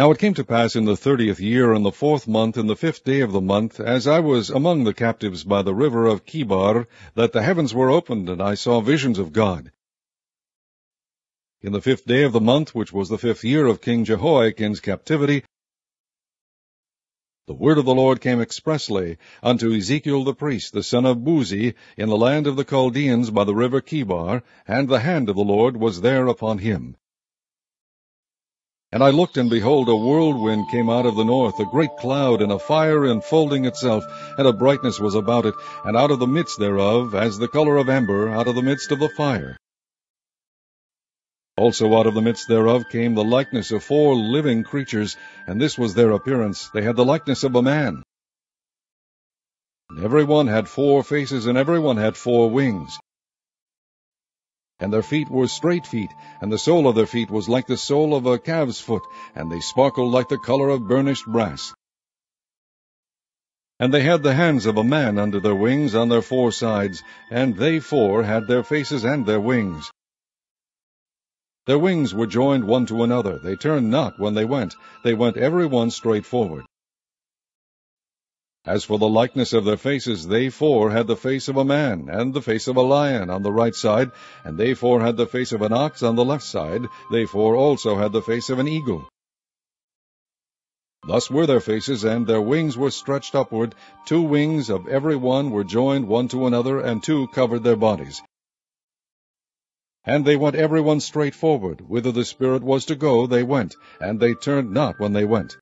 Now it came to pass in the thirtieth year, in the fourth month, in the fifth day of the month, as I was among the captives by the river of Chebar, that the heavens were opened, and I saw visions of God. In the fifth day of the month, which was the fifth year of King Jehoiachin's captivity, the word of the Lord came expressly unto Ezekiel the priest, the son of Buzi, in the land of the Chaldeans by the river Chebar, and the hand of the Lord was there upon him. And I looked, and behold, a whirlwind came out of the north, a great cloud, and a fire enfolding itself, and a brightness was about it, and out of the midst thereof, as the color of amber, out of the midst of the fire. Also out of the midst thereof came the likeness of four living creatures, and this was their appearance. They had the likeness of a man. And every one had four faces, and every one had four wings and their feet were straight feet, and the sole of their feet was like the sole of a calf's foot, and they sparkled like the color of burnished brass. And they had the hands of a man under their wings on their four sides, and they four had their faces and their wings. Their wings were joined one to another, they turned not when they went, they went every one straight forward. As for the likeness of their faces, they four had the face of a man, and the face of a lion on the right side, and they four had the face of an ox on the left side, they four also had the face of an eagle. Thus were their faces, and their wings were stretched upward. Two wings of every one were joined one to another, and two covered their bodies. And they went every one straight forward. Whither the Spirit was to go, they went, and they turned not when they went.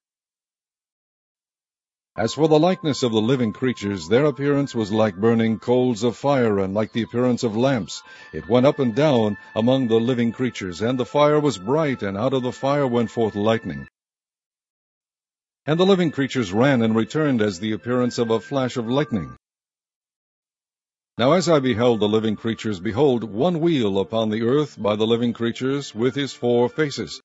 As for the likeness of the living creatures, their appearance was like burning coals of fire, and like the appearance of lamps. It went up and down among the living creatures, and the fire was bright, and out of the fire went forth lightning. And the living creatures ran and returned as the appearance of a flash of lightning. Now as I beheld the living creatures, behold, one wheel upon the earth by the living creatures, with his four faces.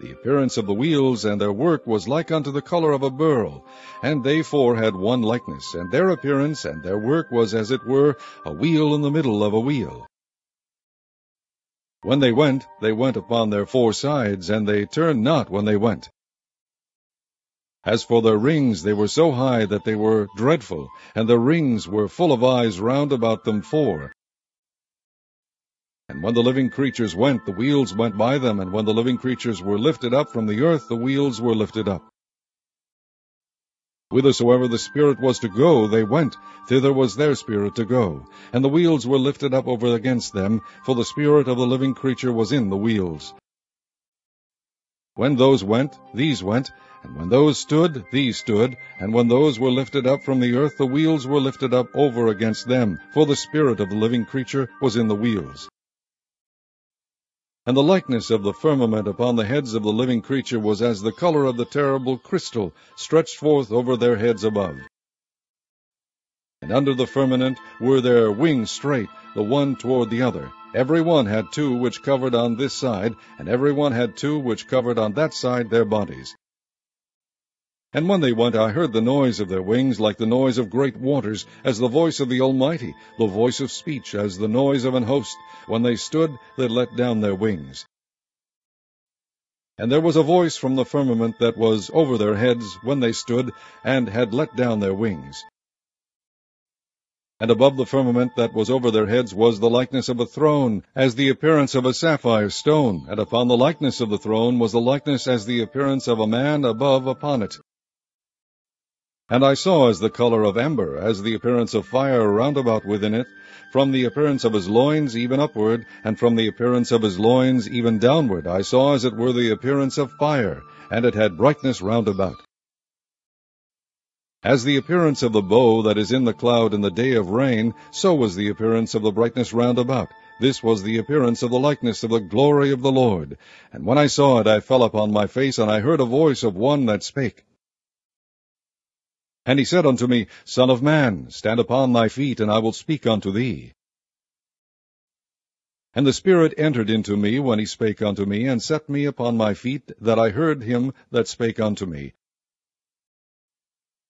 The appearance of the wheels and their work was like unto the color of a beryl, and they four had one likeness, and their appearance and their work was as it were a wheel in the middle of a wheel. When they went, they went upon their four sides, and they turned not when they went. As for their rings, they were so high that they were dreadful, and their rings were full of eyes round about them four, and when the living creatures went, the wheels went by them, and when the living creatures were lifted up from the earth, the wheels were lifted up. Whithersoever the Spirit was to go, they went, thither was their spirit to go. And the wheels were lifted up over against them, for the spirit of the living creature was in the wheels. When those went, these went, and when those stood, these stood, and when those were lifted up from the earth, the wheels were lifted up over against them, for the spirit of the living creature was in the wheels. And the likeness of the firmament upon the heads of the living creature was as the color of the terrible crystal stretched forth over their heads above. And under the firmament were their wings straight, the one toward the other. Every one had two which covered on this side, and every one had two which covered on that side their bodies. And when they went, I heard the noise of their wings like the noise of great waters, as the voice of the Almighty, the voice of speech, as the noise of an host. When they stood, they let down their wings. And there was a voice from the firmament that was over their heads when they stood, and had let down their wings. And above the firmament that was over their heads was the likeness of a throne, as the appearance of a sapphire stone, and upon the likeness of the throne was the likeness as the appearance of a man above upon it. And I saw as the color of amber, as the appearance of fire round about within it, from the appearance of his loins even upward, and from the appearance of his loins even downward, I saw as it were the appearance of fire, and it had brightness round about. As the appearance of the bow that is in the cloud in the day of rain, so was the appearance of the brightness round about. This was the appearance of the likeness of the glory of the Lord. And when I saw it, I fell upon my face, and I heard a voice of one that spake. And he said unto me, Son of man, stand upon thy feet, and I will speak unto thee. And the Spirit entered into me when he spake unto me, and set me upon my feet, that I heard him that spake unto me.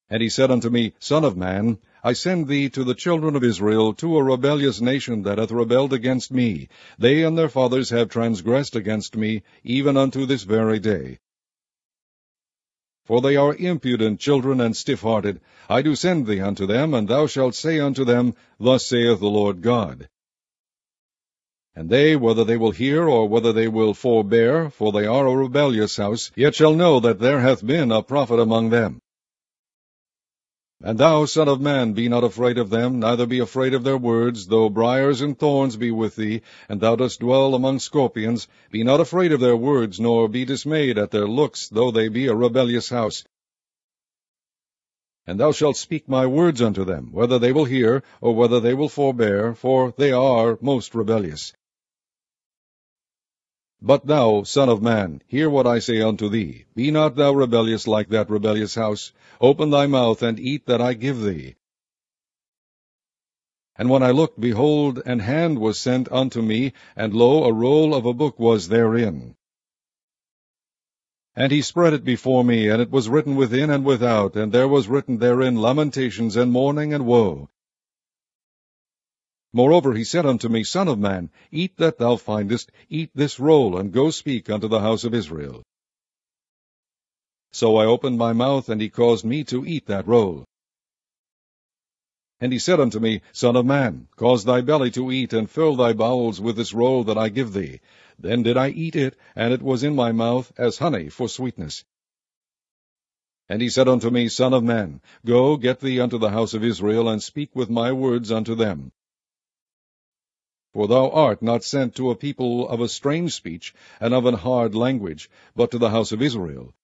And he said unto me, Son of man, I send thee to the children of Israel, to a rebellious nation that hath rebelled against me. They and their fathers have transgressed against me, even unto this very day. For they are impudent children and stiff-hearted. I do send thee unto them, and thou shalt say unto them, Thus saith the Lord God. And they, whether they will hear, or whether they will forbear, for they are a rebellious house, yet shall know that there hath been a prophet among them. And thou, son of man, be not afraid of them, neither be afraid of their words, though briers and thorns be with thee, and thou dost dwell among scorpions, be not afraid of their words, nor be dismayed at their looks, though they be a rebellious house. And thou shalt speak my words unto them, whether they will hear, or whether they will forbear, for they are most rebellious. But thou, son of man, hear what I say unto thee. Be not thou rebellious like that rebellious house. Open thy mouth, and eat that I give thee. And when I looked, behold, an hand was sent unto me, and lo, a roll of a book was therein. And he spread it before me, and it was written within and without, and there was written therein lamentations and mourning and woe. Moreover he said unto me, Son of man, eat that thou findest, eat this roll, and go speak unto the house of Israel. So I opened my mouth, and he caused me to eat that roll. And he said unto me, Son of man, cause thy belly to eat, and fill thy bowels with this roll that I give thee. Then did I eat it, and it was in my mouth as honey for sweetness. And he said unto me, Son of man, go, get thee unto the house of Israel, and speak with my words unto them. For thou art not sent to a people of a strange speech, and of an hard language, but to the house of Israel.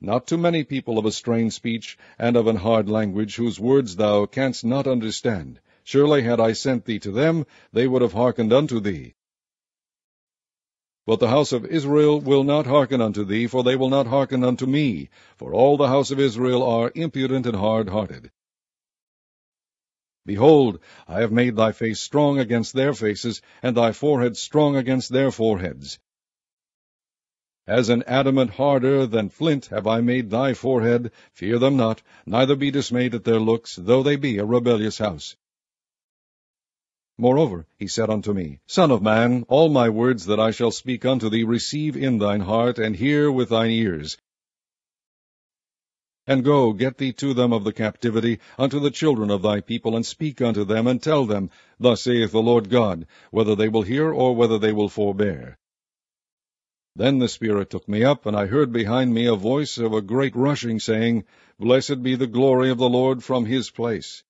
Not to many people of a strange speech, and of an hard language, whose words thou canst not understand. Surely had I sent thee to them, they would have hearkened unto thee. But the house of Israel will not hearken unto thee, for they will not hearken unto me, for all the house of Israel are impudent and hard-hearted. Behold, I have made thy face strong against their faces, and thy forehead strong against their foreheads. As an adamant harder than flint have I made thy forehead. Fear them not, neither be dismayed at their looks, though they be a rebellious house. Moreover, he said unto me, Son of man, all my words that I shall speak unto thee receive in thine heart, and hear with thine ears, and go, get thee to them of the captivity, unto the children of thy people, and speak unto them, and tell them, Thus saith the Lord God, whether they will hear, or whether they will forbear. Then the Spirit took me up, and I heard behind me a voice of a great rushing, saying, Blessed be the glory of the Lord from his place.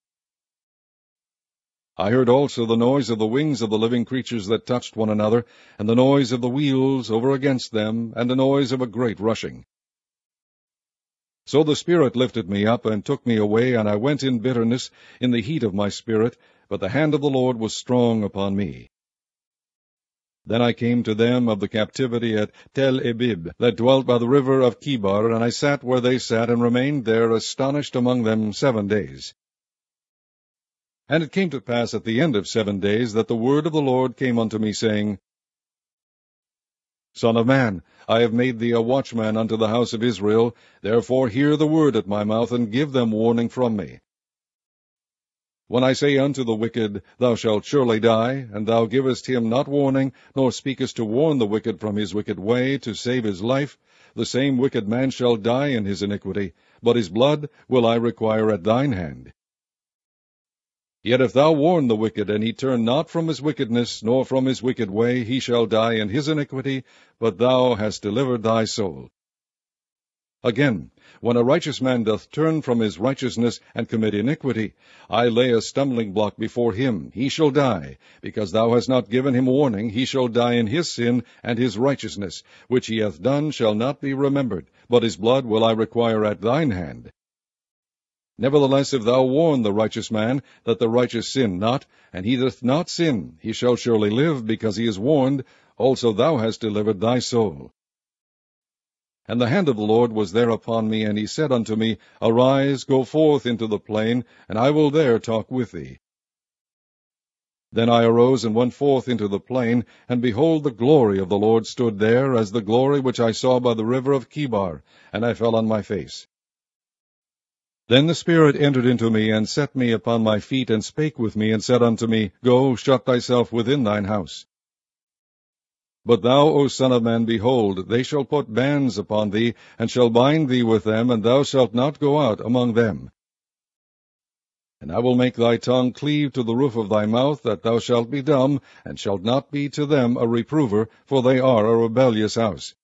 I heard also the noise of the wings of the living creatures that touched one another, and the noise of the wheels over against them, and the noise of a great rushing. So the Spirit lifted me up, and took me away, and I went in bitterness, in the heat of my spirit, but the hand of the Lord was strong upon me. Then I came to them of the captivity at Tel Abib, that dwelt by the river of Chebar, and I sat where they sat, and remained there astonished among them seven days. And it came to pass at the end of seven days that the word of the Lord came unto me, saying, Son of man, I have made thee a watchman unto the house of Israel. Therefore hear the word at my mouth, and give them warning from me. When I say unto the wicked, Thou shalt surely die, and thou givest him not warning, nor speakest to warn the wicked from his wicked way, to save his life, the same wicked man shall die in his iniquity, but his blood will I require at thine hand. Yet if thou warn the wicked, and he turn not from his wickedness, nor from his wicked way, he shall die in his iniquity, but thou hast delivered thy soul. Again, when a righteous man doth turn from his righteousness and commit iniquity, I lay a stumbling block before him, he shall die, because thou hast not given him warning, he shall die in his sin, and his righteousness, which he hath done, shall not be remembered, but his blood will I require at thine hand. Nevertheless, if thou warn the righteous man, that the righteous sin not, and he doth not sin, he shall surely live, because he is warned, also thou hast delivered thy soul. And the hand of the Lord was there upon me, and he said unto me, Arise, go forth into the plain, and I will there talk with thee. Then I arose and went forth into the plain, and behold, the glory of the Lord stood there, as the glory which I saw by the river of Chebar, and I fell on my face. Then the Spirit entered into me, and set me upon my feet, and spake with me, and said unto me, Go, shut thyself within thine house. But thou, O son of man, behold, they shall put bands upon thee, and shall bind thee with them, and thou shalt not go out among them. And I will make thy tongue cleave to the roof of thy mouth, that thou shalt be dumb, and shalt not be to them a reprover, for they are a rebellious house.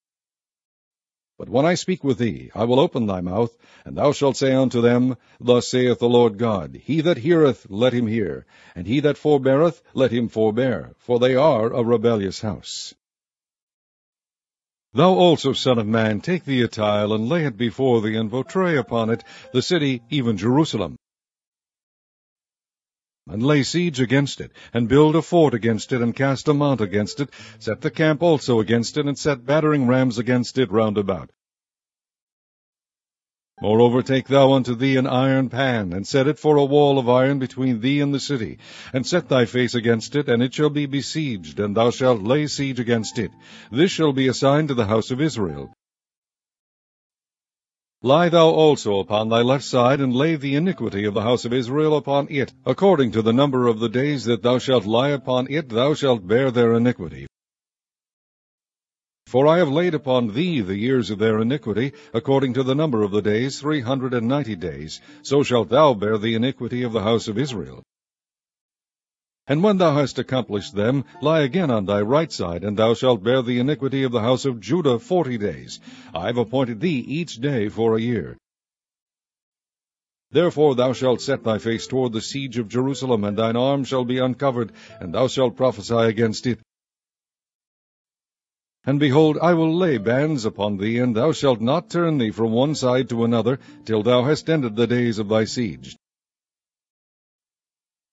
But when I speak with thee, I will open thy mouth, and thou shalt say unto them, Thus saith the Lord God, He that heareth, let him hear, and he that forbeareth, let him forbear, for they are a rebellious house. Thou also, son of man, take thee a tile, and lay it before thee, and portray upon it the city, even Jerusalem and lay siege against it, and build a fort against it, and cast a mount against it, set the camp also against it, and set battering rams against it round about. Moreover, take thou unto thee an iron pan, and set it for a wall of iron between thee and the city, and set thy face against it, and it shall be besieged, and thou shalt lay siege against it. This shall be a sign to the house of Israel. Lie thou also upon thy left side, and lay the iniquity of the house of Israel upon it. According to the number of the days that thou shalt lie upon it, thou shalt bear their iniquity. For I have laid upon thee the years of their iniquity, according to the number of the days, three hundred and ninety days. So shalt thou bear the iniquity of the house of Israel. And when thou hast accomplished them, lie again on thy right side, and thou shalt bear the iniquity of the house of Judah forty days. I have appointed thee each day for a year. Therefore thou shalt set thy face toward the siege of Jerusalem, and thine arm shall be uncovered, and thou shalt prophesy against it. And behold, I will lay bands upon thee, and thou shalt not turn thee from one side to another, till thou hast ended the days of thy siege.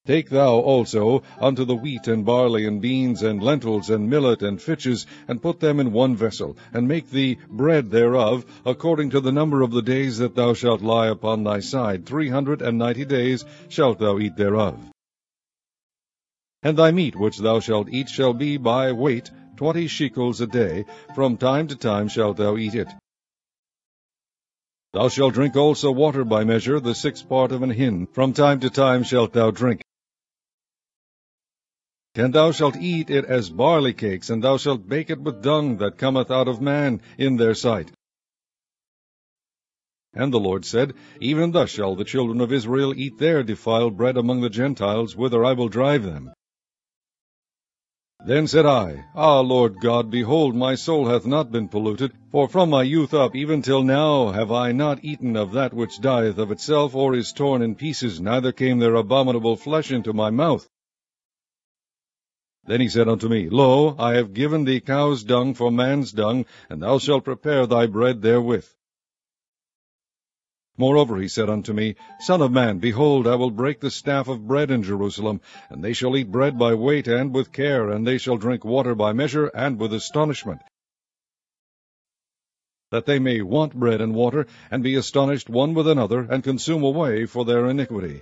Take thou also unto the wheat and barley and beans and lentils and millet and fitches, and put them in one vessel, and make thee bread thereof, according to the number of the days that thou shalt lie upon thy side. Three hundred and ninety days shalt thou eat thereof. And thy meat which thou shalt eat shall be by weight twenty shekels a day. From time to time shalt thou eat it. Thou shalt drink also water by measure, the sixth part of an hin. From time to time shalt thou drink. And thou shalt eat it as barley cakes, and thou shalt bake it with dung that cometh out of man in their sight. And the Lord said, Even thus shall the children of Israel eat their defiled bread among the Gentiles, whither I will drive them. Then said I, Ah, Lord God, behold, my soul hath not been polluted, for from my youth up even till now have I not eaten of that which dieth of itself, or is torn in pieces, neither came there abominable flesh into my mouth. Then he said unto me, Lo, I have given thee cow's dung for man's dung, and thou shalt prepare thy bread therewith. Moreover he said unto me, Son of man, behold, I will break the staff of bread in Jerusalem, and they shall eat bread by weight and with care, and they shall drink water by measure and with astonishment, that they may want bread and water, and be astonished one with another, and consume away for their iniquity.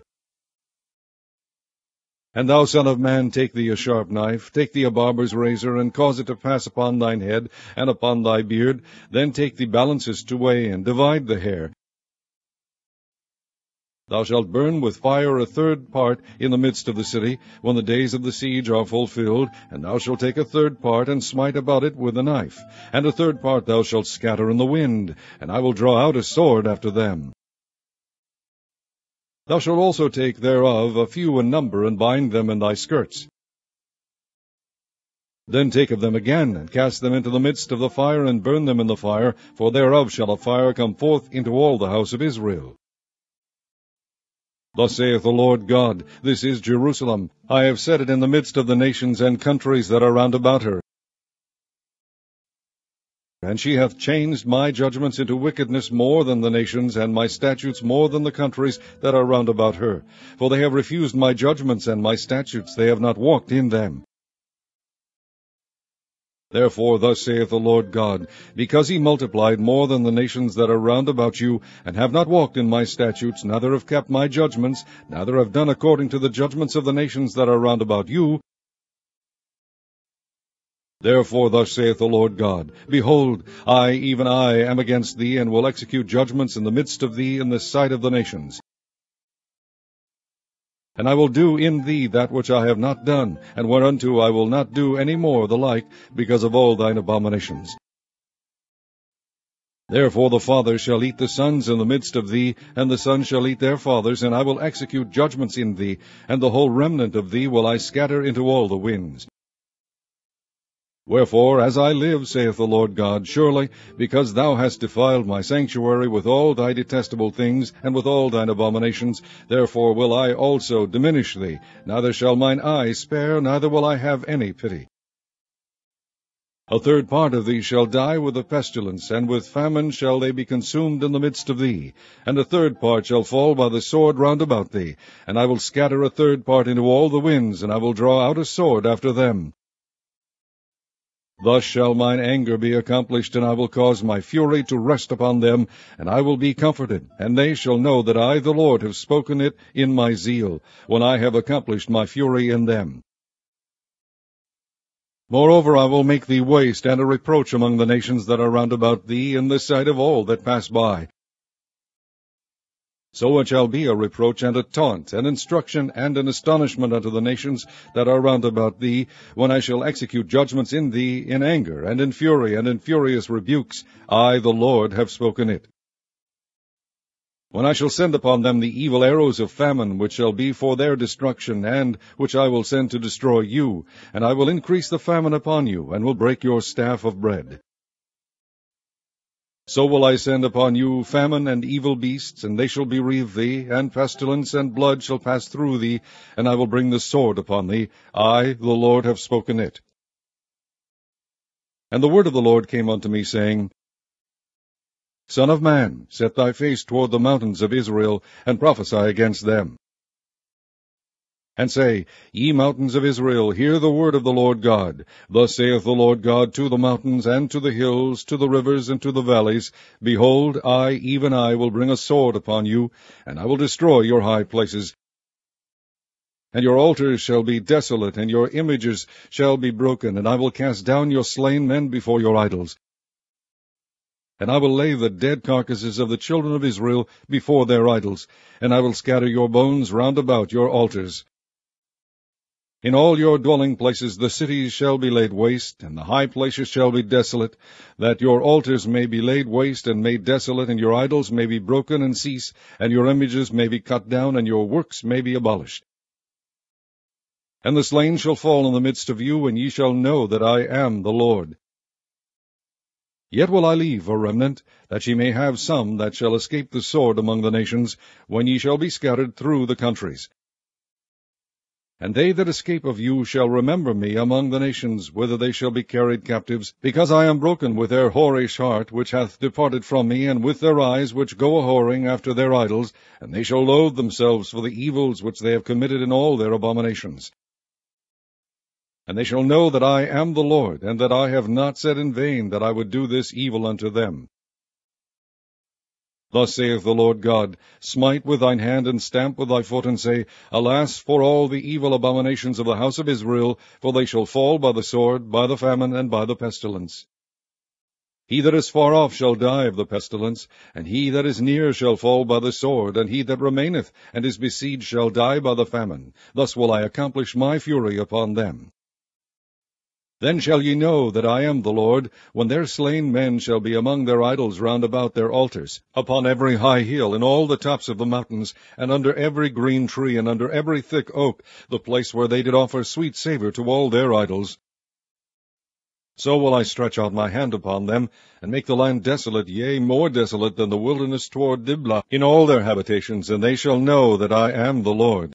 And thou, son of man, take thee a sharp knife, take thee a barber's razor, and cause it to pass upon thine head, and upon thy beard. Then take thee balances to weigh, and divide the hair. Thou shalt burn with fire a third part in the midst of the city, when the days of the siege are fulfilled, and thou shalt take a third part, and smite about it with a knife, and a third part thou shalt scatter in the wind, and I will draw out a sword after them. Thou shalt also take thereof a few in number, and bind them in thy skirts. Then take of them again, and cast them into the midst of the fire, and burn them in the fire, for thereof shall a fire come forth into all the house of Israel. Thus saith the Lord God, This is Jerusalem. I have set it in the midst of the nations and countries that are round about her. And she hath changed my judgments into wickedness more than the nations, and my statutes more than the countries that are round about her. For they have refused my judgments and my statutes, they have not walked in them. Therefore thus saith the Lord God, Because ye multiplied more than the nations that are round about you, and have not walked in my statutes, neither have kept my judgments, neither have done according to the judgments of the nations that are round about you, Therefore thus saith the Lord God, Behold, I, even I, am against thee, and will execute judgments in the midst of thee in the sight of the nations. And I will do in thee that which I have not done, and whereunto I will not do any more the like, because of all thine abominations. Therefore the fathers shall eat the sons in the midst of thee, and the sons shall eat their fathers, and I will execute judgments in thee, and the whole remnant of thee will I scatter into all the winds. Wherefore, as I live, saith the Lord God, surely, because thou hast defiled my sanctuary with all thy detestable things, and with all thine abominations, therefore will I also diminish thee, neither shall mine eye spare, neither will I have any pity. A third part of thee shall die with a pestilence, and with famine shall they be consumed in the midst of thee. And a third part shall fall by the sword round about thee. And I will scatter a third part into all the winds, and I will draw out a sword after them. Thus shall mine anger be accomplished, and I will cause my fury to rest upon them, and I will be comforted, and they shall know that I the Lord have spoken it in my zeal, when I have accomplished my fury in them. Moreover, I will make thee waste and a reproach among the nations that are round about thee in the sight of all that pass by. So it shall be a reproach and a taunt, an instruction and an astonishment unto the nations that are round about thee, when I shall execute judgments in thee in anger, and in fury, and in furious rebukes. I, the Lord, have spoken it. When I shall send upon them the evil arrows of famine, which shall be for their destruction, and which I will send to destroy you, and I will increase the famine upon you, and will break your staff of bread. So will I send upon you famine and evil beasts, and they shall bereave thee, and pestilence and blood shall pass through thee, and I will bring the sword upon thee. I, the Lord, have spoken it. And the word of the Lord came unto me, saying, Son of man, set thy face toward the mountains of Israel, and prophesy against them. And say, Ye mountains of Israel, hear the word of the Lord God. Thus saith the Lord God to the mountains, and to the hills, to the rivers, and to the valleys, Behold, I, even I, will bring a sword upon you, and I will destroy your high places. And your altars shall be desolate, and your images shall be broken, and I will cast down your slain men before your idols. And I will lay the dead carcasses of the children of Israel before their idols, and I will scatter your bones round about your altars. In all your dwelling places the cities shall be laid waste, and the high places shall be desolate, that your altars may be laid waste and made desolate, and your idols may be broken and cease, and your images may be cut down, and your works may be abolished. And the slain shall fall in the midst of you, and ye shall know that I am the Lord. Yet will I leave a remnant, that ye may have some that shall escape the sword among the nations, when ye shall be scattered through the countries. And they that escape of you shall remember me among the nations, whither they shall be carried captives, because I am broken with their whorish heart, which hath departed from me, and with their eyes, which go a whoring after their idols, and they shall loathe themselves for the evils which they have committed in all their abominations. And they shall know that I am the Lord, and that I have not said in vain that I would do this evil unto them. Thus saith the Lord God, Smite with thine hand, and stamp with thy foot, and say, Alas for all the evil abominations of the house of Israel, for they shall fall by the sword, by the famine, and by the pestilence. He that is far off shall die of the pestilence, and he that is near shall fall by the sword, and he that remaineth and is besieged shall die by the famine. Thus will I accomplish my fury upon them. Then shall ye know that I am the Lord, when their slain men shall be among their idols round about their altars, upon every high hill, in all the tops of the mountains, and under every green tree, and under every thick oak, the place where they did offer sweet savour to all their idols. So will I stretch out my hand upon them, and make the land desolate, yea, more desolate than the wilderness toward Diblath, in all their habitations, and they shall know that I am the Lord.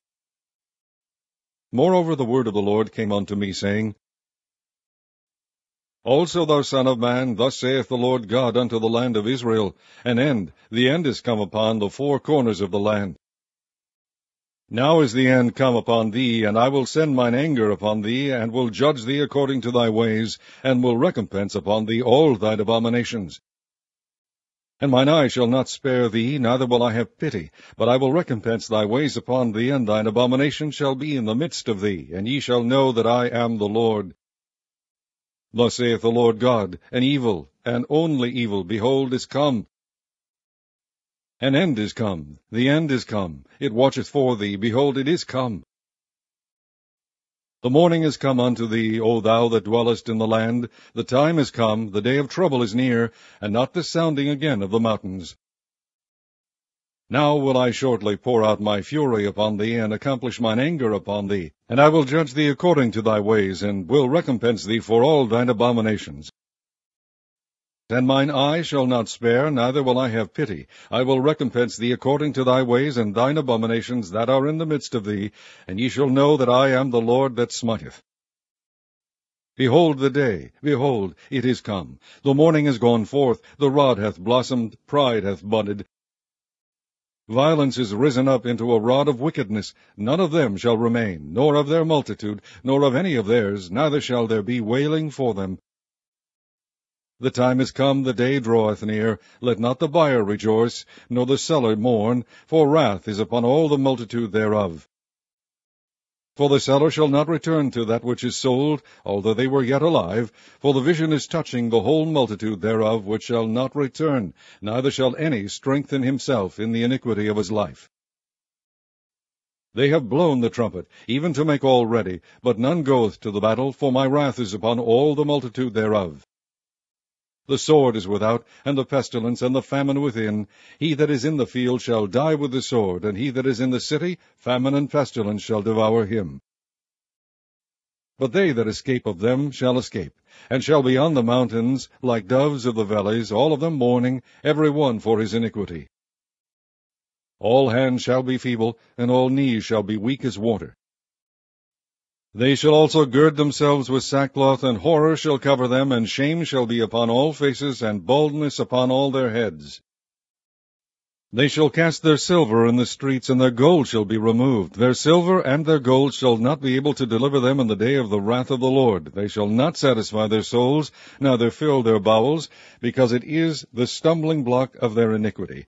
Moreover the word of the Lord came unto me, saying, also, thou son of man, thus saith the Lord God unto the land of Israel, An end, the end is come upon the four corners of the land. Now is the end come upon thee, and I will send mine anger upon thee, and will judge thee according to thy ways, and will recompense upon thee all thine abominations. And mine eye shall not spare thee, neither will I have pity, but I will recompense thy ways upon thee, and thine abomination shall be in the midst of thee, and ye shall know that I am the Lord. Thus saith the Lord God, An evil, and only evil, behold, is come. An end is come, the end is come, it watcheth for thee, behold, it is come. The morning is come unto thee, O thou that dwellest in the land. The time is come, the day of trouble is near, and not the sounding again of the mountains. Now will I shortly pour out my fury upon thee, and accomplish mine anger upon thee. And I will judge thee according to thy ways, and will recompense thee for all thine abominations. And mine eye shall not spare, neither will I have pity. I will recompense thee according to thy ways and thine abominations that are in the midst of thee, and ye shall know that I am the Lord that smiteth. Behold the day, behold, it is come. The morning is gone forth, the rod hath blossomed, pride hath budded. Violence is risen up into a rod of wickedness. None of them shall remain, nor of their multitude, nor of any of theirs, neither shall there be wailing for them. The time is come, the day draweth near. Let not the buyer rejoice, nor the seller mourn, for wrath is upon all the multitude thereof. For the seller shall not return to that which is sold, although they were yet alive, for the vision is touching the whole multitude thereof, which shall not return, neither shall any strengthen himself in the iniquity of his life. They have blown the trumpet, even to make all ready, but none goeth to the battle, for my wrath is upon all the multitude thereof. The sword is without, and the pestilence, and the famine within. He that is in the field shall die with the sword, and he that is in the city, famine and pestilence shall devour him. But they that escape of them shall escape, and shall be on the mountains, like doves of the valleys, all of them mourning, every one for his iniquity. All hands shall be feeble, and all knees shall be weak as water. They shall also gird themselves with sackcloth, and horror shall cover them, and shame shall be upon all faces, and baldness upon all their heads. They shall cast their silver in the streets, and their gold shall be removed. Their silver and their gold shall not be able to deliver them in the day of the wrath of the Lord. They shall not satisfy their souls, neither fill their bowels, because it is the stumbling block of their iniquity.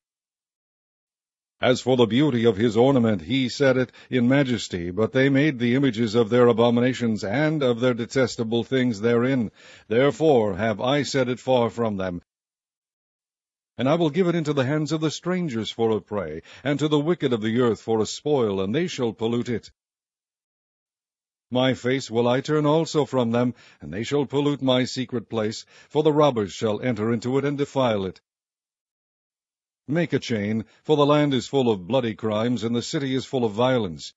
As for the beauty of his ornament, he set it in majesty, but they made the images of their abominations and of their detestable things therein. Therefore have I set it far from them. And I will give it into the hands of the strangers for a prey, and to the wicked of the earth for a spoil, and they shall pollute it. My face will I turn also from them, and they shall pollute my secret place, for the robbers shall enter into it and defile it. Make a chain, for the land is full of bloody crimes, and the city is full of violence.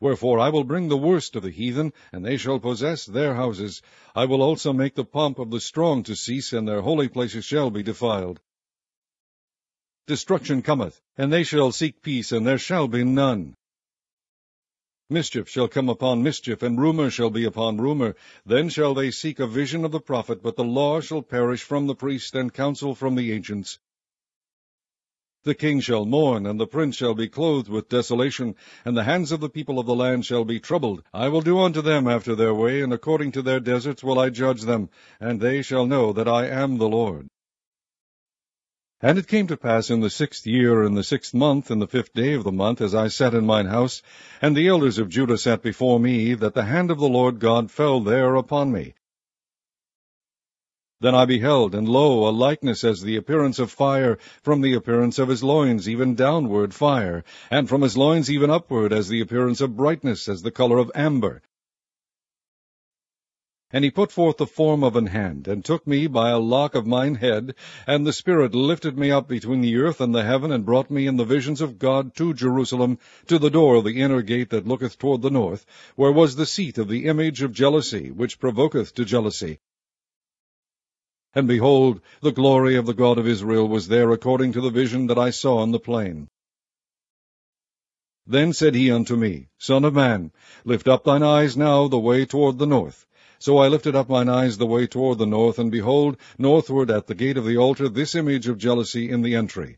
Wherefore I will bring the worst of the heathen, and they shall possess their houses. I will also make the pomp of the strong to cease, and their holy places shall be defiled. Destruction cometh, and they shall seek peace, and there shall be none. Mischief shall come upon mischief, and rumour shall be upon rumour. Then shall they seek a vision of the prophet, but the law shall perish from the priest, and counsel from the ancients. The king shall mourn, and the prince shall be clothed with desolation, and the hands of the people of the land shall be troubled. I will do unto them after their way, and according to their deserts will I judge them, and they shall know that I am the Lord. And it came to pass in the sixth year, in the sixth month, in the fifth day of the month, as I sat in mine house, and the elders of Judah sat before me, that the hand of the Lord God fell there upon me, then I beheld, and lo, a likeness as the appearance of fire, from the appearance of his loins even downward fire, and from his loins even upward as the appearance of brightness, as the colour of amber. And he put forth the form of an hand, and took me by a lock of mine head, and the Spirit lifted me up between the earth and the heaven, and brought me in the visions of God to Jerusalem, to the door of the inner gate that looketh toward the north, where was the seat of the image of jealousy, which provoketh to jealousy. And behold, the glory of the God of Israel was there according to the vision that I saw in the plain. Then said he unto me, Son of man, lift up thine eyes now the way toward the north. So I lifted up mine eyes the way toward the north, and behold, northward at the gate of the altar this image of jealousy in the entry.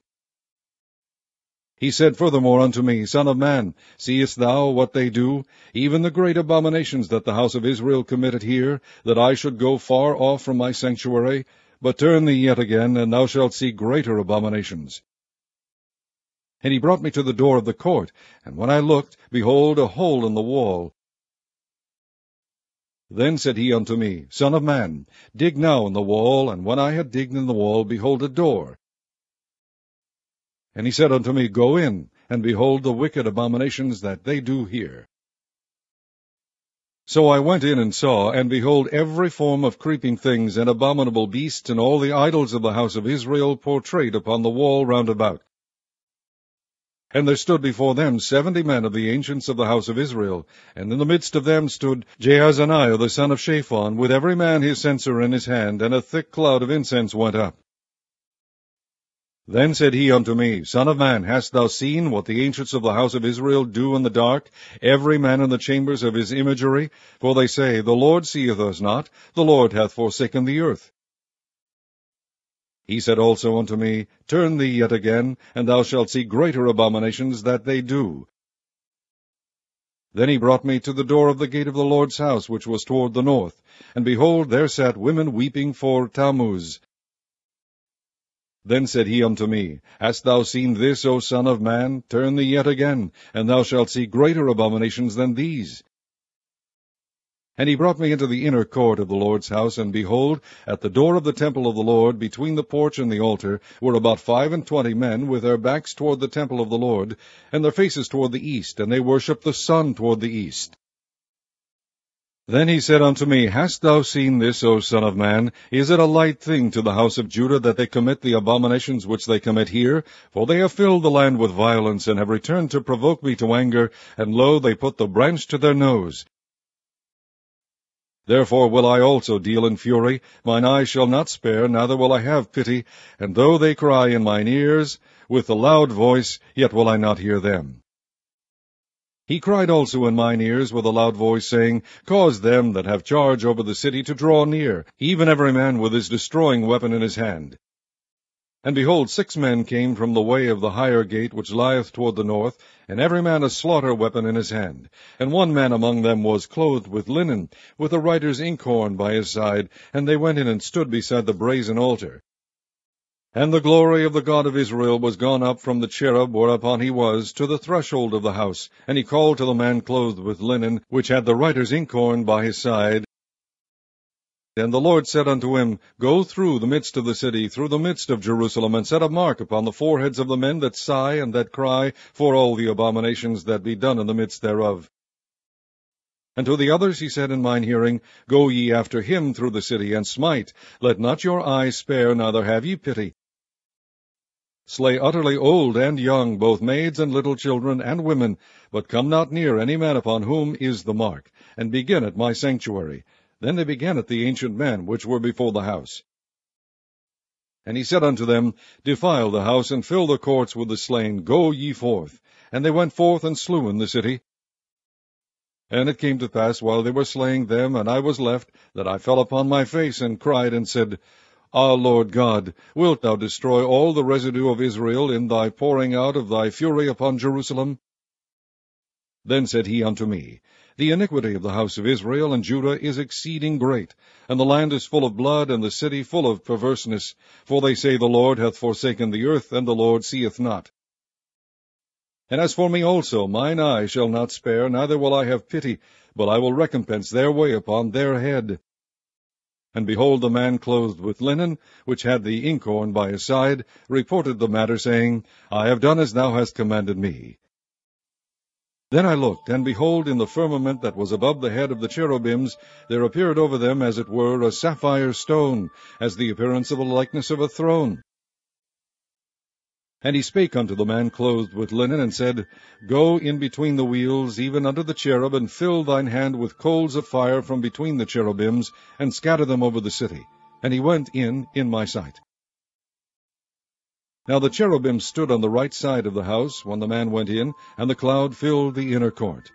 He said furthermore unto me, Son of man, seest thou what they do, even the great abominations that the house of Israel committed here, that I should go far off from my sanctuary? But turn thee yet again, and thou shalt see greater abominations. And he brought me to the door of the court, and when I looked, behold, a hole in the wall. Then said he unto me, Son of man, dig now in the wall, and when I had digged in the wall, behold a door. And he said unto me, Go in, and behold the wicked abominations that they do here. So I went in and saw, and behold, every form of creeping things and abominable beasts, and all the idols of the house of Israel portrayed upon the wall round about. And there stood before them seventy men of the ancients of the house of Israel, and in the midst of them stood Jaazaniah the son of Shaphan, with every man his censer in his hand, and a thick cloud of incense went up. Then said he unto me, Son of man, hast thou seen what the ancients of the house of Israel do in the dark, every man in the chambers of his imagery? For they say, The Lord seeth us not, the Lord hath forsaken the earth. He said also unto me, Turn thee yet again, and thou shalt see greater abominations that they do. Then he brought me to the door of the gate of the Lord's house, which was toward the north. And behold, there sat women weeping for Tammuz, then said he unto me, Hast thou seen this, O son of man? Turn thee yet again, and thou shalt see greater abominations than these. And he brought me into the inner court of the Lord's house, and behold, at the door of the temple of the Lord, between the porch and the altar, were about five and twenty men, with their backs toward the temple of the Lord, and their faces toward the east, and they worshipped the sun toward the east. Then he said unto me, Hast thou seen this, O son of man? Is it a light thing to the house of Judah that they commit the abominations which they commit here? For they have filled the land with violence, and have returned to provoke me to anger, and lo, they put the branch to their nose. Therefore will I also deal in fury, mine eye shall not spare, neither will I have pity, and though they cry in mine ears with a loud voice, yet will I not hear them. He cried also in mine ears with a loud voice, saying, Cause them that have charge over the city to draw near, even every man with his destroying weapon in his hand. And behold, six men came from the way of the higher gate which lieth toward the north, and every man a slaughter weapon in his hand. And one man among them was clothed with linen, with a writer's inkhorn by his side, and they went in and stood beside the brazen altar. And the glory of the God of Israel was gone up from the cherub whereupon he was to the threshold of the house. And he called to the man clothed with linen, which had the writer's inkhorn by his side. And the Lord said unto him, Go through the midst of the city, through the midst of Jerusalem, and set a mark upon the foreheads of the men that sigh and that cry for all the abominations that be done in the midst thereof. And to the others he said in mine hearing, Go ye after him through the city, and smite. Let not your eye spare, neither have ye pity. Slay utterly old and young, both maids and little children and women, but come not near any man upon whom is the mark, and begin at my sanctuary. Then they began at the ancient men which were before the house. And he said unto them, Defile the house, and fill the courts with the slain. Go ye forth. And they went forth and slew in the city, and it came to pass, while they were slaying them, and I was left, that I fell upon my face, and cried, and said, Ah, Lord God, wilt thou destroy all the residue of Israel in thy pouring out of thy fury upon Jerusalem? Then said he unto me, The iniquity of the house of Israel and Judah is exceeding great, and the land is full of blood, and the city full of perverseness. For they say, The Lord hath forsaken the earth, and the Lord seeth not. And as for me also, mine eye shall not spare, neither will I have pity, but I will recompense their way upon their head. And behold, the man clothed with linen, which had the inkhorn by his side, reported the matter, saying, I have done as thou hast commanded me. Then I looked, and behold, in the firmament that was above the head of the cherubims, there appeared over them, as it were, a sapphire stone, as the appearance of a likeness of a throne. And he spake unto the man clothed with linen, and said, Go in between the wheels, even unto the cherub, and fill thine hand with coals of fire from between the cherubims, and scatter them over the city. And he went in in my sight. Now the cherubim stood on the right side of the house when the man went in, and the cloud filled the inner court.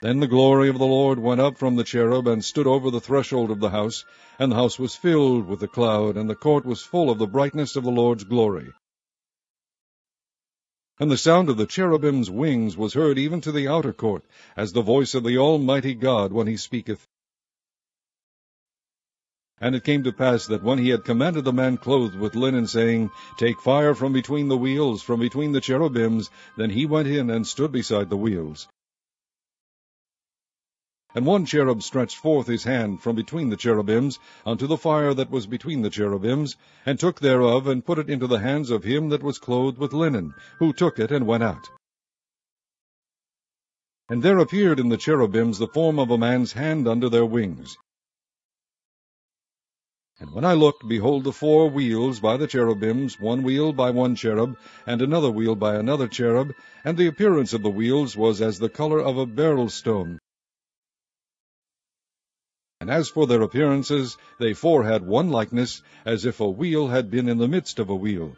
Then the glory of the Lord went up from the cherub, and stood over the threshold of the house, and the house was filled with the cloud, and the court was full of the brightness of the Lord's glory. And the sound of the cherubim's wings was heard even to the outer court, as the voice of the Almighty God when he speaketh. And it came to pass that when he had commanded the man clothed with linen, saying, Take fire from between the wheels, from between the cherubims, then he went in and stood beside the wheels. And one cherub stretched forth his hand from between the cherubims unto the fire that was between the cherubims, and took thereof, and put it into the hands of him that was clothed with linen, who took it and went out. And there appeared in the cherubims the form of a man's hand under their wings. And when I looked, behold the four wheels by the cherubims, one wheel by one cherub, and another wheel by another cherub, and the appearance of the wheels was as the colour of a beryl stone, and as for their appearances, they four had one likeness, as if a wheel had been in the midst of a wheel.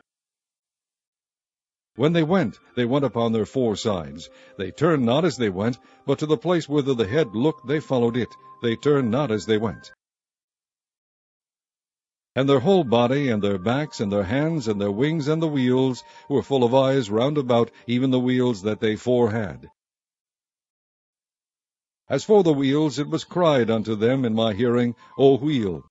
When they went, they went upon their four sides. They turned not as they went, but to the place whither the head looked they followed it. They turned not as they went. And their whole body, and their backs, and their hands, and their wings, and the wheels, were full of eyes round about, even the wheels that they four had. As for the wheels, it was cried unto them in my hearing, O wheel.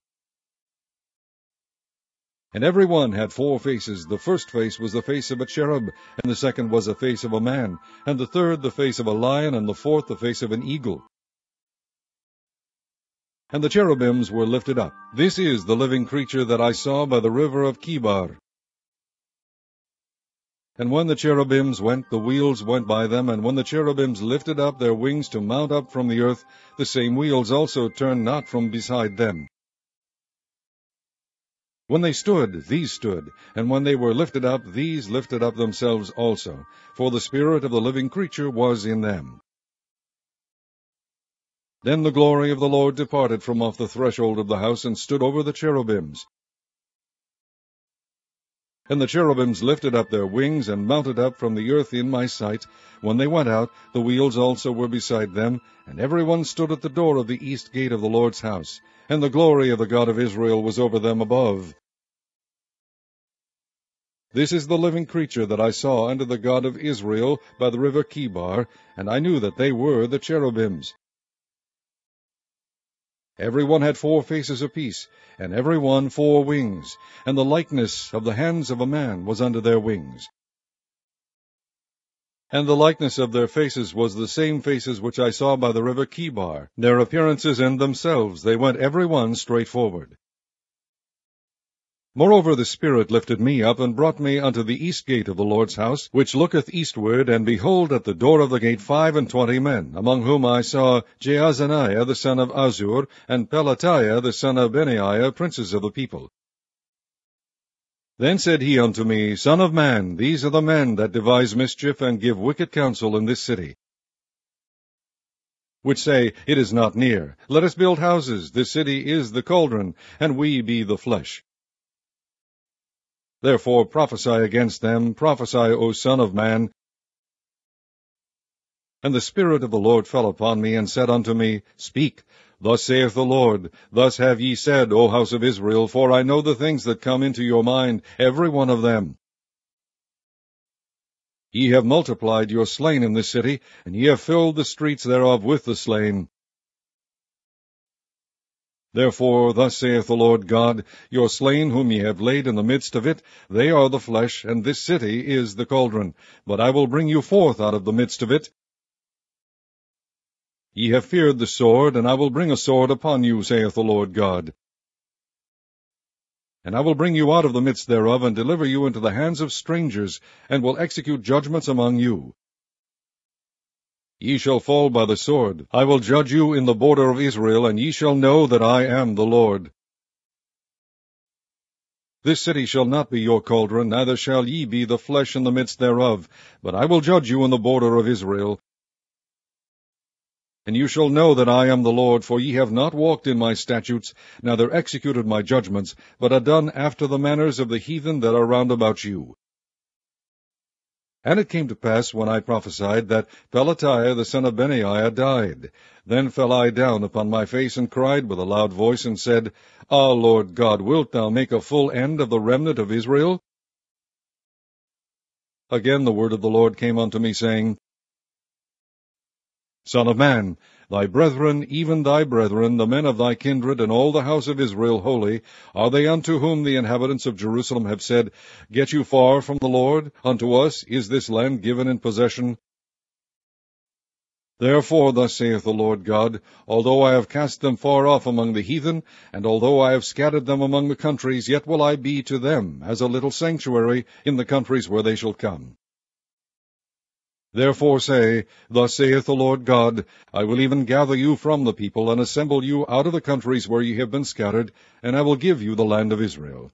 And every one had four faces. The first face was the face of a cherub, and the second was the face of a man, and the third the face of a lion, and the fourth the face of an eagle. And the cherubims were lifted up. This is the living creature that I saw by the river of Chebar. And when the cherubims went, the wheels went by them, and when the cherubims lifted up their wings to mount up from the earth, the same wheels also turned not from beside them. When they stood, these stood, and when they were lifted up, these lifted up themselves also, for the spirit of the living creature was in them. Then the glory of the Lord departed from off the threshold of the house, and stood over the cherubims. And the cherubims lifted up their wings, and mounted up from the earth in my sight. When they went out, the wheels also were beside them, and every one stood at the door of the east gate of the Lord's house. And the glory of the God of Israel was over them above. This is the living creature that I saw under the God of Israel by the river Chebar, and I knew that they were the cherubims. Every one had four faces apiece, and every one four wings, and the likeness of the hands of a man was under their wings. And the likeness of their faces was the same faces which I saw by the river Chebar. Their appearances and themselves, they went every one straight forward. Moreover the Spirit lifted me up, and brought me unto the east gate of the Lord's house, which looketh eastward, and behold, at the door of the gate five and twenty men, among whom I saw Jaazaniah the son of Azur, and Pelatiah the son of Benaiah, princes of the people. Then said he unto me, Son of man, these are the men that devise mischief, and give wicked counsel in this city which say, It is not near. Let us build houses. This city is the cauldron, and we be the flesh. Therefore prophesy against them, prophesy, O Son of Man. And the Spirit of the Lord fell upon me, and said unto me, Speak, thus saith the Lord, Thus have ye said, O house of Israel, for I know the things that come into your mind, every one of them. Ye have multiplied your slain in this city, and ye have filled the streets thereof with the slain. Therefore thus saith the Lord God, Your slain whom ye have laid in the midst of it, they are the flesh, and this city is the cauldron. But I will bring you forth out of the midst of it. Ye have feared the sword, and I will bring a sword upon you, saith the Lord God. And I will bring you out of the midst thereof, and deliver you into the hands of strangers, and will execute judgments among you. Ye shall fall by the sword. I will judge you in the border of Israel, and ye shall know that I am the Lord. This city shall not be your cauldron, neither shall ye be the flesh in the midst thereof, but I will judge you in the border of Israel. And you shall know that I am the Lord, for ye have not walked in my statutes, neither executed my judgments, but are done after the manners of the heathen that are round about you. And it came to pass, when I prophesied, that Pelatiah the son of Benaiah died. Then fell I down upon my face, and cried with a loud voice, and said, Ah, Lord God, wilt thou make a full end of the remnant of Israel? Again the word of the Lord came unto me, saying, Son of man, Thy brethren, even thy brethren, the men of thy kindred, and all the house of Israel holy, are they unto whom the inhabitants of Jerusalem have said, Get you far from the Lord? Unto us is this land given in possession? Therefore thus saith the Lord God, Although I have cast them far off among the heathen, and although I have scattered them among the countries, yet will I be to them as a little sanctuary in the countries where they shall come. Therefore say, Thus saith the Lord God, I will even gather you from the people, and assemble you out of the countries where ye have been scattered, and I will give you the land of Israel.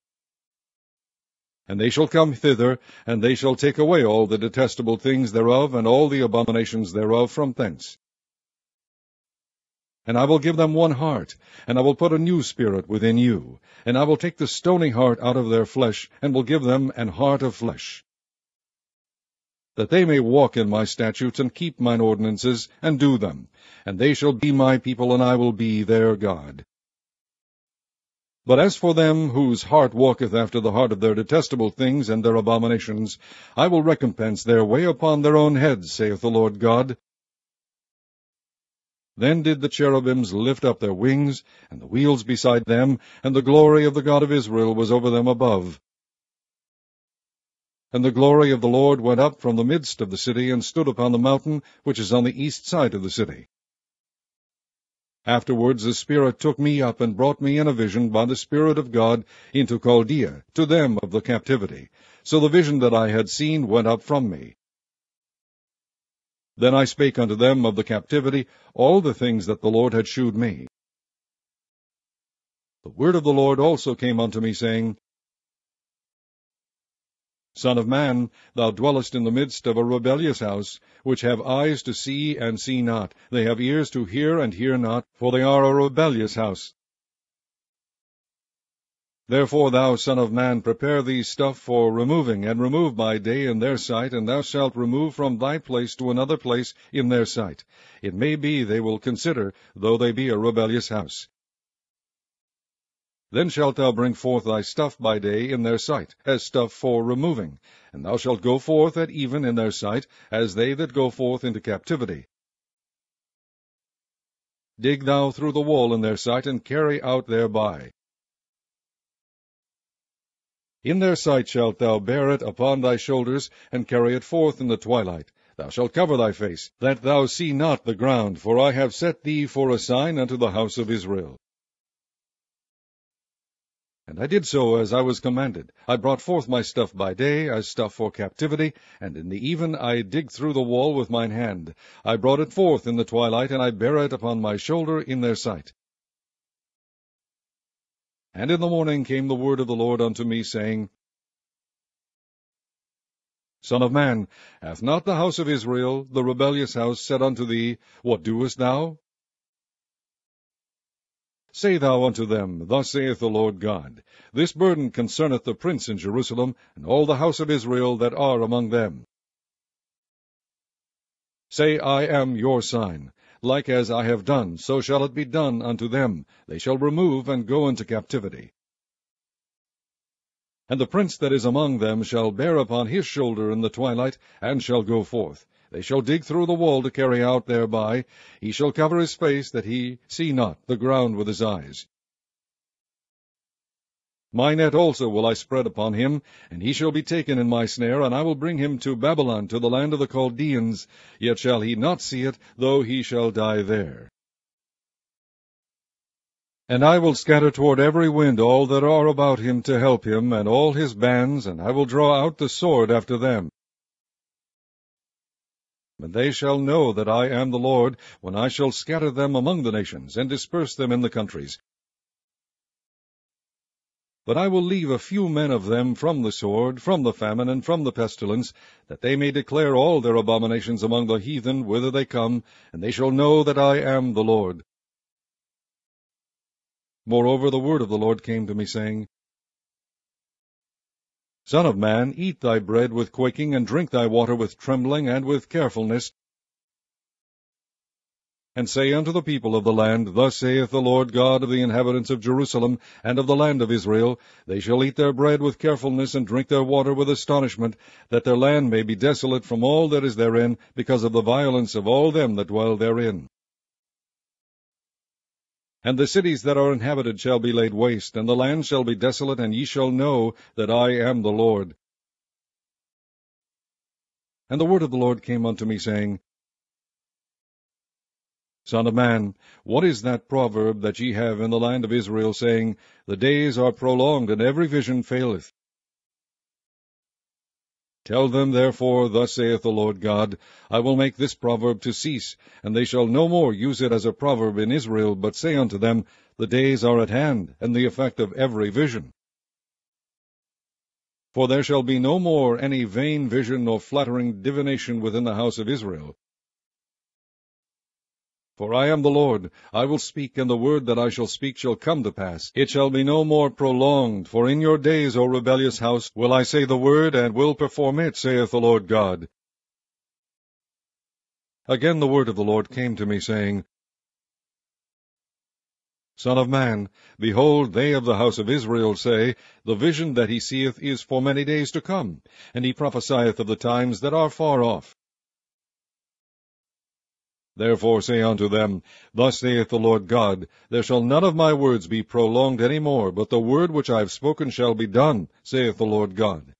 And they shall come thither, and they shall take away all the detestable things thereof, and all the abominations thereof from thence. And I will give them one heart, and I will put a new spirit within you, and I will take the stony heart out of their flesh, and will give them an heart of flesh that they may walk in my statutes and keep mine ordinances, and do them. And they shall be my people, and I will be their God. But as for them whose heart walketh after the heart of their detestable things and their abominations, I will recompense their way upon their own heads, saith the Lord God. Then did the cherubims lift up their wings, and the wheels beside them, and the glory of the God of Israel was over them above. And the glory of the Lord went up from the midst of the city, and stood upon the mountain which is on the east side of the city. Afterwards the Spirit took me up, and brought me in a vision by the Spirit of God into Chaldea, to them of the captivity. So the vision that I had seen went up from me. Then I spake unto them of the captivity all the things that the Lord had shewed me. The word of the Lord also came unto me, saying, Son of man, thou dwellest in the midst of a rebellious house, which have eyes to see and see not, they have ears to hear and hear not, for they are a rebellious house. Therefore, thou son of man, prepare thee stuff for removing, and remove by day in their sight, and thou shalt remove from thy place to another place in their sight. It may be they will consider, though they be a rebellious house. Then shalt thou bring forth thy stuff by day in their sight, as stuff for removing, and thou shalt go forth at even in their sight, as they that go forth into captivity. Dig thou through the wall in their sight, and carry out thereby. In their sight shalt thou bear it upon thy shoulders, and carry it forth in the twilight. Thou shalt cover thy face, that thou see not the ground, for I have set thee for a sign unto the house of Israel. And I did so as I was commanded. I brought forth my stuff by day, as stuff for captivity, and in the even I digged through the wall with mine hand. I brought it forth in the twilight, and I bare it upon my shoulder in their sight. And in the morning came the word of the Lord unto me, saying, Son of man, hath not the house of Israel, the rebellious house, said unto thee, What doest thou? Say thou unto them, Thus saith the Lord God, This burden concerneth the prince in Jerusalem, and all the house of Israel that are among them. Say, I am your sign. Like as I have done, so shall it be done unto them. They shall remove and go into captivity. And the prince that is among them shall bear upon his shoulder in the twilight, and shall go forth. They shall dig through the wall to carry out thereby. He shall cover his face, that he see not the ground with his eyes. My net also will I spread upon him, and he shall be taken in my snare, and I will bring him to Babylon, to the land of the Chaldeans, yet shall he not see it, though he shall die there. And I will scatter toward every wind all that are about him to help him, and all his bands, and I will draw out the sword after them. And they shall know that I am the Lord, when I shall scatter them among the nations, and disperse them in the countries. But I will leave a few men of them from the sword, from the famine, and from the pestilence, that they may declare all their abominations among the heathen whither they come, and they shall know that I am the Lord. Moreover, the word of the Lord came to me, saying, Son of man, eat thy bread with quaking, and drink thy water with trembling and with carefulness. And say unto the people of the land, Thus saith the Lord God of the inhabitants of Jerusalem and of the land of Israel, They shall eat their bread with carefulness, and drink their water with astonishment, that their land may be desolate from all that is therein, because of the violence of all them that dwell therein. And the cities that are inhabited shall be laid waste, and the land shall be desolate, and ye shall know that I am the Lord. And the word of the Lord came unto me, saying, Son of man, what is that proverb that ye have in the land of Israel, saying, The days are prolonged, and every vision faileth? Tell them, therefore, thus saith the Lord God, I will make this proverb to cease, and they shall no more use it as a proverb in Israel, but say unto them, The days are at hand, and the effect of every vision. For there shall be no more any vain vision nor flattering divination within the house of Israel, for I am the Lord, I will speak, and the word that I shall speak shall come to pass. It shall be no more prolonged, for in your days, O rebellious house, will I say the word, and will perform it, saith the Lord God. Again the word of the Lord came to me, saying, Son of man, behold, they of the house of Israel say, The vision that he seeth is for many days to come, and he prophesieth of the times that are far off. Therefore say unto them, Thus saith the Lord God, There shall none of my words be prolonged any more, but the word which I have spoken shall be done, saith the Lord God.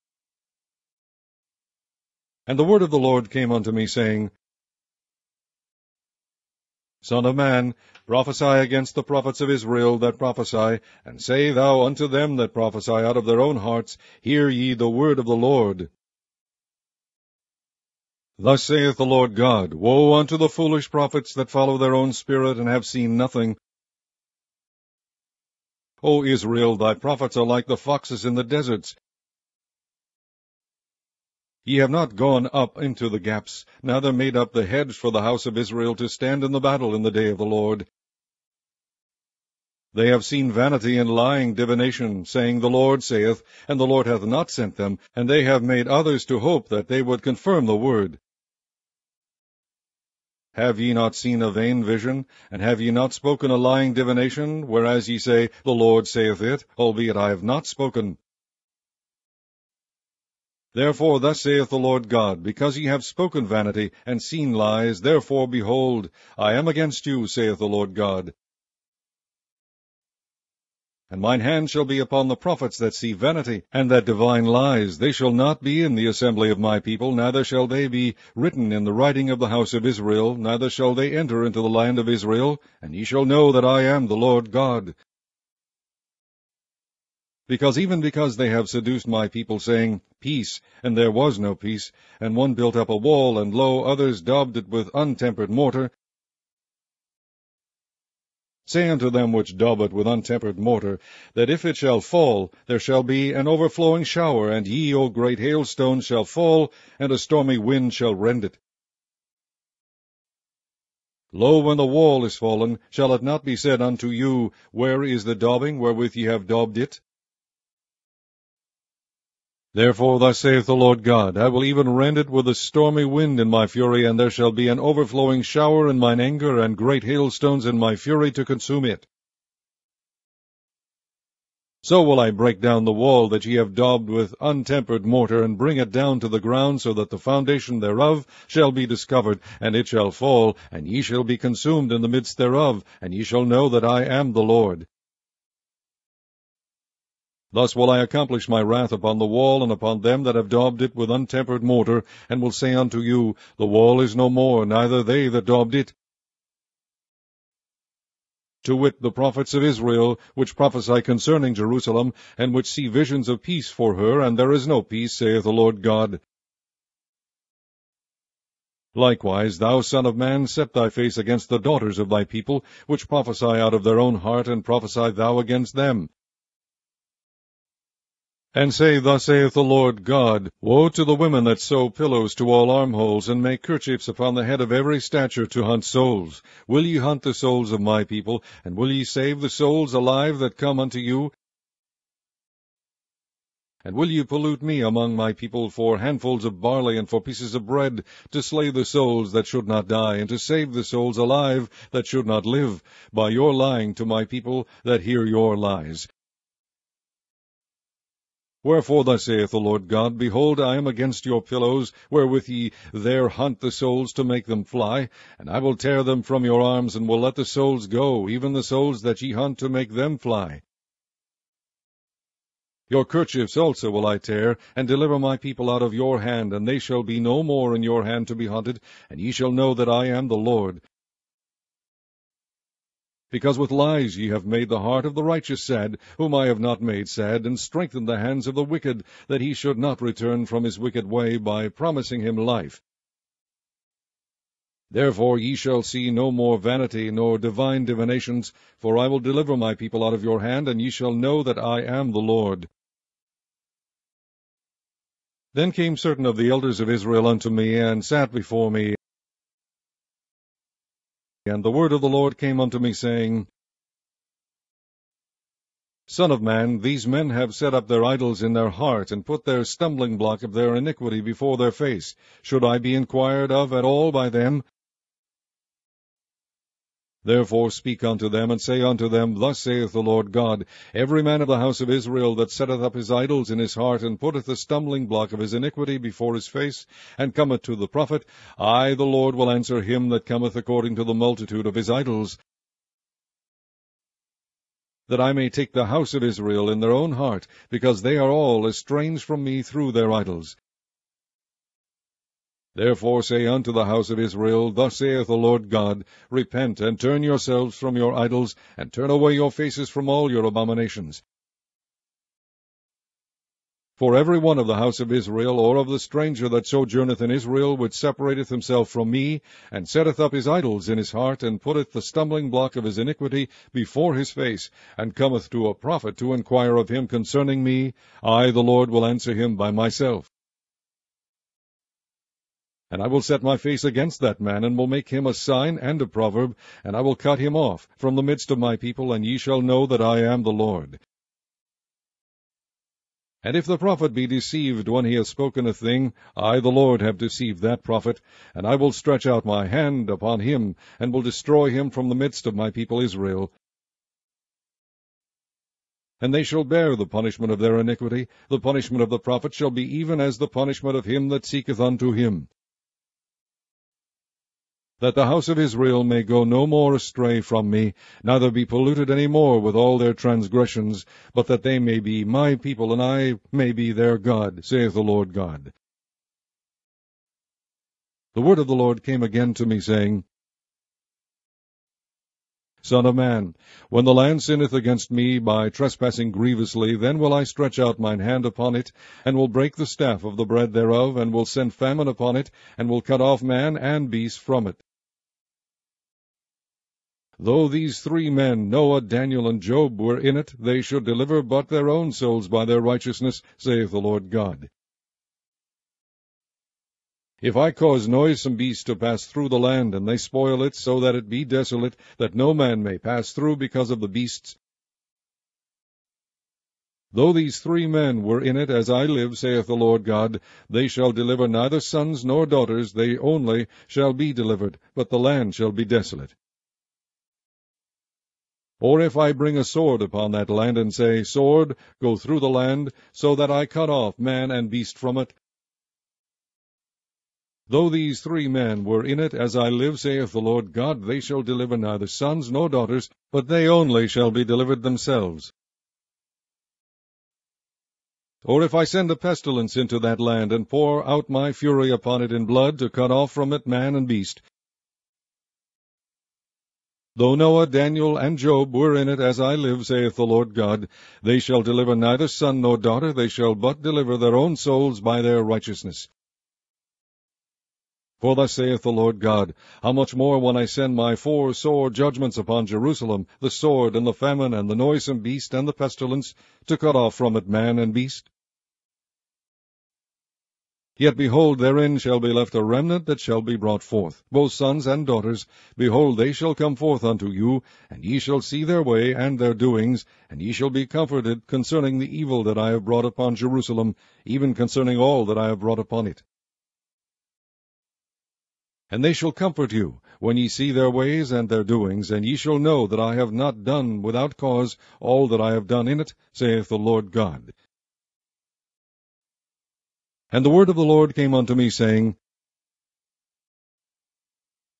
And the word of the Lord came unto me, saying, Son of man, prophesy against the prophets of Israel that prophesy, and say thou unto them that prophesy out of their own hearts, Hear ye the word of the Lord. Thus saith the Lord God, Woe unto the foolish prophets that follow their own spirit, and have seen nothing. O Israel, thy prophets are like the foxes in the deserts. Ye have not gone up into the gaps, neither made up the hedge for the house of Israel to stand in the battle in the day of the Lord. They have seen vanity and lying divination, saying, The Lord saith, and the Lord hath not sent them, and they have made others to hope that they would confirm the word. Have ye not seen a vain vision, and have ye not spoken a lying divination, whereas ye say, The Lord saith it, albeit I have not spoken? Therefore thus saith the Lord God, Because ye have spoken vanity, and seen lies, therefore, behold, I am against you, saith the Lord God. And mine hand shall be upon the prophets that see vanity, and that divine lies. They shall not be in the assembly of my people, neither shall they be written in the writing of the house of Israel, neither shall they enter into the land of Israel, and ye shall know that I am the Lord God. Because even because they have seduced my people, saying, Peace, and there was no peace, and one built up a wall, and lo, others daubed it with untempered mortar, Say unto them which daub it with untempered mortar, that if it shall fall, there shall be an overflowing shower, and ye, O great hailstones, shall fall, and a stormy wind shall rend it. Lo, when the wall is fallen, shall it not be said unto you, Where is the daubing wherewith ye have daubed it? Therefore thus saith the Lord God, I will even rend it with a stormy wind in my fury, and there shall be an overflowing shower in mine anger, and great hailstones in my fury to consume it. So will I break down the wall that ye have daubed with untempered mortar, and bring it down to the ground, so that the foundation thereof shall be discovered, and it shall fall, and ye shall be consumed in the midst thereof, and ye shall know that I am the Lord. Thus will I accomplish my wrath upon the wall, and upon them that have daubed it with untempered mortar, and will say unto you, The wall is no more, neither they that daubed it. To wit, the prophets of Israel, which prophesy concerning Jerusalem, and which see visions of peace for her, and there is no peace, saith the Lord God. Likewise, thou son of man, set thy face against the daughters of thy people, which prophesy out of their own heart, and prophesy thou against them and say, Thus saith the Lord God, Woe to the women that sew pillows to all armholes, and make kerchiefs upon the head of every stature to hunt souls. Will ye hunt the souls of my people, and will ye save the souls alive that come unto you? And will ye pollute me among my people for handfuls of barley and for pieces of bread, to slay the souls that should not die, and to save the souls alive that should not live, by your lying to my people that hear your lies? Wherefore thus saith the Lord God, Behold, I am against your pillows, wherewith ye there hunt the souls to make them fly, and I will tear them from your arms, and will let the souls go, even the souls that ye hunt to make them fly. Your kerchiefs also will I tear, and deliver my people out of your hand, and they shall be no more in your hand to be hunted, and ye shall know that I am the Lord. Because with lies ye have made the heart of the righteous sad, whom I have not made sad, and strengthened the hands of the wicked, that he should not return from his wicked way, by promising him life. Therefore ye shall see no more vanity, nor divine divinations, for I will deliver my people out of your hand, and ye shall know that I am the Lord. Then came certain of the elders of Israel unto me, and sat before me. And the word of the Lord came unto me, saying, Son of man, these men have set up their idols in their heart, and put their stumbling block of their iniquity before their face. Should I be inquired of at all by them? Therefore speak unto them, and say unto them, Thus saith the Lord God, Every man of the house of Israel that setteth up his idols in his heart, and putteth the stumbling block of his iniquity before his face, and cometh to the prophet, I the Lord will answer him that cometh according to the multitude of his idols, that I may take the house of Israel in their own heart, because they are all estranged from me through their idols. Therefore say unto the house of Israel, Thus saith the Lord God, Repent, and turn yourselves from your idols, and turn away your faces from all your abominations. For every one of the house of Israel, or of the stranger that sojourneth in Israel, which separateth himself from me, and setteth up his idols in his heart, and putteth the stumbling block of his iniquity before his face, and cometh to a prophet to inquire of him concerning me, I the Lord will answer him by myself. And I will set my face against that man, and will make him a sign and a proverb, and I will cut him off from the midst of my people, and ye shall know that I am the Lord. And if the prophet be deceived when he hath spoken a thing, I the Lord have deceived that prophet, and I will stretch out my hand upon him, and will destroy him from the midst of my people Israel. And they shall bear the punishment of their iniquity. The punishment of the prophet shall be even as the punishment of him that seeketh unto him that the house of Israel may go no more astray from me, neither be polluted any more with all their transgressions, but that they may be my people, and I may be their God, saith the Lord God. The word of the Lord came again to me, saying, Son of man, when the land sinneth against me by trespassing grievously, then will I stretch out mine hand upon it, and will break the staff of the bread thereof, and will send famine upon it, and will cut off man and beast from it. Though these three men, Noah, Daniel, and Job, were in it, they should deliver but their own souls by their righteousness, saith the Lord God. If I cause noisome beasts to pass through the land, and they spoil it, so that it be desolate, that no man may pass through because of the beasts, Though these three men were in it, as I live, saith the Lord God, they shall deliver neither sons nor daughters, they only shall be delivered, but the land shall be desolate. Or if I bring a sword upon that land, and say, Sword, go through the land, so that I cut off man and beast from it, Though these three men were in it, as I live, saith the Lord God, they shall deliver neither sons nor daughters, but they only shall be delivered themselves. Or if I send a pestilence into that land, and pour out my fury upon it in blood, to cut off from it man and beast, Though Noah, Daniel, and Job were in it, as I live, saith the Lord God, they shall deliver neither son nor daughter, they shall but deliver their own souls by their righteousness. For thus saith the Lord God, How much more when I send my four sore judgments upon Jerusalem, the sword, and the famine, and the noisome beast, and the pestilence, to cut off from it man and beast? Yet behold, therein shall be left a remnant that shall be brought forth, both sons and daughters. Behold, they shall come forth unto you, and ye shall see their way and their doings, and ye shall be comforted concerning the evil that I have brought upon Jerusalem, even concerning all that I have brought upon it. And they shall comfort you, when ye see their ways and their doings, and ye shall know that I have not done without cause all that I have done in it, saith the Lord God. And the word of the Lord came unto me, saying,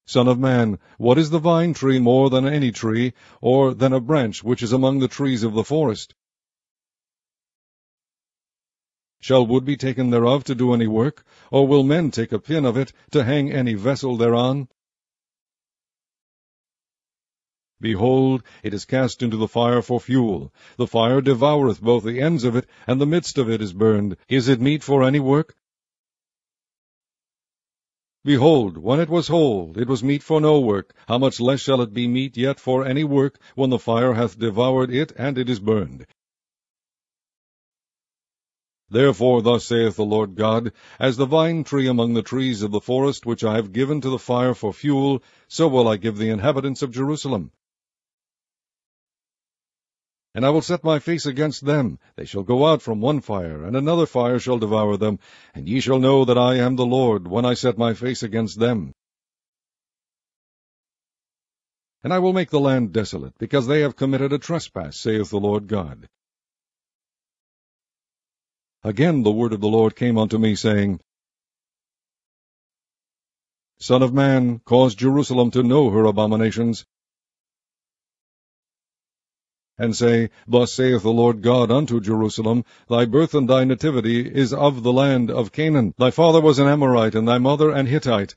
Son of man, what is the vine tree more than any tree, or than a branch which is among the trees of the forest? Shall wood be taken thereof to do any work, or will men take a pin of it to hang any vessel thereon? Behold, it is cast into the fire for fuel. The fire devoureth both the ends of it, and the midst of it is burned. Is it meet for any work? Behold, when it was whole, it was meet for no work. How much less shall it be meet yet for any work, when the fire hath devoured it, and it is burned? Therefore thus saith the Lord God, As the vine tree among the trees of the forest, which I have given to the fire for fuel, so will I give the inhabitants of Jerusalem. And I will set my face against them. They shall go out from one fire, and another fire shall devour them. And ye shall know that I am the Lord, when I set my face against them. And I will make the land desolate, because they have committed a trespass, saith the Lord God. Again the word of the Lord came unto me, saying, Son of man, cause Jerusalem to know her abominations, and say, Thus saith the Lord God unto Jerusalem, Thy birth and thy nativity is of the land of Canaan. Thy father was an Amorite, and thy mother an Hittite.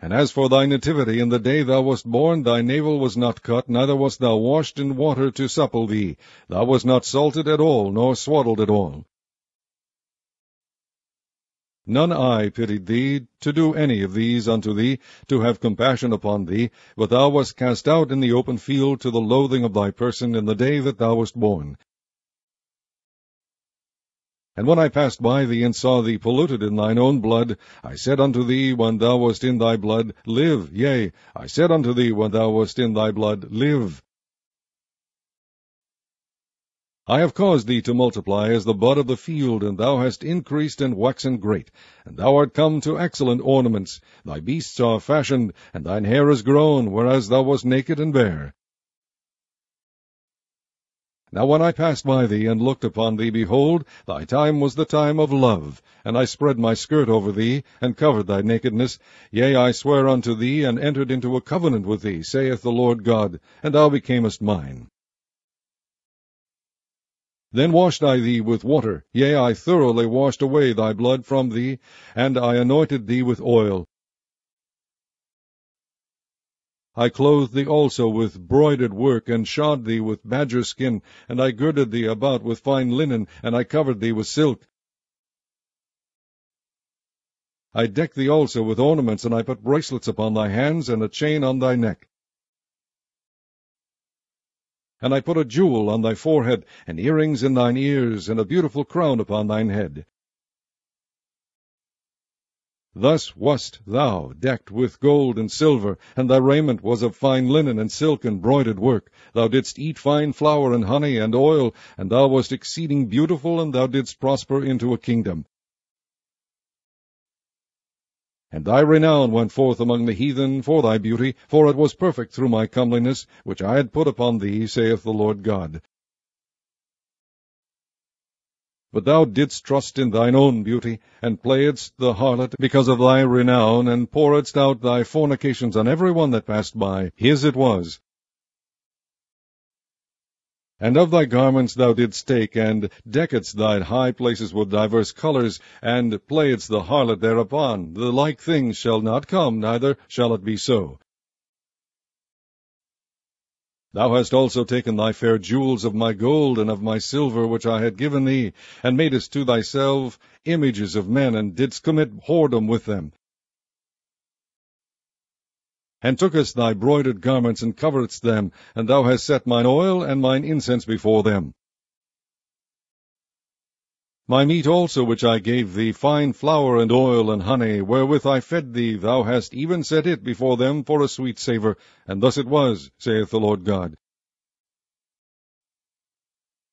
And as for thy nativity, in the day thou wast born, thy navel was not cut, neither wast thou washed in water to supple thee. Thou wast not salted at all, nor swaddled at all. None eye pitied thee, to do any of these unto thee, to have compassion upon thee, but thou wast cast out in the open field to the loathing of thy person in the day that thou wast born. And when I passed by thee and saw thee polluted in thine own blood, I said unto thee when thou wast in thy blood, Live, yea, I said unto thee when thou wast in thy blood, Live. I have caused thee to multiply as the bud of the field, and thou hast increased and waxen great, and thou art come to excellent ornaments. Thy beasts are fashioned, and thine hair is grown, whereas thou wast naked and bare. Now when I passed by thee and looked upon thee, behold, thy time was the time of love. And I spread my skirt over thee, and covered thy nakedness. Yea, I swear unto thee, and entered into a covenant with thee, saith the Lord God, and thou becamest mine. Then washed I thee with water, yea, I thoroughly washed away thy blood from thee, and I anointed thee with oil. I clothed thee also with broidered work, and shod thee with badger skin, and I girded thee about with fine linen, and I covered thee with silk. I decked thee also with ornaments, and I put bracelets upon thy hands, and a chain on thy neck. And I put a jewel on thy forehead, and earrings in thine ears, and a beautiful crown upon thine head. Thus wast thou decked with gold and silver, and thy raiment was of fine linen and silk and broidered work. Thou didst eat fine flour and honey and oil, and thou wast exceeding beautiful, and thou didst prosper into a kingdom. And thy renown went forth among the heathen for thy beauty, for it was perfect through my comeliness, which I had put upon thee, saith the Lord God. But thou didst trust in thine own beauty, and playedst the harlot because of thy renown, and pouredst out thy fornications on every one that passed by. His it was, and of thy garments thou didst take, and deckedst thy high places with divers colours, and playedst the harlot thereupon. The like thing shall not come, neither shall it be so. Thou hast also taken thy fair jewels of my gold and of my silver which I had given thee, and madest to thyself images of men, and didst commit whoredom with them and tookest thy broidered garments, and coveredst them, and thou hast set mine oil and mine incense before them. My meat also which I gave thee, fine flour and oil and honey, wherewith I fed thee, thou hast even set it before them for a sweet savour, and thus it was, saith the Lord God.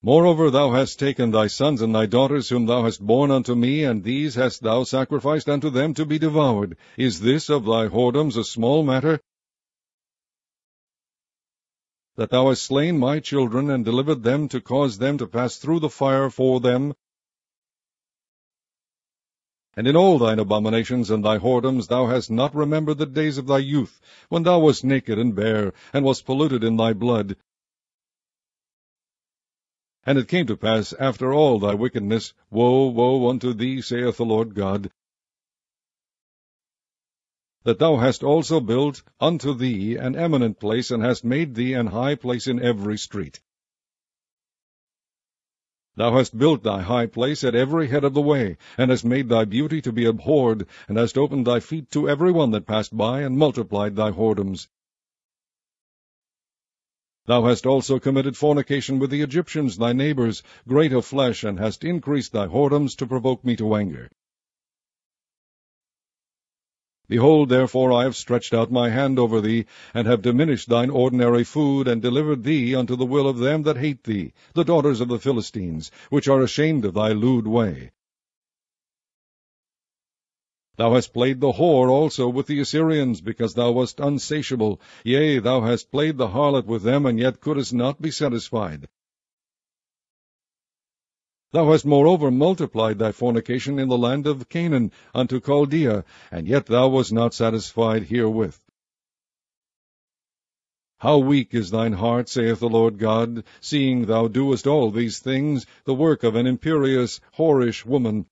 Moreover, thou hast taken thy sons and thy daughters whom thou hast borne unto me, and these hast thou sacrificed unto them to be devoured. Is this of thy whoredoms a small matter? That thou hast slain my children, and delivered them to cause them to pass through the fire for them? And in all thine abominations and thy whoredoms thou hast not remembered the days of thy youth, when thou wast naked and bare, and wast polluted in thy blood, and it came to pass after all thy wickedness, Woe, woe unto thee, saith the Lord God, that thou hast also built unto thee an eminent place, and hast made thee an high place in every street. Thou hast built thy high place at every head of the way, and hast made thy beauty to be abhorred, and hast opened thy feet to every one that passed by, and multiplied thy whoredoms. Thou hast also committed fornication with the Egyptians, thy neighbors, great of flesh, and hast increased thy whoredoms to provoke me to anger. Behold, therefore, I have stretched out my hand over thee, and have diminished thine ordinary food, and delivered thee unto the will of them that hate thee, the daughters of the Philistines, which are ashamed of thy lewd way. Thou hast played the whore also with the Assyrians, because thou wast unsatiable. Yea, thou hast played the harlot with them, and yet couldst not be satisfied. Thou hast moreover multiplied thy fornication in the land of Canaan unto Chaldea, and yet thou wast not satisfied herewith. How weak is thine heart, saith the Lord God, seeing thou doest all these things, the work of an imperious, whorish woman,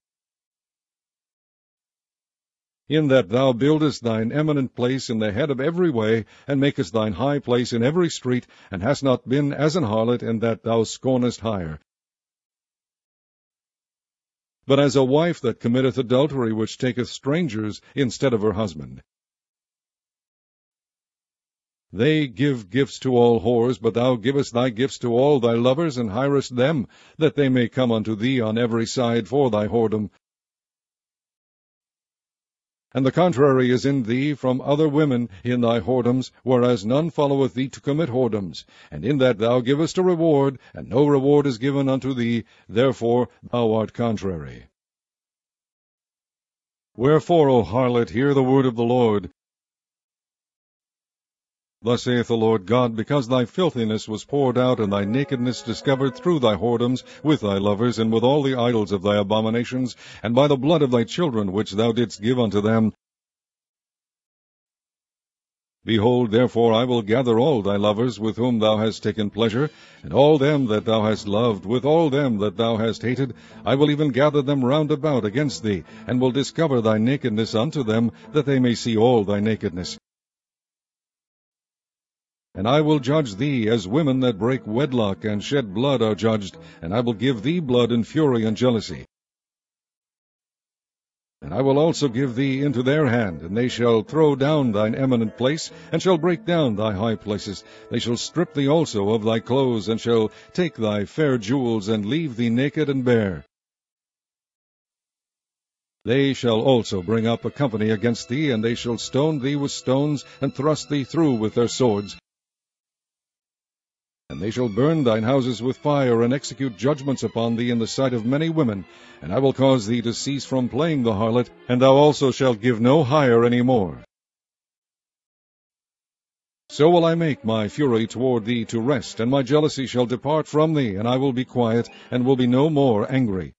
in that thou buildest thine eminent place in the head of every way, and makest thine high place in every street, and hast not been as an harlot in that thou scornest hire. But as a wife that committeth adultery, which taketh strangers instead of her husband. They give gifts to all whores, but thou givest thy gifts to all thy lovers, and hirest them, that they may come unto thee on every side for thy whoredom, and the contrary is in thee from other women in thy whoredoms, whereas none followeth thee to commit whoredoms. And in that thou givest a reward, and no reward is given unto thee, therefore thou art contrary. Wherefore, O harlot, hear the word of the Lord. Thus saith the Lord God, because thy filthiness was poured out, and thy nakedness discovered through thy whoredoms, with thy lovers, and with all the idols of thy abominations, and by the blood of thy children which thou didst give unto them. Behold, therefore, I will gather all thy lovers with whom thou hast taken pleasure, and all them that thou hast loved, with all them that thou hast hated, I will even gather them round about against thee, and will discover thy nakedness unto them, that they may see all thy nakedness. And I will judge thee as women that break wedlock and shed blood are judged, and I will give thee blood and fury and jealousy. And I will also give thee into their hand, and they shall throw down thine eminent place, and shall break down thy high places. They shall strip thee also of thy clothes, and shall take thy fair jewels, and leave thee naked and bare. They shall also bring up a company against thee, and they shall stone thee with stones, and thrust thee through with their swords. And they shall burn thine houses with fire, and execute judgments upon thee in the sight of many women. And I will cause thee to cease from playing the harlot, and thou also shalt give no hire any more. So will I make my fury toward thee to rest, and my jealousy shall depart from thee, and I will be quiet, and will be no more angry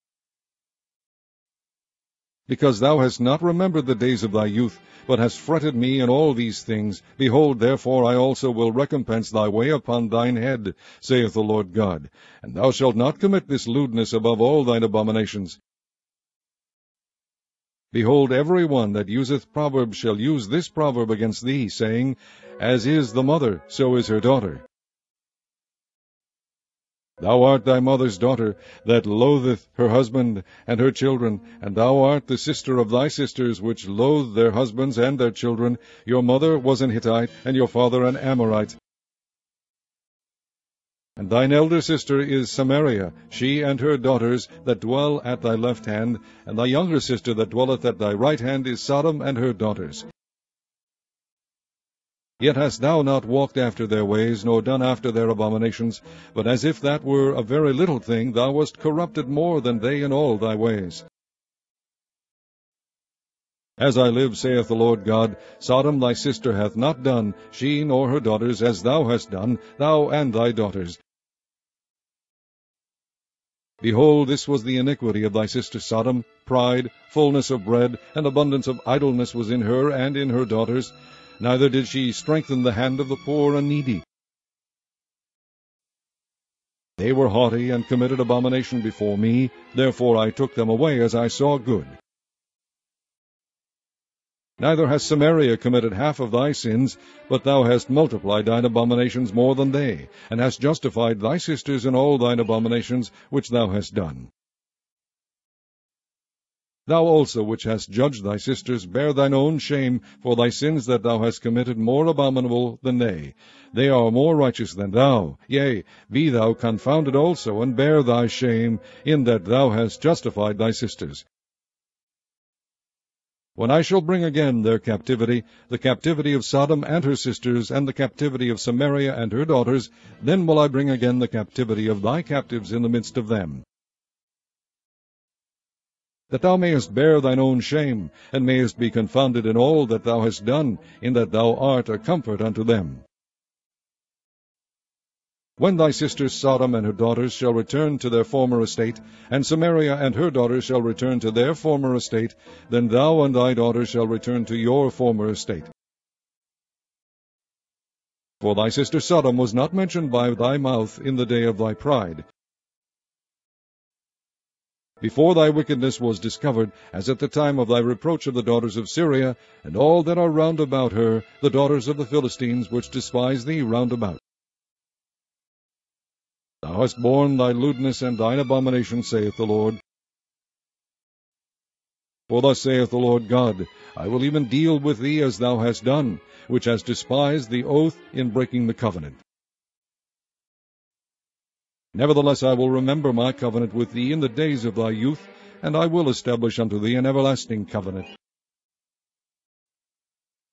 because thou hast not remembered the days of thy youth, but hast fretted me in all these things. Behold, therefore I also will recompense thy way upon thine head, saith the Lord God. And thou shalt not commit this lewdness above all thine abominations. Behold, every one that useth proverbs shall use this proverb against thee, saying, As is the mother, so is her daughter. Thou art thy mother's daughter, that loatheth her husband and her children, and thou art the sister of thy sisters, which loathe their husbands and their children. Your mother was an Hittite, and your father an Amorite. And thine elder sister is Samaria, she and her daughters that dwell at thy left hand, and thy younger sister that dwelleth at thy right hand is Sodom and her daughters. Yet hast thou not walked after their ways, nor done after their abominations, but as if that were a very little thing, thou wast corrupted more than they in all thy ways. As I live, saith the Lord God, Sodom thy sister hath not done, she nor her daughters, as thou hast done, thou and thy daughters. Behold, this was the iniquity of thy sister Sodom. Pride, fullness of bread, and abundance of idleness was in her and in her daughters neither did she strengthen the hand of the poor and needy. They were haughty and committed abomination before me, therefore I took them away as I saw good. Neither has Samaria committed half of thy sins, but thou hast multiplied thine abominations more than they, and hast justified thy sisters in all thine abominations which thou hast done. Thou also, which hast judged thy sisters, bear thine own shame for thy sins that thou hast committed more abominable than they. They are more righteous than thou. Yea, be thou confounded also, and bear thy shame, in that thou hast justified thy sisters. When I shall bring again their captivity, the captivity of Sodom and her sisters, and the captivity of Samaria and her daughters, then will I bring again the captivity of thy captives in the midst of them. That thou mayest bear thine own shame, and mayest be confounded in all that thou hast done, in that thou art a comfort unto them. When thy sister Sodom and her daughters shall return to their former estate, and Samaria and her daughters shall return to their former estate, then thou and thy daughters shall return to your former estate. For thy sister Sodom was not mentioned by thy mouth in the day of thy pride. Before thy wickedness was discovered, as at the time of thy reproach of the daughters of Syria, and all that are round about her, the daughters of the Philistines, which despise thee round about. Thou hast borne thy lewdness and thine abomination, saith the Lord. For thus saith the Lord God, I will even deal with thee as thou hast done, which hast despised the oath in breaking the covenant. Nevertheless I will remember my covenant with thee in the days of thy youth, and I will establish unto thee an everlasting covenant.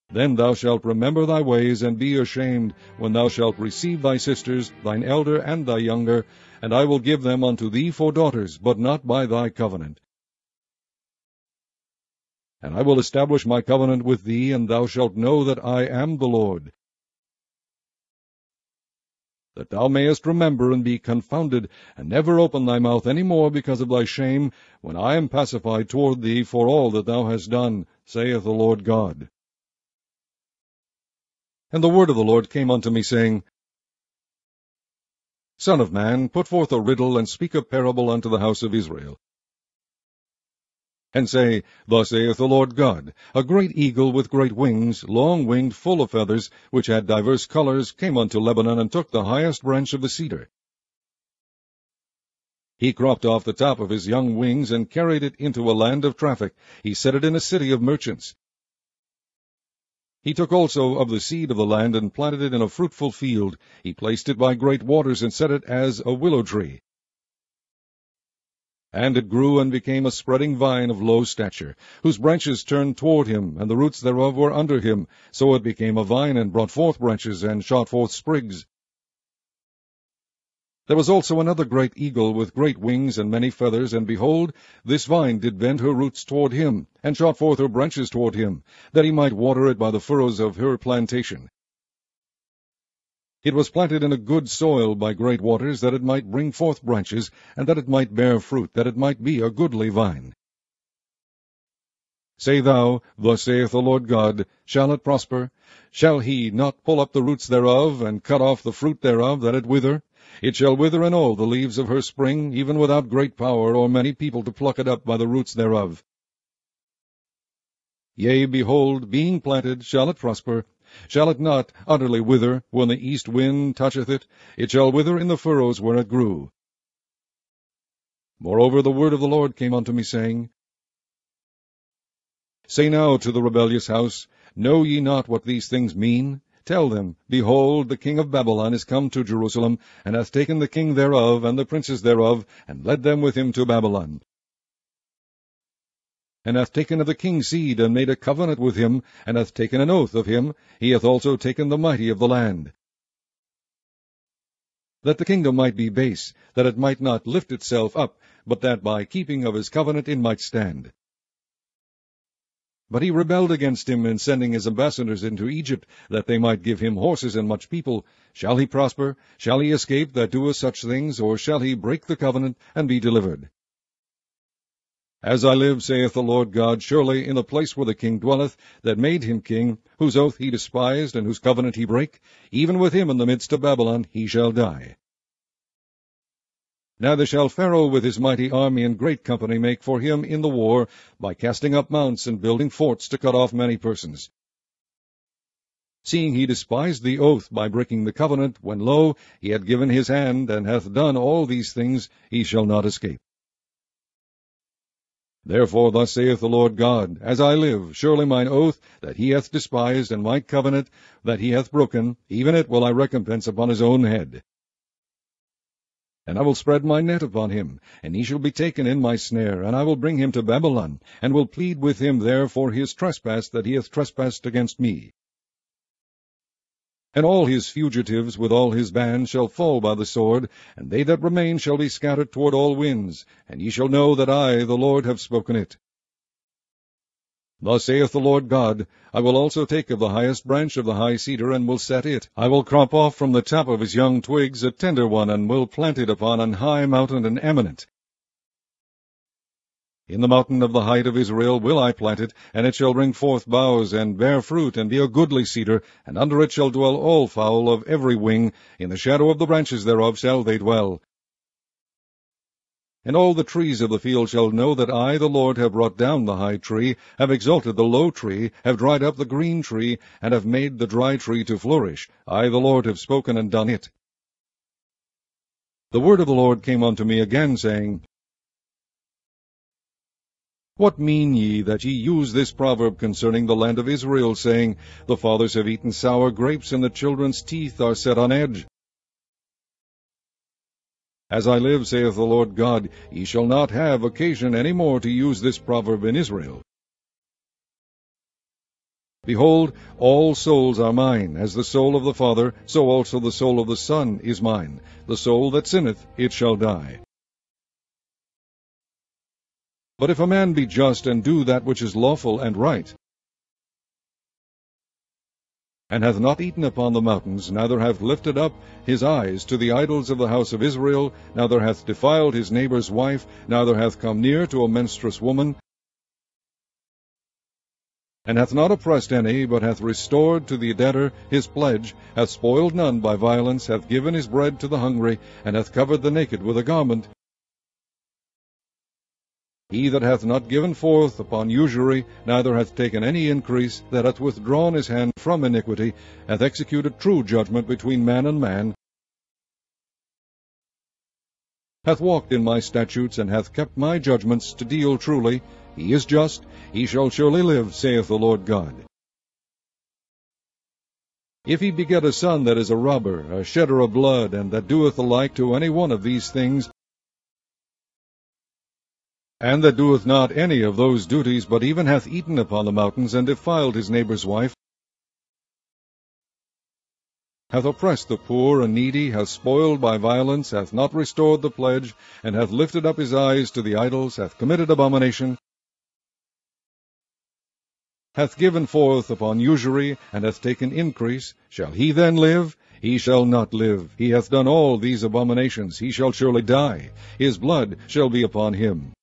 Then thou shalt remember thy ways, and be ashamed, when thou shalt receive thy sisters, thine elder and thy younger, and I will give them unto thee for daughters, but not by thy covenant. And I will establish my covenant with thee, and thou shalt know that I am the Lord. That thou mayest remember and be confounded, and never open thy mouth any more because of thy shame, when I am pacified toward thee for all that thou hast done, saith the Lord God. And the word of the Lord came unto me, saying, Son of man, put forth a riddle, and speak a parable unto the house of Israel. And say, Thus saith the Lord God, A great eagle with great wings, long-winged, full of feathers, which had divers colours, came unto Lebanon, and took the highest branch of the cedar. He cropped off the top of his young wings, and carried it into a land of traffic. He set it in a city of merchants. He took also of the seed of the land, and planted it in a fruitful field. He placed it by great waters, and set it as a willow tree. And it grew and became a spreading vine of low stature, whose branches turned toward him, and the roots thereof were under him. So it became a vine, and brought forth branches, and shot forth sprigs. There was also another great eagle with great wings and many feathers, and behold, this vine did bend her roots toward him, and shot forth her branches toward him, that he might water it by the furrows of her plantation. It was planted in a good soil by great waters, that it might bring forth branches, and that it might bear fruit, that it might be a goodly vine. Say thou, Thus saith the Lord God, Shall it prosper? Shall he not pull up the roots thereof, and cut off the fruit thereof, that it wither? It shall wither in all the leaves of her spring, even without great power or many people to pluck it up by the roots thereof. Yea, behold, being planted, shall it prosper? Shall it not utterly wither when the east wind toucheth it? It shall wither in the furrows where it grew. Moreover, the word of the Lord came unto me, saying, Say now to the rebellious house, Know ye not what these things mean? Tell them, Behold, the king of Babylon is come to Jerusalem, and hath taken the king thereof, and the princes thereof, and led them with him to Babylon. And hath taken of the king's seed, and made a covenant with him, and hath taken an oath of him, he hath also taken the mighty of the land. That the kingdom might be base, that it might not lift itself up, but that by keeping of his covenant it might stand. But he rebelled against him in sending his ambassadors into Egypt, that they might give him horses and much people. Shall he prosper? Shall he escape that doeth such things? Or shall he break the covenant, and be delivered? As I live, saith the Lord God, surely in the place where the king dwelleth, that made him king, whose oath he despised, and whose covenant he brake, even with him in the midst of Babylon he shall die. Neither shall Pharaoh with his mighty army and great company make for him in the war, by casting up mounts and building forts to cut off many persons. Seeing he despised the oath by breaking the covenant, when lo, he had given his hand, and hath done all these things, he shall not escape. Therefore thus saith the Lord God, As I live, surely mine oath that he hath despised, and my covenant that he hath broken, even it will I recompense upon his own head. And I will spread my net upon him, and he shall be taken in my snare, and I will bring him to Babylon, and will plead with him there for his trespass that he hath trespassed against me. And all his fugitives with all his band shall fall by the sword, and they that remain shall be scattered toward all winds, and ye shall know that I, the Lord, have spoken it. Thus saith the Lord God, I will also take of the highest branch of the high cedar, and will set it. I will crop off from the top of his young twigs a tender one, and will plant it upon an high mountain and eminent, in the mountain of the height of Israel will I plant it, and it shall bring forth boughs, and bear fruit, and be a goodly cedar, and under it shall dwell all fowl of every wing, in the shadow of the branches thereof shall they dwell. And all the trees of the field shall know that I, the Lord, have brought down the high tree, have exalted the low tree, have dried up the green tree, and have made the dry tree to flourish. I, the Lord, have spoken and done it. The word of the Lord came unto me again, saying, what mean ye that ye use this proverb concerning the land of Israel, saying, The fathers have eaten sour grapes, and the children's teeth are set on edge? As I live, saith the Lord God, ye shall not have occasion any more to use this proverb in Israel. Behold, all souls are mine, as the soul of the Father, so also the soul of the Son is mine. The soul that sinneth, it shall die. But if a man be just and do that which is lawful and right, and hath not eaten upon the mountains, neither hath lifted up his eyes to the idols of the house of Israel, neither hath defiled his neighbour's wife, neither hath come near to a menstruous woman, and hath not oppressed any, but hath restored to the debtor his pledge, hath spoiled none by violence, hath given his bread to the hungry, and hath covered the naked with a garment, he that hath not given forth upon usury, neither hath taken any increase, that hath withdrawn his hand from iniquity, hath executed true judgment between man and man, hath walked in my statutes, and hath kept my judgments to deal truly, he is just, he shall surely live, saith the Lord God. If he beget a son that is a robber, a shedder of blood, and that doeth the like to any one of these things, and that doeth not any of those duties, but even hath eaten upon the mountains, and defiled his neighbour's wife, hath oppressed the poor and needy, hath spoiled by violence, hath not restored the pledge, and hath lifted up his eyes to the idols, hath committed abomination, hath given forth upon usury, and hath taken increase, shall he then live? He shall not live. He hath done all these abominations. He shall surely die. His blood shall be upon him.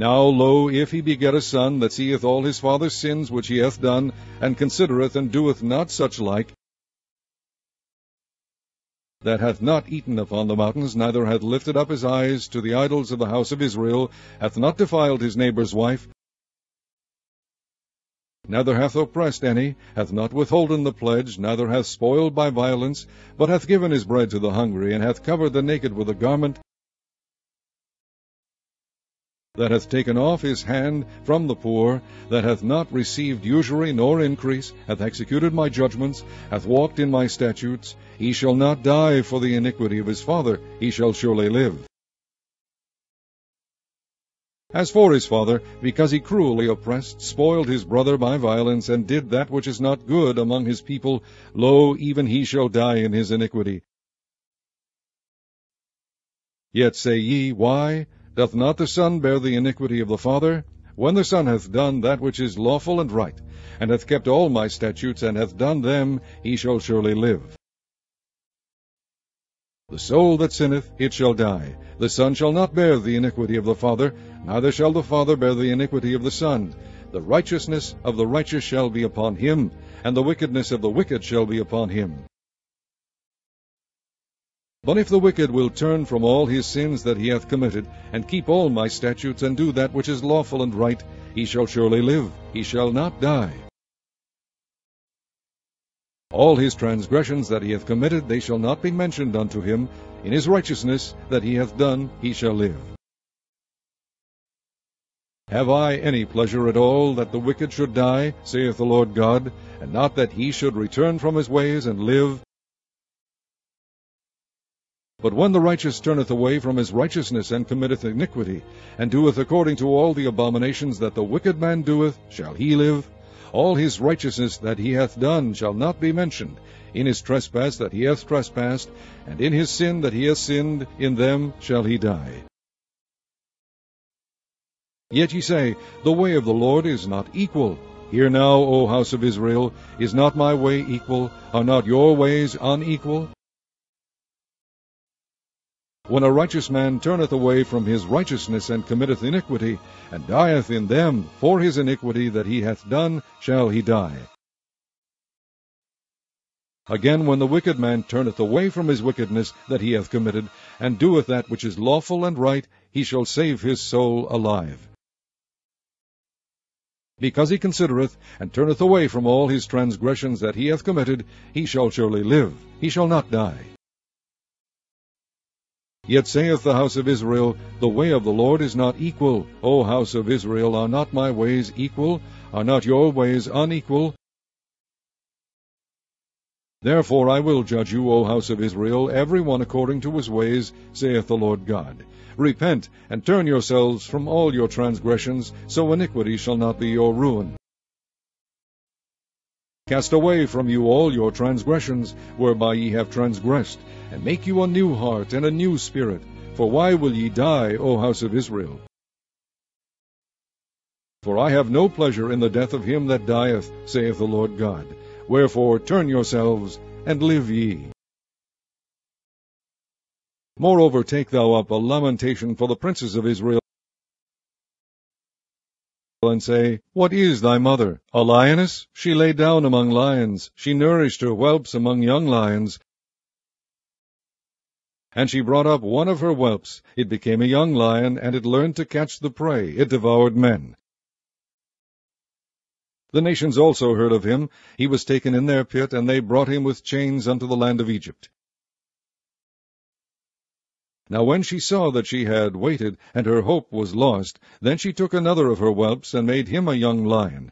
Now, lo, if he beget a son that seeth all his father's sins which he hath done, and considereth and doeth not such like, that hath not eaten upon the mountains, neither hath lifted up his eyes to the idols of the house of Israel, hath not defiled his neighbour's wife, neither hath oppressed any, hath not withholden the pledge, neither hath spoiled by violence, but hath given his bread to the hungry, and hath covered the naked with a garment, that hath taken off his hand from the poor, that hath not received usury nor increase, hath executed my judgments, hath walked in my statutes, he shall not die for the iniquity of his father, he shall surely live. As for his father, because he cruelly oppressed, spoiled his brother by violence, and did that which is not good among his people, lo, even he shall die in his iniquity. Yet say ye, Why? Doth not the Son bear the iniquity of the Father? When the Son hath done that which is lawful and right, and hath kept all my statutes, and hath done them, he shall surely live. The soul that sinneth, it shall die. The Son shall not bear the iniquity of the Father, neither shall the Father bear the iniquity of the Son. The righteousness of the righteous shall be upon him, and the wickedness of the wicked shall be upon him. But if the wicked will turn from all his sins that he hath committed, and keep all my statutes, and do that which is lawful and right, he shall surely live, he shall not die. All his transgressions that he hath committed, they shall not be mentioned unto him. In his righteousness that he hath done, he shall live. Have I any pleasure at all that the wicked should die, saith the Lord God, and not that he should return from his ways and live? But when the righteous turneth away from his righteousness and committeth iniquity, and doeth according to all the abominations that the wicked man doeth, shall he live? All his righteousness that he hath done shall not be mentioned. In his trespass that he hath trespassed, and in his sin that he hath sinned, in them shall he die. Yet ye say, The way of the Lord is not equal. Hear now, O house of Israel, is not my way equal? Are not your ways unequal? When a righteous man turneth away from his righteousness and committeth iniquity, and dieth in them, for his iniquity that he hath done shall he die. Again, when the wicked man turneth away from his wickedness that he hath committed, and doeth that which is lawful and right, he shall save his soul alive because he considereth, and turneth away from all his transgressions that he hath committed, he shall surely live, he shall not die. Yet saith the house of Israel, The way of the Lord is not equal. O house of Israel, are not my ways equal? Are not your ways unequal? Therefore I will judge you, O house of Israel, every one according to his ways, saith the Lord God. Repent, and turn yourselves from all your transgressions, so iniquity shall not be your ruin. Cast away from you all your transgressions, whereby ye have transgressed, and make you a new heart and a new spirit. For why will ye die, O house of Israel? For I have no pleasure in the death of him that dieth, saith the Lord God. Wherefore turn yourselves, and live ye. Moreover, take thou up a lamentation for the princes of Israel, and say, What is thy mother? A lioness? She lay down among lions. She nourished her whelps among young lions. And she brought up one of her whelps. It became a young lion, and it learned to catch the prey. It devoured men. The nations also heard of him. He was taken in their pit, and they brought him with chains unto the land of Egypt. Now when she saw that she had waited, and her hope was lost, then she took another of her whelps, and made him a young lion.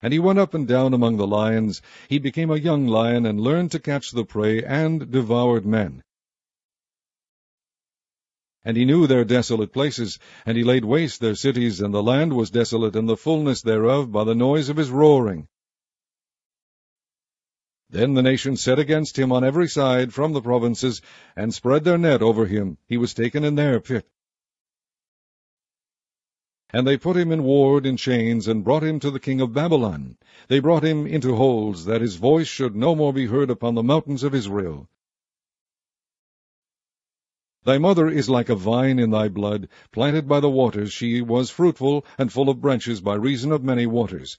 And he went up and down among the lions. He became a young lion, and learned to catch the prey, and devoured men. And he knew their desolate places, and he laid waste their cities, and the land was desolate, and the fullness thereof, by the noise of his roaring. Then the nations set against him on every side from the provinces, and spread their net over him. He was taken in their pit. And they put him in ward in chains, and brought him to the king of Babylon. They brought him into holes, that his voice should no more be heard upon the mountains of Israel. Thy mother is like a vine in thy blood, planted by the waters. She was fruitful and full of branches by reason of many waters.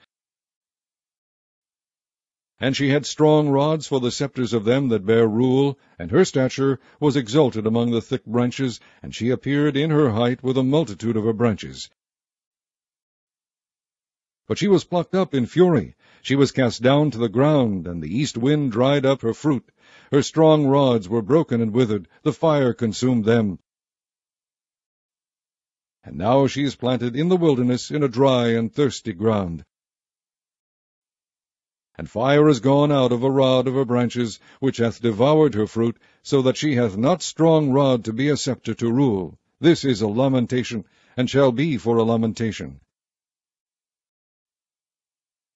And she had strong rods for the sceptres of them that bear rule, and her stature was exalted among the thick branches, and she appeared in her height with a multitude of her branches. But she was plucked up in fury, she was cast down to the ground, and the east wind dried up her fruit. Her strong rods were broken and withered, the fire consumed them. And now she is planted in the wilderness in a dry and thirsty ground and fire is gone out of a rod of her branches, which hath devoured her fruit, so that she hath not strong rod to be a sceptre to rule. This is a lamentation, and shall be for a lamentation.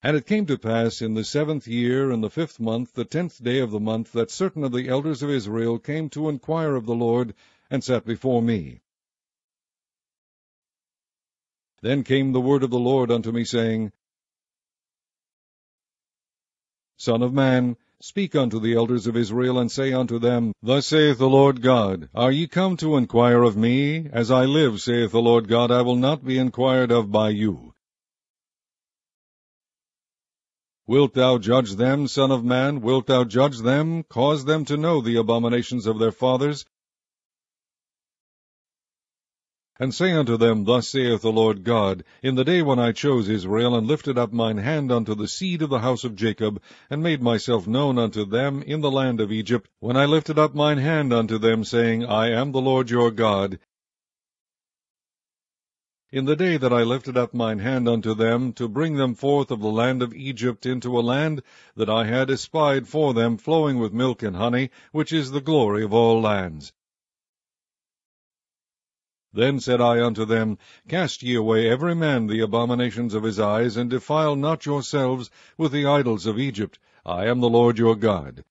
And it came to pass in the seventh year, in the fifth month, the tenth day of the month, that certain of the elders of Israel came to inquire of the Lord, and sat before me. Then came the word of the Lord unto me, saying, Son of man, speak unto the elders of Israel, and say unto them, Thus saith the Lord God, Are ye come to inquire of me? As I live, saith the Lord God, I will not be inquired of by you. Wilt thou judge them, Son of man? Wilt thou judge them? Cause them to know the abominations of their fathers? And say unto them, Thus saith the Lord God, In the day when I chose Israel, and lifted up mine hand unto the seed of the house of Jacob, and made myself known unto them in the land of Egypt, when I lifted up mine hand unto them, saying, I am the Lord your God, in the day that I lifted up mine hand unto them, to bring them forth of the land of Egypt into a land that I had espied for them, flowing with milk and honey, which is the glory of all lands. Then said I unto them, Cast ye away every man the abominations of his eyes, and defile not yourselves with the idols of Egypt. I am the Lord your God.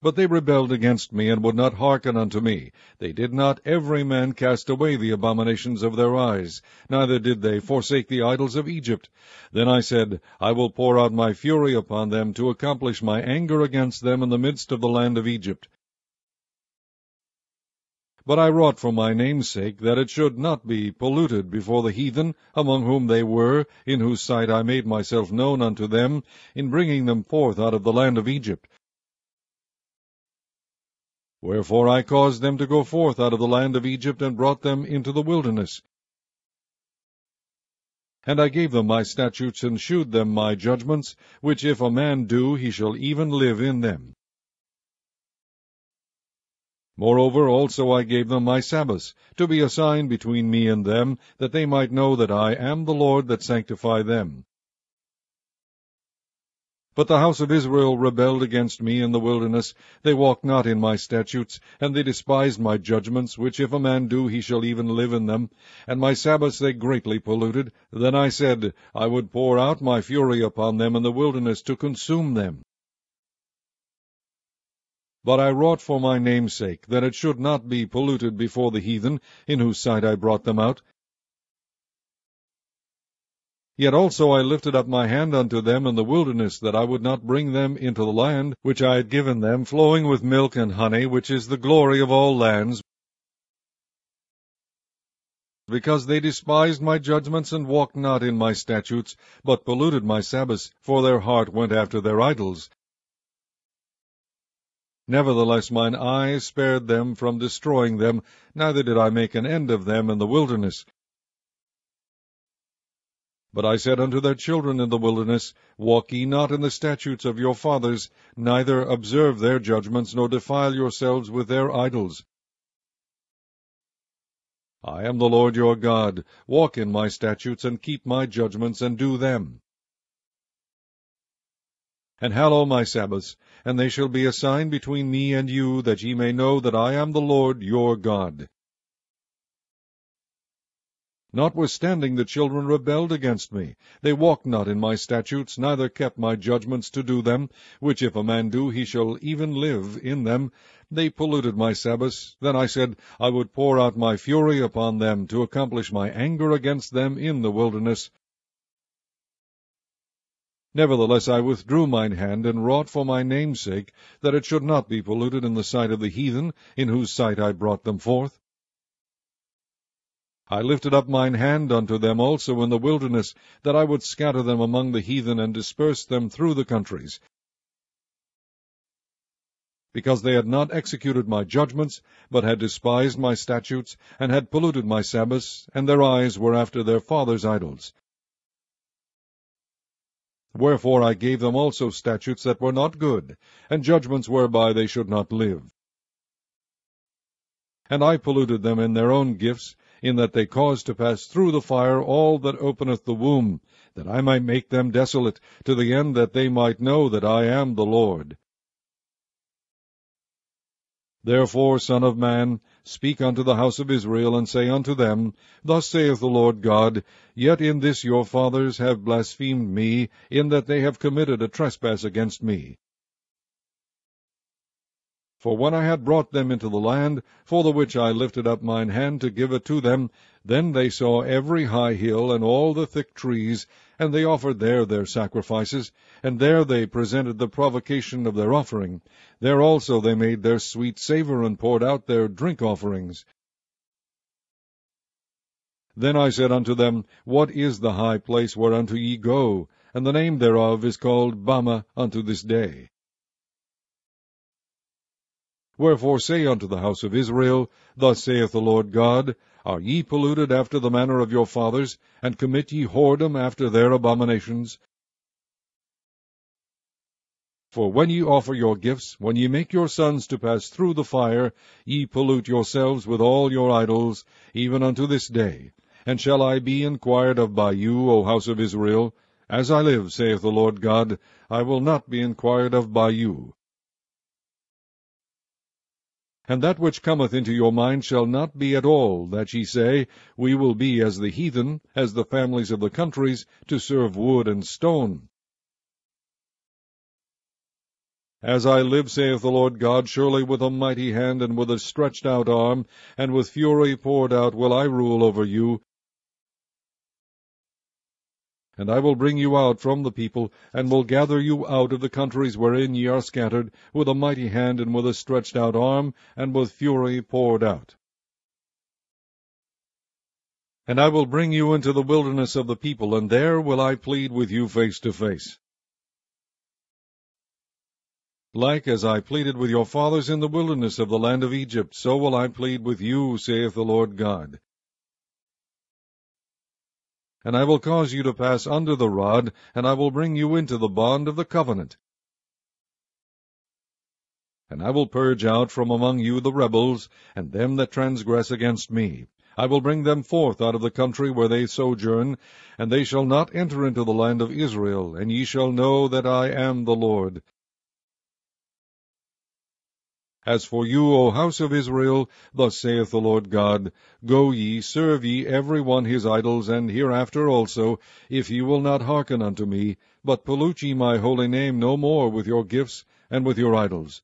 But they rebelled against me, and would not hearken unto me. They did not every man cast away the abominations of their eyes, neither did they forsake the idols of Egypt. Then I said, I will pour out my fury upon them, to accomplish my anger against them in the midst of the land of Egypt. But I wrought for my name's sake, that it should not be polluted before the heathen, among whom they were, in whose sight I made myself known unto them, in bringing them forth out of the land of Egypt. Wherefore I caused them to go forth out of the land of Egypt, and brought them into the wilderness. And I gave them my statutes, and shewed them my judgments, which if a man do, he shall even live in them. Moreover also I gave them my Sabbaths, to be a sign between me and them, that they might know that I am the Lord that sanctify them. But the house of Israel rebelled against me in the wilderness. They walked not in my statutes, and they despised my judgments, which if a man do, he shall even live in them. And my Sabbaths they greatly polluted. Then I said, I would pour out my fury upon them in the wilderness to consume them. But I wrought for my name's sake, that it should not be polluted before the heathen, in whose sight I brought them out. Yet also I lifted up my hand unto them in the wilderness, that I would not bring them into the land which I had given them, flowing with milk and honey, which is the glory of all lands, because they despised my judgments, and walked not in my statutes, but polluted my Sabbaths, for their heart went after their idols. Nevertheless mine eye spared them from destroying them, neither did I make an end of them in the wilderness. But I said unto their children in the wilderness, Walk ye not in the statutes of your fathers, neither observe their judgments, nor defile yourselves with their idols. I am the Lord your God. Walk in my statutes, and keep my judgments, and do them. And hallow my Sabbaths, and they shall be a sign between me and you, that ye may know that I am the Lord your God. Notwithstanding the children rebelled against me. They walked not in my statutes, neither kept my judgments to do them, which if a man do, he shall even live in them. They polluted my Sabbaths. Then I said, I would pour out my fury upon them, to accomplish my anger against them in the wilderness. Nevertheless I withdrew mine hand, and wrought for my name's sake, that it should not be polluted in the sight of the heathen, in whose sight I brought them forth. I lifted up mine hand unto them also in the wilderness, that I would scatter them among the heathen, and disperse them through the countries, because they had not executed my judgments, but had despised my statutes, and had polluted my Sabbaths, and their eyes were after their fathers' idols. Wherefore I gave them also statutes that were not good, and judgments whereby they should not live. And I polluted them in their own gifts, in that they caused to pass through the fire all that openeth the womb, that I might make them desolate, to the end that they might know that I am the Lord. Therefore, Son of man, speak unto the house of Israel, and say unto them, Thus saith the Lord God, Yet in this your fathers have blasphemed me, in that they have committed a trespass against me. For when I had brought them into the land, for the which I lifted up mine hand to give it to them, then they saw every high hill, and all the thick trees, and they offered there their sacrifices, and there they presented the provocation of their offering. There also they made their sweet savour, and poured out their drink offerings. Then I said unto them, What is the high place whereunto ye go? And the name thereof is called Bamah unto this day. Wherefore say unto the house of Israel, Thus saith the Lord God, Are ye polluted after the manner of your fathers, and commit ye whoredom after their abominations? For when ye offer your gifts, when ye make your sons to pass through the fire, ye pollute yourselves with all your idols, even unto this day. And shall I be inquired of by you, O house of Israel? As I live, saith the Lord God, I will not be inquired of by you. And that which cometh into your mind shall not be at all, that ye say, We will be as the heathen, as the families of the countries, to serve wood and stone. As I live, saith the Lord God, surely with a mighty hand, and with a stretched out arm, and with fury poured out, will I rule over you. And I will bring you out from the people, and will gather you out of the countries wherein ye are scattered, with a mighty hand, and with a stretched out arm, and with fury poured out. And I will bring you into the wilderness of the people, and there will I plead with you face to face like as I pleaded with your fathers in the wilderness of the land of Egypt, so will I plead with you, saith the Lord God. And I will cause you to pass under the rod, and I will bring you into the bond of the covenant. And I will purge out from among you the rebels, and them that transgress against me. I will bring them forth out of the country where they sojourn, and they shall not enter into the land of Israel, and ye shall know that I am the Lord. As for you, O house of Israel, thus saith the Lord God, Go ye, serve ye every one his idols, and hereafter also, if ye will not hearken unto me, but pollute ye my holy name no more with your gifts and with your idols.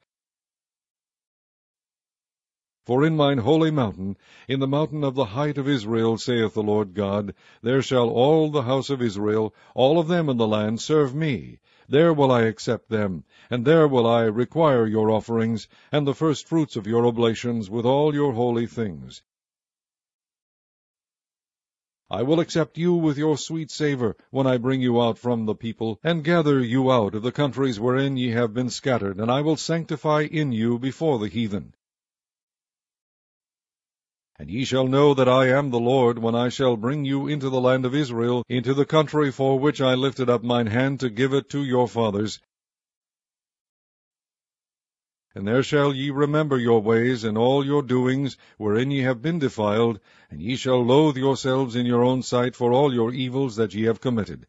For in mine holy mountain, in the mountain of the height of Israel, saith the Lord God, there shall all the house of Israel, all of them in the land, serve me, there will I accept them, and there will I require your offerings, and the first fruits of your oblations, with all your holy things. I will accept you with your sweet savour, when I bring you out from the people, and gather you out of the countries wherein ye have been scattered, and I will sanctify in you before the heathen. And ye shall know that I am the Lord, when I shall bring you into the land of Israel, into the country for which I lifted up mine hand to give it to your fathers. And there shall ye remember your ways and all your doings, wherein ye have been defiled, and ye shall loathe yourselves in your own sight for all your evils that ye have committed.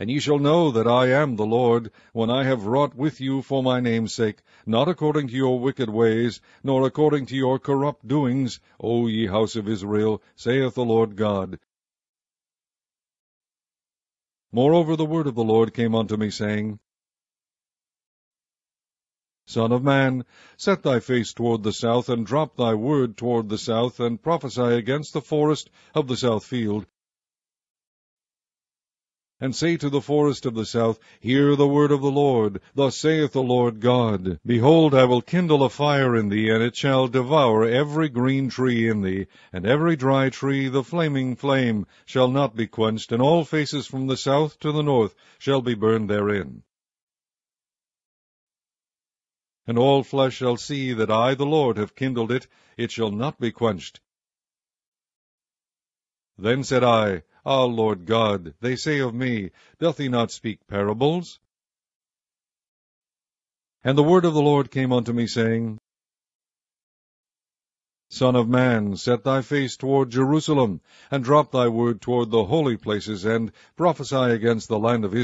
And ye shall know that I am the Lord, when I have wrought with you for my name's sake, not according to your wicked ways, nor according to your corrupt doings, O ye house of Israel, saith the Lord God. Moreover the word of the Lord came unto me, saying, Son of man, set thy face toward the south, and drop thy word toward the south, and prophesy against the forest of the south field, and say to the forest of the south, Hear the word of the Lord. Thus saith the Lord God, Behold, I will kindle a fire in thee, and it shall devour every green tree in thee, and every dry tree the flaming flame shall not be quenched, and all faces from the south to the north shall be burned therein. And all flesh shall see that I, the Lord, have kindled it, it shall not be quenched. Then said I, Ah, Lord God, they say of me, Doth he not speak parables? And the word of the Lord came unto me, saying, Son of man, set thy face toward Jerusalem, and drop thy word toward the holy places, and prophesy against the land of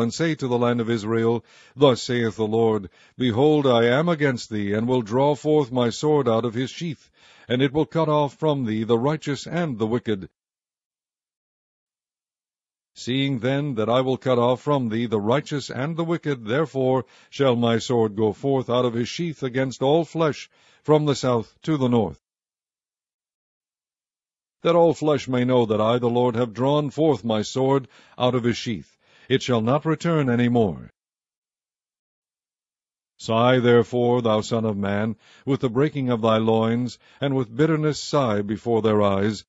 And say to the land of Israel, Thus saith the Lord, Behold, I am against thee, and will draw forth my sword out of his sheath, and it will cut off from thee the righteous and the wicked. Seeing then that I will cut off from thee the righteous and the wicked, therefore shall my sword go forth out of his sheath against all flesh, from the south to the north. That all flesh may know that I, the Lord, have drawn forth my sword out of his sheath. It shall not return any more. Sigh therefore, thou son of man, with the breaking of thy loins, and with bitterness sigh before their eyes.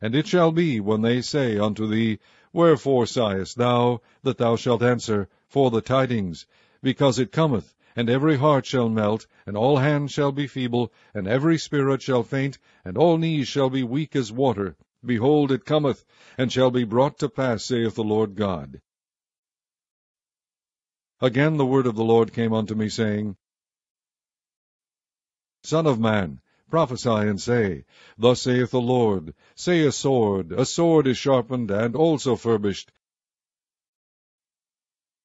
And it shall be, when they say unto thee, Wherefore sighest thou? that thou shalt answer, For the tidings, because it cometh, and every heart shall melt, and all hands shall be feeble, and every spirit shall faint, and all knees shall be weak as water. Behold, it cometh, and shall be brought to pass, saith the Lord God. Again the word of the Lord came unto me, saying, Son of man, prophesy and say, Thus saith the Lord, Say a sword, a sword is sharpened, and also furbished.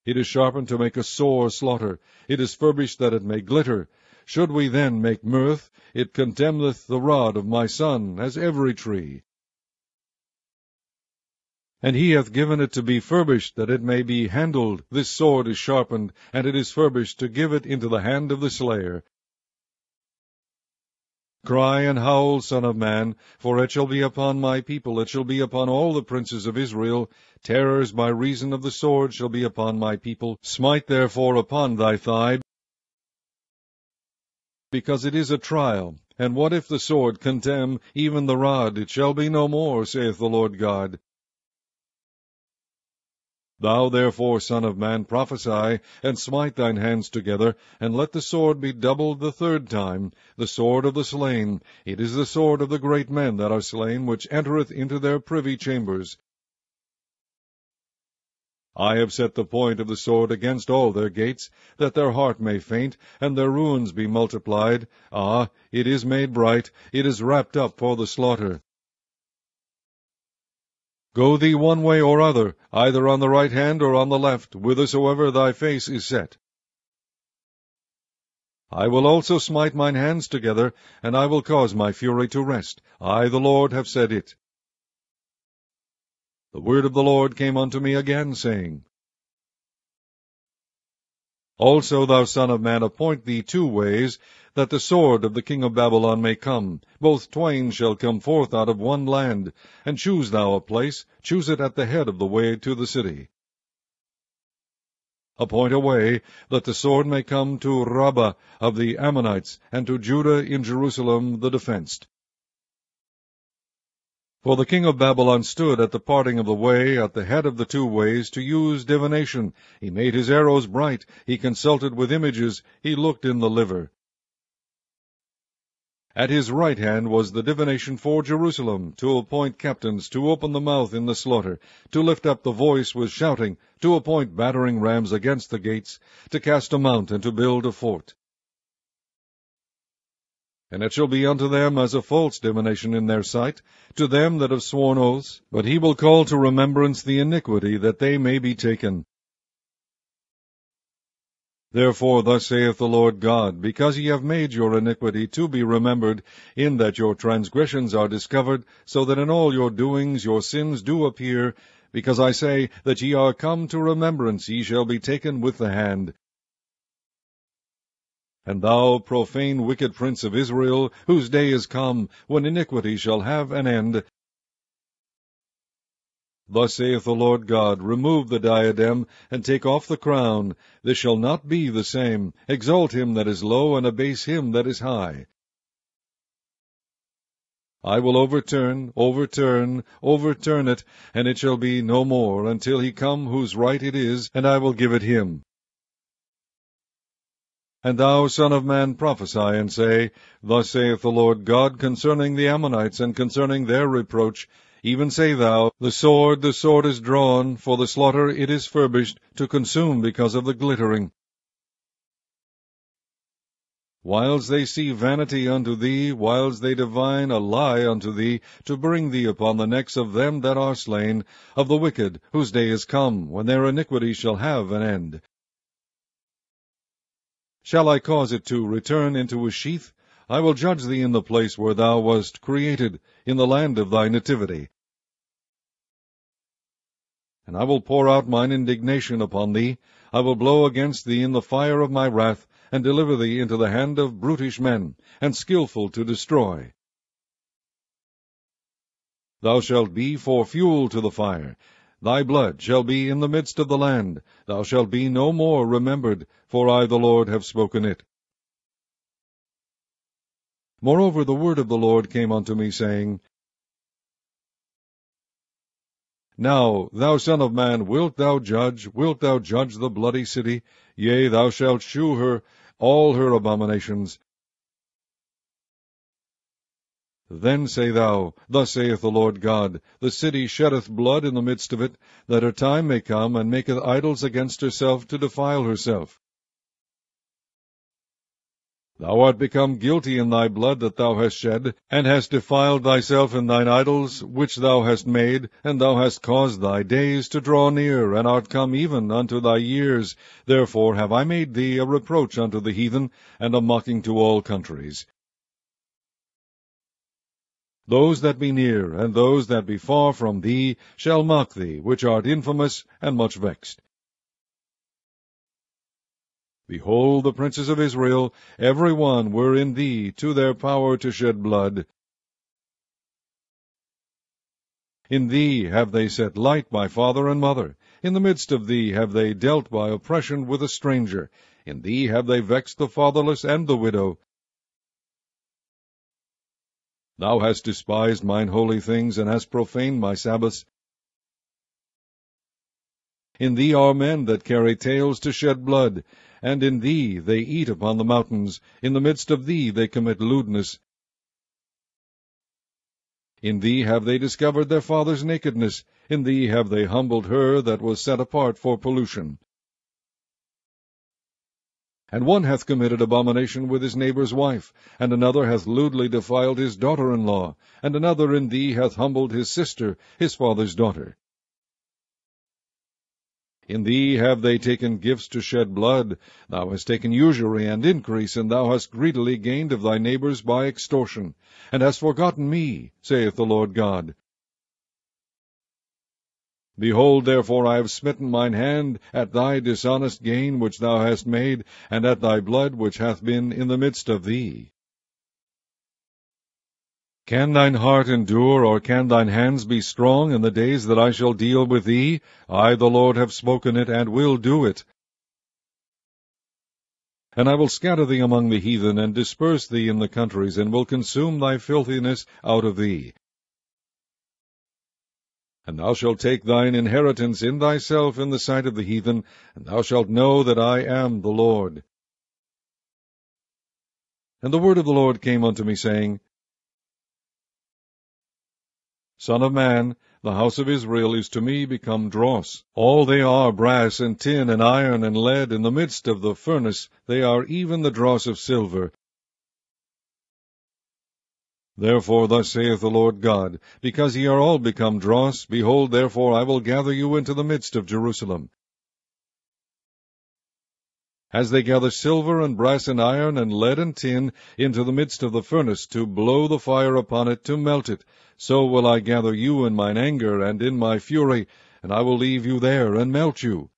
It is sharpened to make a sore slaughter, it is furbished that it may glitter. Should we then make mirth, it contemneth the rod of my son, as every tree. And he hath given it to be furbished, that it may be handled. This sword is sharpened, and it is furbished, to give it into the hand of the slayer. Cry and howl, Son of man, for it shall be upon my people, it shall be upon all the princes of Israel. Terrors by reason of the sword shall be upon my people. Smite therefore upon thy thigh, because it is a trial. And what if the sword contemn even the rod? It shall be no more, saith the Lord God. Thou therefore, son of man, prophesy, and smite thine hands together, and let the sword be doubled the third time, the sword of the slain. It is the sword of the great men that are slain, which entereth into their privy chambers. I have set the point of the sword against all their gates, that their heart may faint, and their ruins be multiplied. Ah, it is made bright, it is wrapped up for the slaughter. Go thee one way or other, either on the right hand or on the left, whithersoever thy face is set. I will also smite mine hands together, and I will cause my fury to rest. I, the Lord, have said it. The word of the Lord came unto me again, saying, Also, thou son of man, appoint thee two ways, that the sword of the king of Babylon may come. Both twain shall come forth out of one land. And choose thou a place, choose it at the head of the way to the city. Appoint a way, that the sword may come to Rabbah of the Ammonites, and to Judah in Jerusalem the defenced. For the king of Babylon stood at the parting of the way, at the head of the two ways, to use divination. He made his arrows bright, he consulted with images, he looked in the liver. At his right hand was the divination for Jerusalem, to appoint captains, to open the mouth in the slaughter, to lift up the voice with shouting, to appoint battering rams against the gates, to cast a mount, and to build a fort. And it shall be unto them as a false divination in their sight, to them that have sworn oaths, but he will call to remembrance the iniquity, that they may be taken. Therefore thus saith the Lord God, Because ye have made your iniquity to be remembered, in that your transgressions are discovered, so that in all your doings your sins do appear, because I say that ye are come to remembrance, ye shall be taken with the hand. And thou, profane wicked prince of Israel, whose day is come, when iniquity shall have an end, Thus saith the Lord God, Remove the diadem, and take off the crown. This shall not be the same. Exalt him that is low, and abase him that is high. I will overturn, overturn, overturn it, and it shall be no more, until he come whose right it is, and I will give it him. And thou, son of man, prophesy, and say, Thus saith the Lord God concerning the Ammonites, and concerning their reproach, even say thou, The sword, the sword is drawn, for the slaughter it is furbished, to consume because of the glittering. Whiles they see vanity unto thee, whiles they divine a lie unto thee, to bring thee upon the necks of them that are slain, of the wicked, whose day is come, when their iniquity shall have an end. Shall I cause it to return into a sheath? I will judge thee in the place where thou wast created, in the land of thy nativity. And I will pour out mine indignation upon thee, I will blow against thee in the fire of my wrath, and deliver thee into the hand of brutish men, and skilful to destroy. Thou shalt be for fuel to the fire. thy blood shall be in the midst of the land, thou shalt be no more remembered, for I the Lord have spoken it. Moreover the word of the Lord came unto me, saying, Now, thou son of man, wilt thou judge, wilt thou judge the bloody city? Yea, thou shalt shew her all her abominations, then say thou, Thus saith the Lord God, The city sheddeth blood in the midst of it, that her time may come, and maketh idols against herself to defile herself. Thou art become guilty in thy blood that thou hast shed, and hast defiled thyself in thine idols which thou hast made, and thou hast caused thy days to draw near, and art come even unto thy years. Therefore have I made thee a reproach unto the heathen, and a mocking to all countries. Those that be near, and those that be far from thee, shall mock thee, which art infamous and much vexed. Behold, the princes of Israel, every one were in thee to their power to shed blood. In thee have they set light by father and mother. In the midst of thee have they dealt by oppression with a stranger. In thee have they vexed the fatherless and the widow. Thou hast despised mine holy things, and hast profaned my Sabbaths. In thee are men that carry tales to shed blood, and in thee they eat upon the mountains, in the midst of thee they commit lewdness. In thee have they discovered their father's nakedness, in thee have they humbled her that was set apart for pollution. And one hath committed abomination with his neighbour's wife, and another hath lewdly defiled his daughter-in-law, and another in thee hath humbled his sister, his father's daughter. In thee have they taken gifts to shed blood. Thou hast taken usury and increase, and thou hast greedily gained of thy neighbours by extortion, and hast forgotten me, saith the Lord God. Behold, therefore, I have smitten mine hand at thy dishonest gain which thou hast made, and at thy blood which hath been in the midst of thee. Can thine heart endure, or can thine hands be strong in the days that I shall deal with thee? I, the Lord, have spoken it, and will do it. And I will scatter thee among the heathen, and disperse thee in the countries, and will consume thy filthiness out of thee, and thou shalt take thine inheritance in thyself in the sight of the heathen, and thou shalt know that I am the Lord. And the word of the Lord came unto me, saying, Son of man, the house of Israel is to me become dross. All they are brass and tin and iron and lead in the midst of the furnace, they are even the dross of silver, Therefore thus saith the Lord God, Because ye are all become dross, behold, therefore I will gather you into the midst of Jerusalem. As they gather silver and brass and iron and lead and tin into the midst of the furnace, to blow the fire upon it, to melt it, so will I gather you in mine anger and in my fury, and I will leave you there and melt you.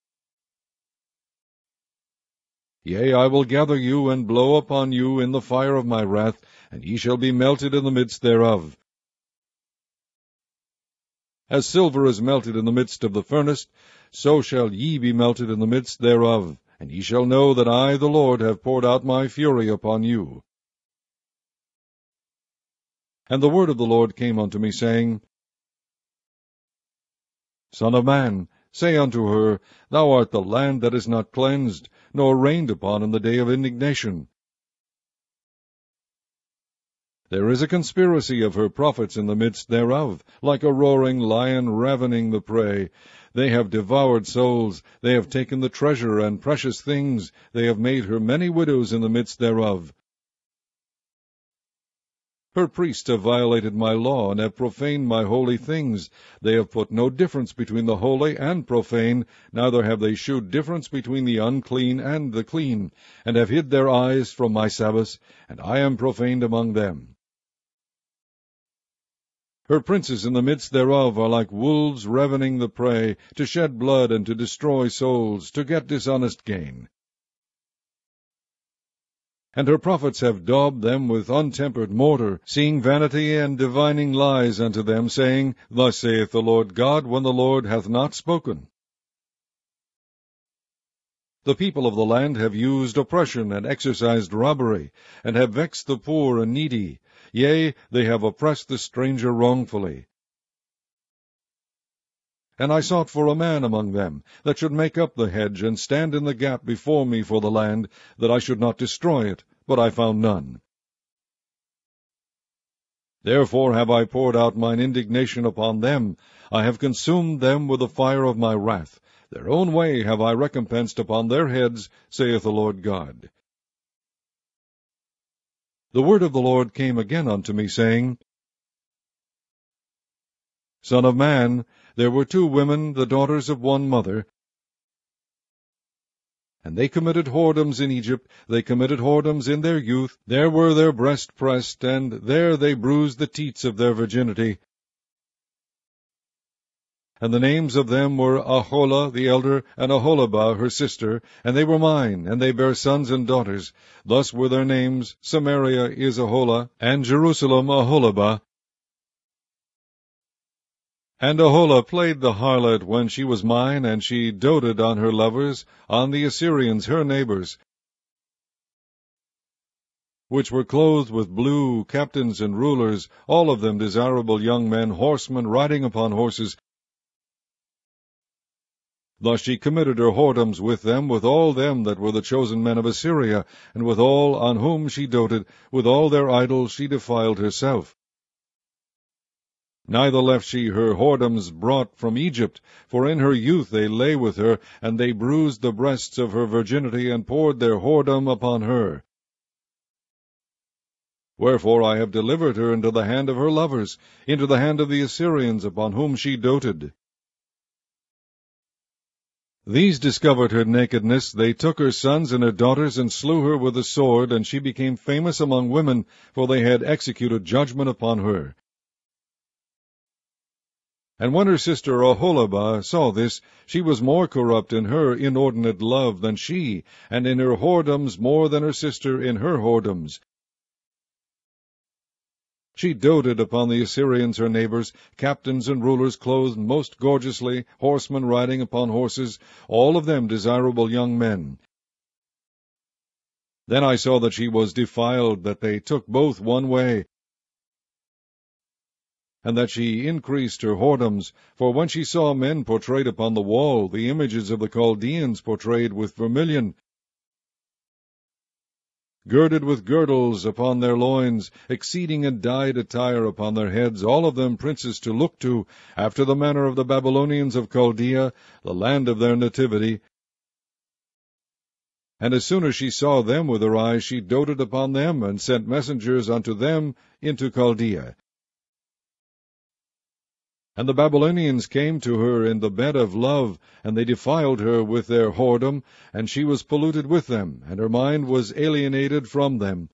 Yea, I will gather you and blow upon you in the fire of my wrath, and ye shall be melted in the midst thereof. As silver is melted in the midst of the furnace, so shall ye be melted in the midst thereof, and ye shall know that I, the Lord, have poured out my fury upon you. And the word of the Lord came unto me, saying, Son of man, say unto her, Thou art the land that is not cleansed, nor rained upon in the day of indignation. There is a conspiracy of her prophets in the midst thereof, like a roaring lion ravening the prey. They have devoured souls, they have taken the treasure and precious things, they have made her many widows in the midst thereof. Her priests have violated my law, and have profaned my holy things. They have put no difference between the holy and profane, neither have they shewed difference between the unclean and the clean, and have hid their eyes from my Sabbaths, and I am profaned among them. Her princes in the midst thereof are like wolves ravening the prey, to shed blood and to destroy souls, to get dishonest gain. And her prophets have daubed them with untempered mortar, seeing vanity and divining lies unto them, saying, Thus saith the Lord God, when the Lord hath not spoken. The people of the land have used oppression and exercised robbery, and have vexed the poor and needy. Yea, they have oppressed the stranger wrongfully. And I sought for a man among them, that should make up the hedge, and stand in the gap before me for the land, that I should not destroy it, but I found none. Therefore have I poured out mine indignation upon them, I have consumed them with the fire of my wrath. Their own way have I recompensed upon their heads, saith the Lord God. The word of the Lord came again unto me, saying, Son of man, there were two women, the daughters of one mother, and they committed whoredoms in Egypt, they committed whoredoms in their youth, there were their breasts pressed, and there they bruised the teats of their virginity. And the names of them were Aholah the elder, and Aholibah her sister, and they were mine, and they bare sons and daughters. Thus were their names, Samaria is Aholah, and Jerusalem Aholibah. And Aholah played the harlot when she was mine, and she doted on her lovers, on the Assyrians her neighbors, which were clothed with blue, captains and rulers, all of them desirable young men, horsemen, riding upon horses. Thus she committed her whoredoms with them, with all them that were the chosen men of Assyria, and with all on whom she doted, with all their idols she defiled herself. Neither left she her whoredoms brought from Egypt, for in her youth they lay with her, and they bruised the breasts of her virginity, and poured their whoredom upon her. Wherefore I have delivered her into the hand of her lovers, into the hand of the Assyrians, upon whom she doted. These discovered her nakedness, they took her sons and her daughters, and slew her with the sword, and she became famous among women, for they had executed judgment upon her. And when her sister Aholibah saw this, she was more corrupt in her inordinate love than she, and in her whoredoms more than her sister in her whoredoms. She doted upon the Assyrians her neighbors, captains and rulers clothed most gorgeously, horsemen riding upon horses, all of them desirable young men. Then I saw that she was defiled, that they took both one way, and that she increased her whoredoms. For when she saw men portrayed upon the wall, the images of the Chaldeans portrayed with vermilion, girded with girdles upon their loins, exceeding and dyed attire upon their heads, all of them princes to look to, after the manner of the Babylonians of Chaldea, the land of their nativity. And as soon as she saw them with her eyes, she doted upon them, and sent messengers unto them into Chaldea. And the Babylonians came to her in the bed of love, and they defiled her with their whoredom, and she was polluted with them, and her mind was alienated from them.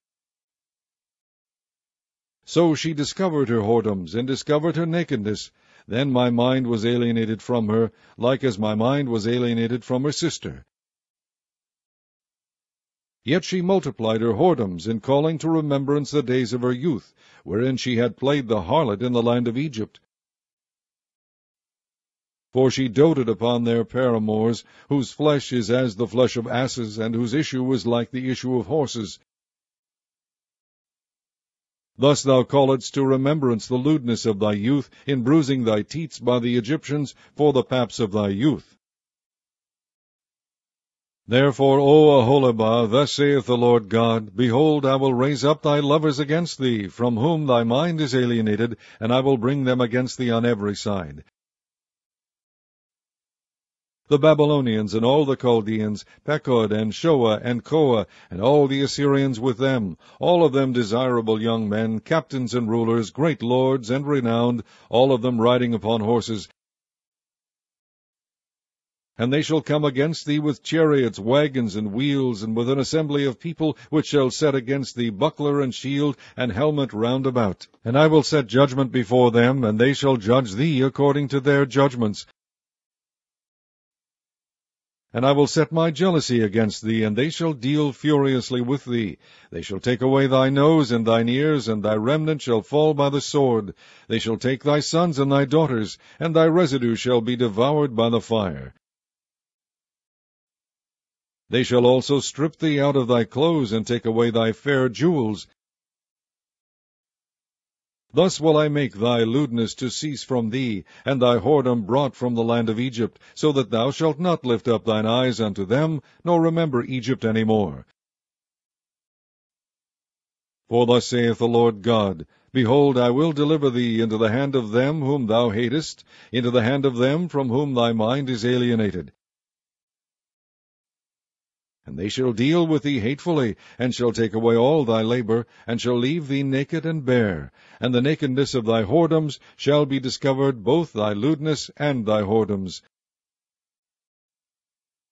So she discovered her whoredoms, and discovered her nakedness. Then my mind was alienated from her, like as my mind was alienated from her sister. Yet she multiplied her whoredoms, in calling to remembrance the days of her youth, wherein she had played the harlot in the land of Egypt. For she doted upon their paramours, whose flesh is as the flesh of asses, and whose issue is like the issue of horses. Thus thou calledst to remembrance the lewdness of thy youth, in bruising thy teats by the Egyptians for the paps of thy youth. Therefore, O Aholibah, thus saith the Lord God, Behold, I will raise up thy lovers against thee, from whom thy mind is alienated, and I will bring them against thee on every side the Babylonians and all the Chaldeans, Pekod and Shoa and Koa, and all the Assyrians with them, all of them desirable young men, captains and rulers, great lords and renowned, all of them riding upon horses. And they shall come against thee with chariots, wagons, and wheels, and with an assembly of people, which shall set against thee buckler and shield and helmet round about. And I will set judgment before them, and they shall judge thee according to their judgments, And I will set my jealousy against thee, and they shall deal furiously with thee. They shall take away thy nose and thine ears, and thy remnant shall fall by the sword. They shall take thy sons and thy daughters, and thy residue shall be devoured by the fire. They shall also strip thee out of thy clothes, and take away thy fair jewels, Thus will I make thy lewdness to cease from thee, and thy whoredom brought from the land of Egypt, so that thou shalt not lift up thine eyes unto them, nor remember Egypt any more. For thus saith the Lord God, Behold, I will deliver thee into the hand of them whom thou hatest, into the hand of them from whom thy mind is alienated, and they shall deal with thee hatefully, and shall take away all thy labour, and shall leave thee naked and bare. And the nakedness of thy whoredoms shall be discovered, both thy lewdness and thy whoredoms.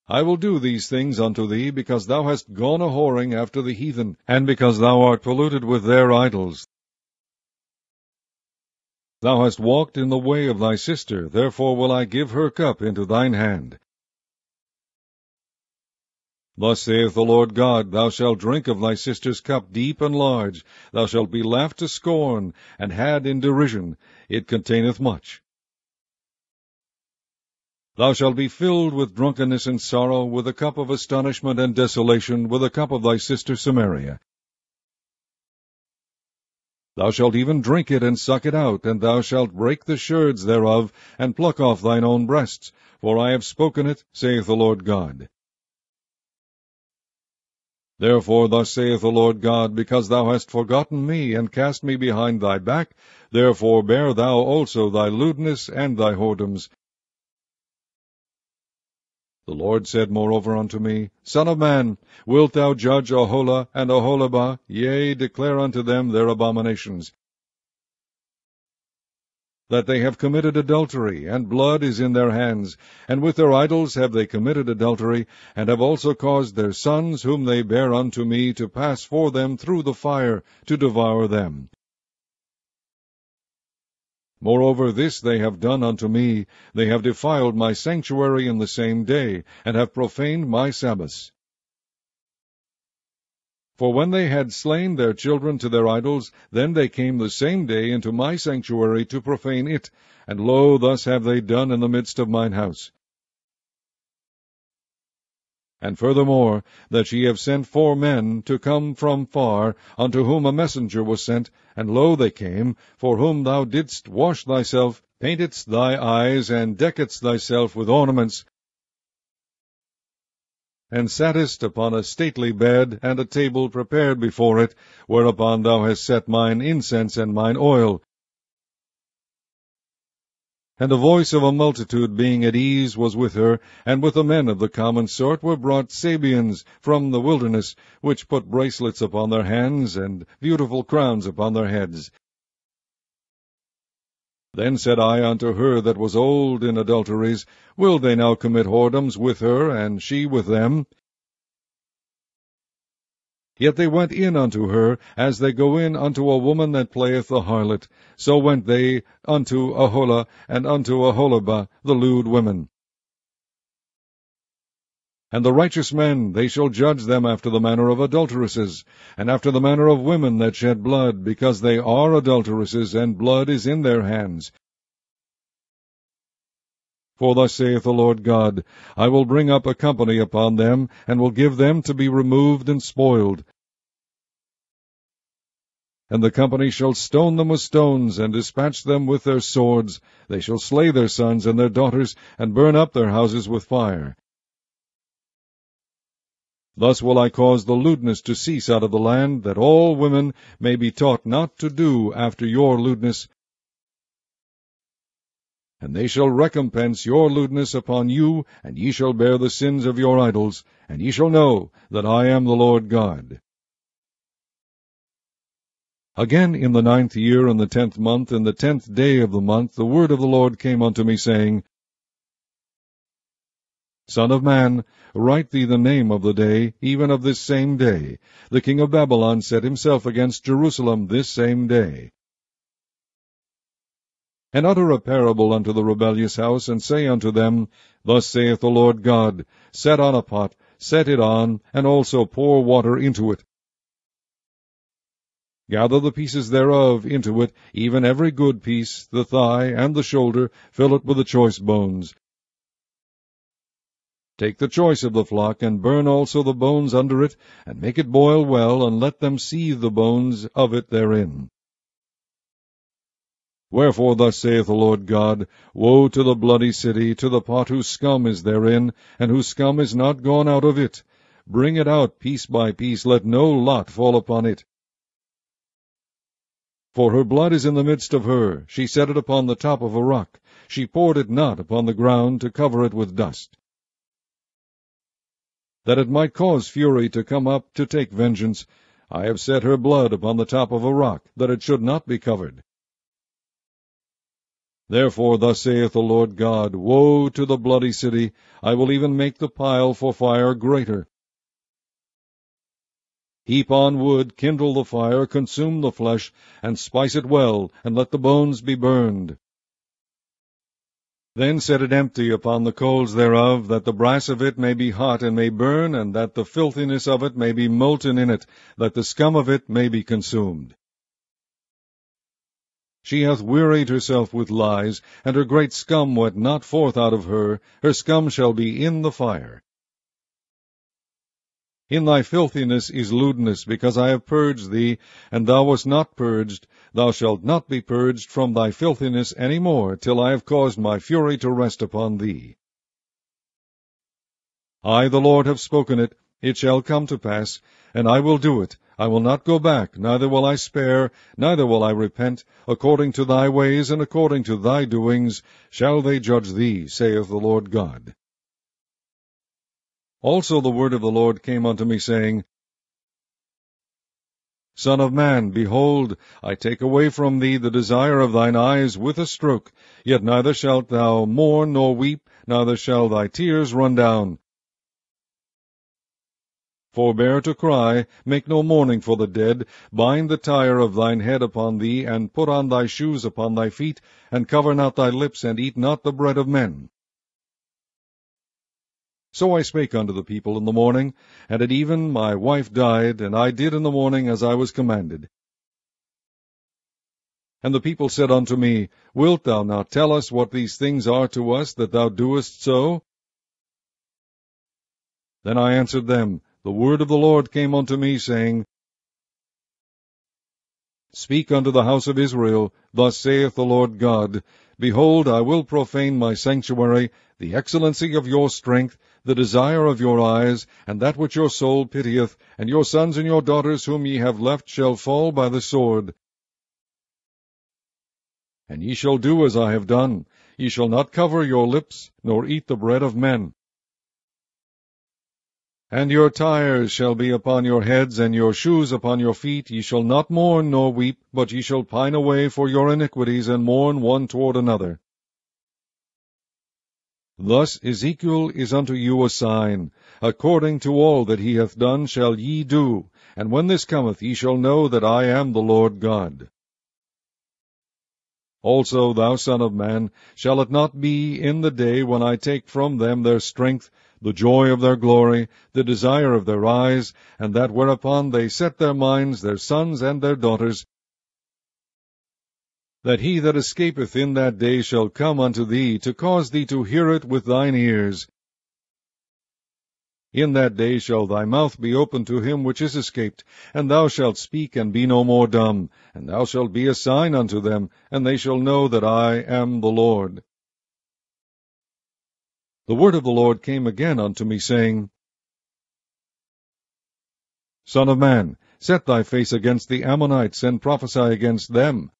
I will do these things unto thee, because thou hast gone a whoring after the heathen, and because thou art polluted with their idols. Thou hast walked in the way of thy sister, therefore will I give her cup into thine hand. Thus saith the Lord God, Thou shalt drink of thy sister's cup deep and large, thou shalt be laughed to scorn, and had in derision, it containeth much. Thou shalt be filled with drunkenness and sorrow, with a cup of astonishment and desolation, with a cup of thy sister Samaria. Thou shalt even drink it and suck it out, and thou shalt break the sherds thereof, and pluck off thine own breasts, for I have spoken it, saith the Lord God. Therefore thus saith the Lord God, Because thou hast forgotten me, and cast me behind thy back, therefore bear thou also thy lewdness and thy whoredoms. The Lord said moreover unto me, Son of man, wilt thou judge Aholah and Aholibah? Yea, declare unto them their abominations that they have committed adultery, and blood is in their hands, and with their idols have they committed adultery, and have also caused their sons, whom they bear unto me, to pass for them through the fire, to devour them. Moreover, this they have done unto me, they have defiled my sanctuary in the same day, and have profaned my Sabbaths. For when they had slain their children to their idols, then they came the same day into my sanctuary to profane it, and lo, thus have they done in the midst of mine house. And furthermore, that ye have sent four men to come from far, unto whom a messenger was sent, and lo, they came, for whom thou didst wash thyself, paintedst thy eyes, and deckedst thyself with ornaments, and sattest upon a stately bed, and a table prepared before it, whereupon thou hast set mine incense and mine oil. And the voice of a multitude being at ease was with her, and with the men of the common sort were brought Sabeans from the wilderness, which put bracelets upon their hands, and beautiful crowns upon their heads. Then said I unto her that was old in adulteries, Will they now commit whoredoms with her, and she with them? Yet they went in unto her, as they go in unto a woman that playeth the harlot. So went they unto Aholah, and unto Aholibah, the lewd women. And the righteous men, they shall judge them after the manner of adulteresses, and after the manner of women that shed blood, because they are adulteresses, and blood is in their hands. For thus saith the Lord God, I will bring up a company upon them, and will give them to be removed and spoiled. And the company shall stone them with stones, and dispatch them with their swords. They shall slay their sons and their daughters, and burn up their houses with fire. Thus will I cause the lewdness to cease out of the land, that all women may be taught not to do after your lewdness. And they shall recompense your lewdness upon you, and ye shall bear the sins of your idols, and ye shall know that I am the Lord God. Again in the ninth year, in the tenth month, in the tenth day of the month, the word of the Lord came unto me, saying, Son of man, write thee the name of the day, even of this same day. The king of Babylon set himself against Jerusalem this same day. And utter a parable unto the rebellious house, and say unto them, Thus saith the Lord God, Set on a pot, set it on, and also pour water into it. Gather the pieces thereof into it, even every good piece, the thigh and the shoulder, fill it with the choice bones. Take the choice of the flock, and burn also the bones under it, and make it boil well, and let them seethe the bones of it therein. Wherefore thus saith the Lord God, Woe to the bloody city, to the pot whose scum is therein, and whose scum is not gone out of it. Bring it out piece by piece, let no lot fall upon it. For her blood is in the midst of her, she set it upon the top of a rock, she poured it not upon the ground to cover it with dust. That it might cause fury to come up to take vengeance, I have set her blood upon the top of a rock, that it should not be covered. Therefore thus saith the Lord God, Woe to the bloody city, I will even make the pile for fire greater, Heap on wood, kindle the fire, consume the flesh, and spice it well, and let the bones be burned. Then set it empty upon the coals thereof, that the brass of it may be hot and may burn, and that the filthiness of it may be molten in it, that the scum of it may be consumed. She hath wearied herself with lies, and her great scum went not forth out of her, her scum shall be in the fire. In thy filthiness is lewdness, because I have purged thee, and thou wast not purged. Thou shalt not be purged from thy filthiness any more, till I have caused my fury to rest upon thee. I, the Lord, have spoken it, it shall come to pass, and I will do it. I will not go back, neither will I spare, neither will I repent. According to thy ways and according to thy doings shall they judge thee, saith the Lord God. Also the word of the Lord came unto me, saying, Son of man, behold, I take away from thee the desire of thine eyes with a stroke, yet neither shalt thou mourn nor weep, neither shall thy tears run down. Forbear to cry, make no mourning for the dead, bind the tire of thine head upon thee, and put on thy shoes upon thy feet, and cover not thy lips, and eat not the bread of men. So I spake unto the people in the morning, and at even my wife died, and I did in the morning as I was commanded. And the people said unto me, Wilt thou not tell us what these things are to us, that thou doest so? Then I answered them, The word of the Lord came unto me, saying, Speak unto the house of Israel, Thus saith the Lord God, Behold, I will profane my sanctuary, the excellency of your strength, the desire of your eyes, and that which your soul pitieth, and your sons and your daughters whom ye have left shall fall by the sword. And ye shall do as I have done. Ye shall not cover your lips, nor eat the bread of men. And your tires shall be upon your heads, and your shoes upon your feet. Ye shall not mourn nor weep, but ye shall pine away for your iniquities, and mourn one toward another. Thus Ezekiel is unto you a sign. According to all that he hath done shall ye do, and when this cometh ye shall know that I am the Lord God. Also, thou son of man, shall it not be in the day when I take from them their strength, the joy of their glory, the desire of their eyes, and that whereupon they set their minds, their sons and their daughters, that he that escapeth in that day shall come unto thee, to cause thee to hear it with thine ears. In that day shall thy mouth be opened to him which is escaped, and thou shalt speak and be no more dumb, and thou shalt be a sign unto them, and they shall know that I am the Lord. The word of the Lord came again unto me, saying, Son of man, set thy face against the Ammonites, and prophesy against them,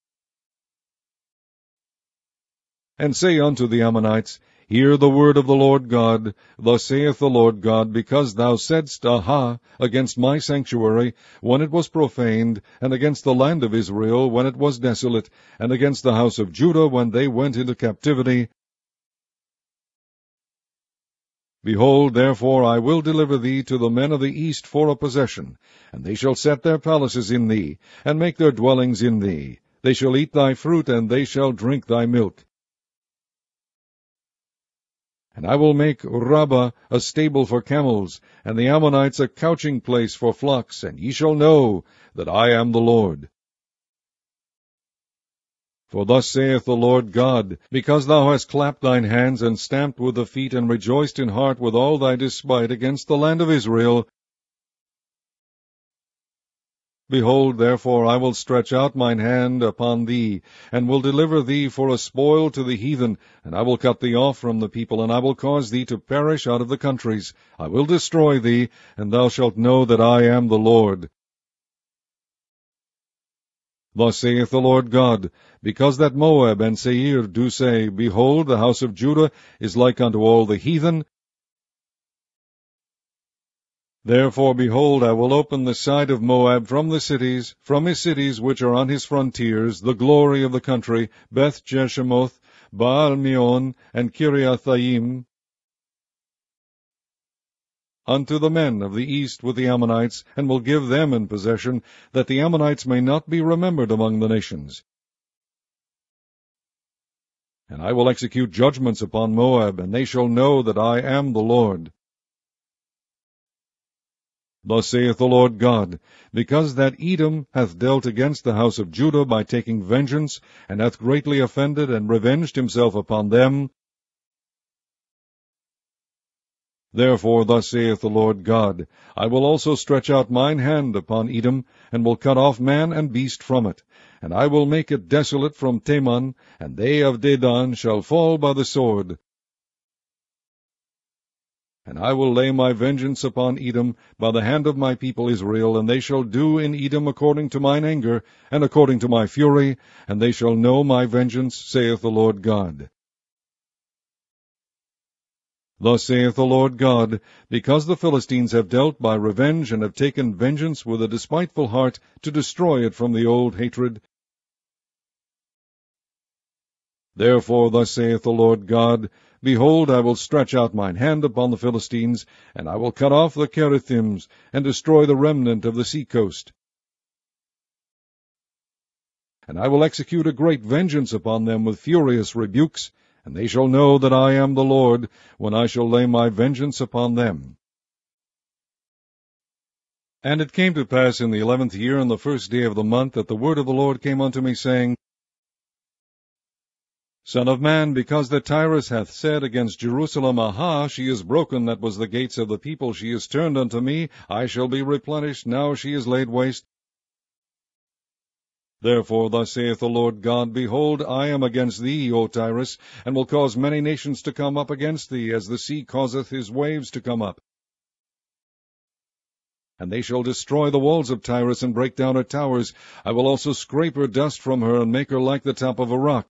and say unto the Ammonites, Hear the word of the Lord God. Thus saith the Lord God, because thou saidst, Aha, against my sanctuary, when it was profaned, and against the land of Israel, when it was desolate, and against the house of Judah, when they went into captivity. Behold, therefore, I will deliver thee to the men of the east for a possession, and they shall set their palaces in thee, and make their dwellings in thee. They shall eat thy fruit, and they shall drink thy milk. And I will make Rabbah a stable for camels, and the Ammonites a couching place for flocks, and ye shall know that I am the Lord. For thus saith the Lord God, Because thou hast clapped thine hands, and stamped with the feet, and rejoiced in heart with all thy despite against the land of Israel, Behold, therefore, I will stretch out mine hand upon thee, and will deliver thee for a spoil to the heathen, and I will cut thee off from the people, and I will cause thee to perish out of the countries. I will destroy thee, and thou shalt know that I am the Lord. Thus saith the Lord God, Because that Moab and Seir do say, Behold, the house of Judah is like unto all the heathen, Therefore, behold, I will open the side of Moab from the cities, from his cities which are on his frontiers, the glory of the country, Beth Jeshimoth, Baal Meon, and Kiriathaim, unto the men of the east with the Ammonites, and will give them in possession, that the Ammonites may not be remembered among the nations. And I will execute judgments upon Moab, and they shall know that I am the Lord. Thus saith the Lord God, Because that Edom hath dealt against the house of Judah by taking vengeance, and hath greatly offended and revenged himself upon them, Therefore thus saith the Lord God, I will also stretch out mine hand upon Edom, and will cut off man and beast from it, and I will make it desolate from Teman, and they of Dedan shall fall by the sword. And I will lay my vengeance upon Edom by the hand of my people Israel, and they shall do in Edom according to mine anger, and according to my fury, and they shall know my vengeance, saith the Lord God. Thus saith the Lord God, Because the Philistines have dealt by revenge, and have taken vengeance with a despiteful heart, to destroy it from the old hatred. Therefore thus saith the Lord God, Behold, I will stretch out mine hand upon the Philistines, and I will cut off the Cherethims, and destroy the remnant of the sea coast. And I will execute a great vengeance upon them with furious rebukes, and they shall know that I am the Lord, when I shall lay my vengeance upon them. And it came to pass in the eleventh year, on the first day of the month, that the word of the Lord came unto me, saying, Son of man, because the Tyrus hath said against Jerusalem, Aha, she is broken, that was the gates of the people, she is turned unto me, I shall be replenished, now she is laid waste. Therefore thus saith the Lord God, Behold, I am against thee, O Tyrus, and will cause many nations to come up against thee, as the sea causeth his waves to come up. And they shall destroy the walls of Tyrus, and break down her towers. I will also scrape her dust from her, and make her like the top of a rock.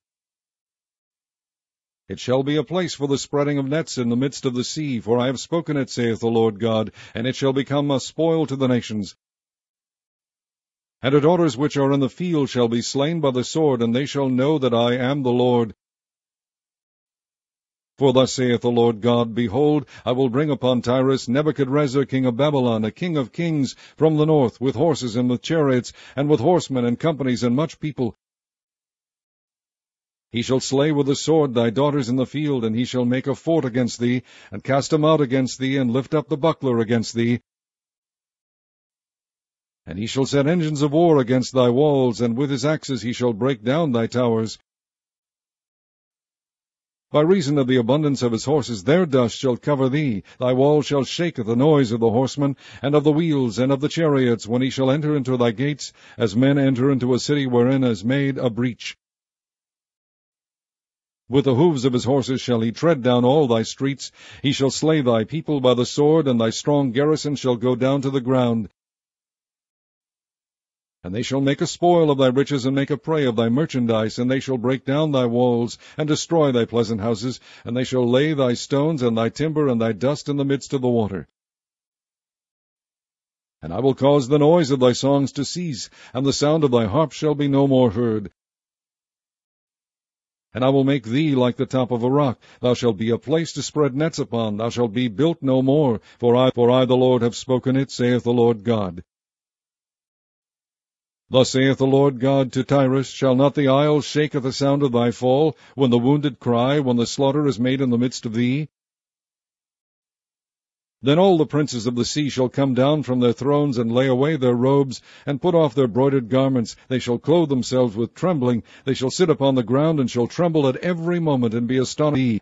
It shall be a place for the spreading of nets in the midst of the sea, for I have spoken it, saith the Lord God, and it shall become a spoil to the nations. And her daughters which are in the field shall be slain by the sword, and they shall know that I am the Lord. For thus saith the Lord God, Behold, I will bring upon Tyrus Nebuchadrezzar king of Babylon, a king of kings, from the north, with horses and with chariots, and with horsemen and companies and much people. He shall slay with the sword thy daughters in the field, and he shall make a fort against thee, and cast them out against thee, and lift up the buckler against thee, and he shall set engines of war against thy walls, and with his axes he shall break down thy towers. By reason of the abundance of his horses, their dust shall cover thee. Thy walls shall shake at the noise of the horsemen, and of the wheels, and of the chariots, when he shall enter into thy gates, as men enter into a city wherein is made a breach. With the hoofs of his horses shall he tread down all thy streets. He shall slay thy people by the sword, and thy strong garrison shall go down to the ground. And they shall make a spoil of thy riches, and make a prey of thy merchandise, and they shall break down thy walls, and destroy thy pleasant houses, and they shall lay thy stones, and thy timber, and thy dust in the midst of the water. And I will cause the noise of thy songs to cease, and the sound of thy harp shall be no more heard. And I will make thee like the top of a rock. Thou shalt be a place to spread nets upon. Thou shalt be built no more. For I, for I the Lord have spoken it, saith the Lord God. Thus saith the Lord God to Tyrus, Shall not the isles shake at the sound of thy fall, when the wounded cry, when the slaughter is made in the midst of thee? Then all the princes of the sea shall come down from their thrones, and lay away their robes, and put off their broidered garments. They shall clothe themselves with trembling. They shall sit upon the ground, and shall tremble at every moment, and be astonished.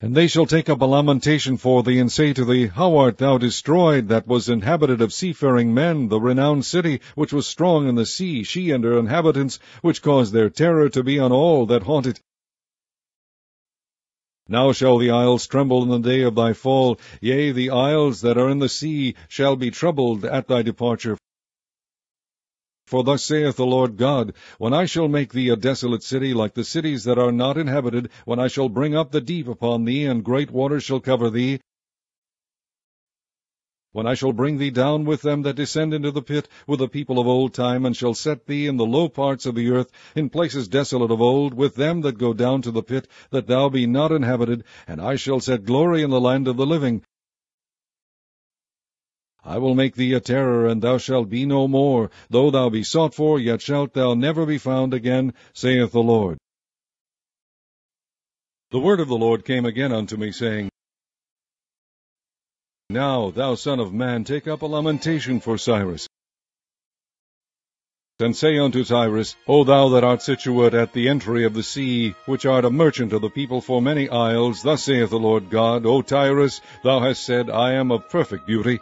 And they shall take up a lamentation for thee, and say to thee, How art thou destroyed, that was inhabited of seafaring men, the renowned city, which was strong in the sea, she and her inhabitants, which caused their terror to be on all that haunt it. Now shall the isles tremble in the day of thy fall, yea, the isles that are in the sea shall be troubled at thy departure. For thus saith the Lord God, When I shall make thee a desolate city, like the cities that are not inhabited, when I shall bring up the deep upon thee, and great waters shall cover thee, when I shall bring thee down with them that descend into the pit, with the people of old time, and shall set thee in the low parts of the earth, in places desolate of old, with them that go down to the pit, that thou be not inhabited, and I shall set glory in the land of the living, I will make thee a terror, and thou shalt be no more. Though thou be sought for, yet shalt thou never be found again, saith the Lord. The word of the Lord came again unto me, saying, Now, thou son of man, take up a lamentation for Tyrus. And say unto Tyrus, O thou that art situate at the entry of the sea, which art a merchant of the people for many isles, thus saith the Lord God, O Tyrus, thou hast said, I am of perfect beauty.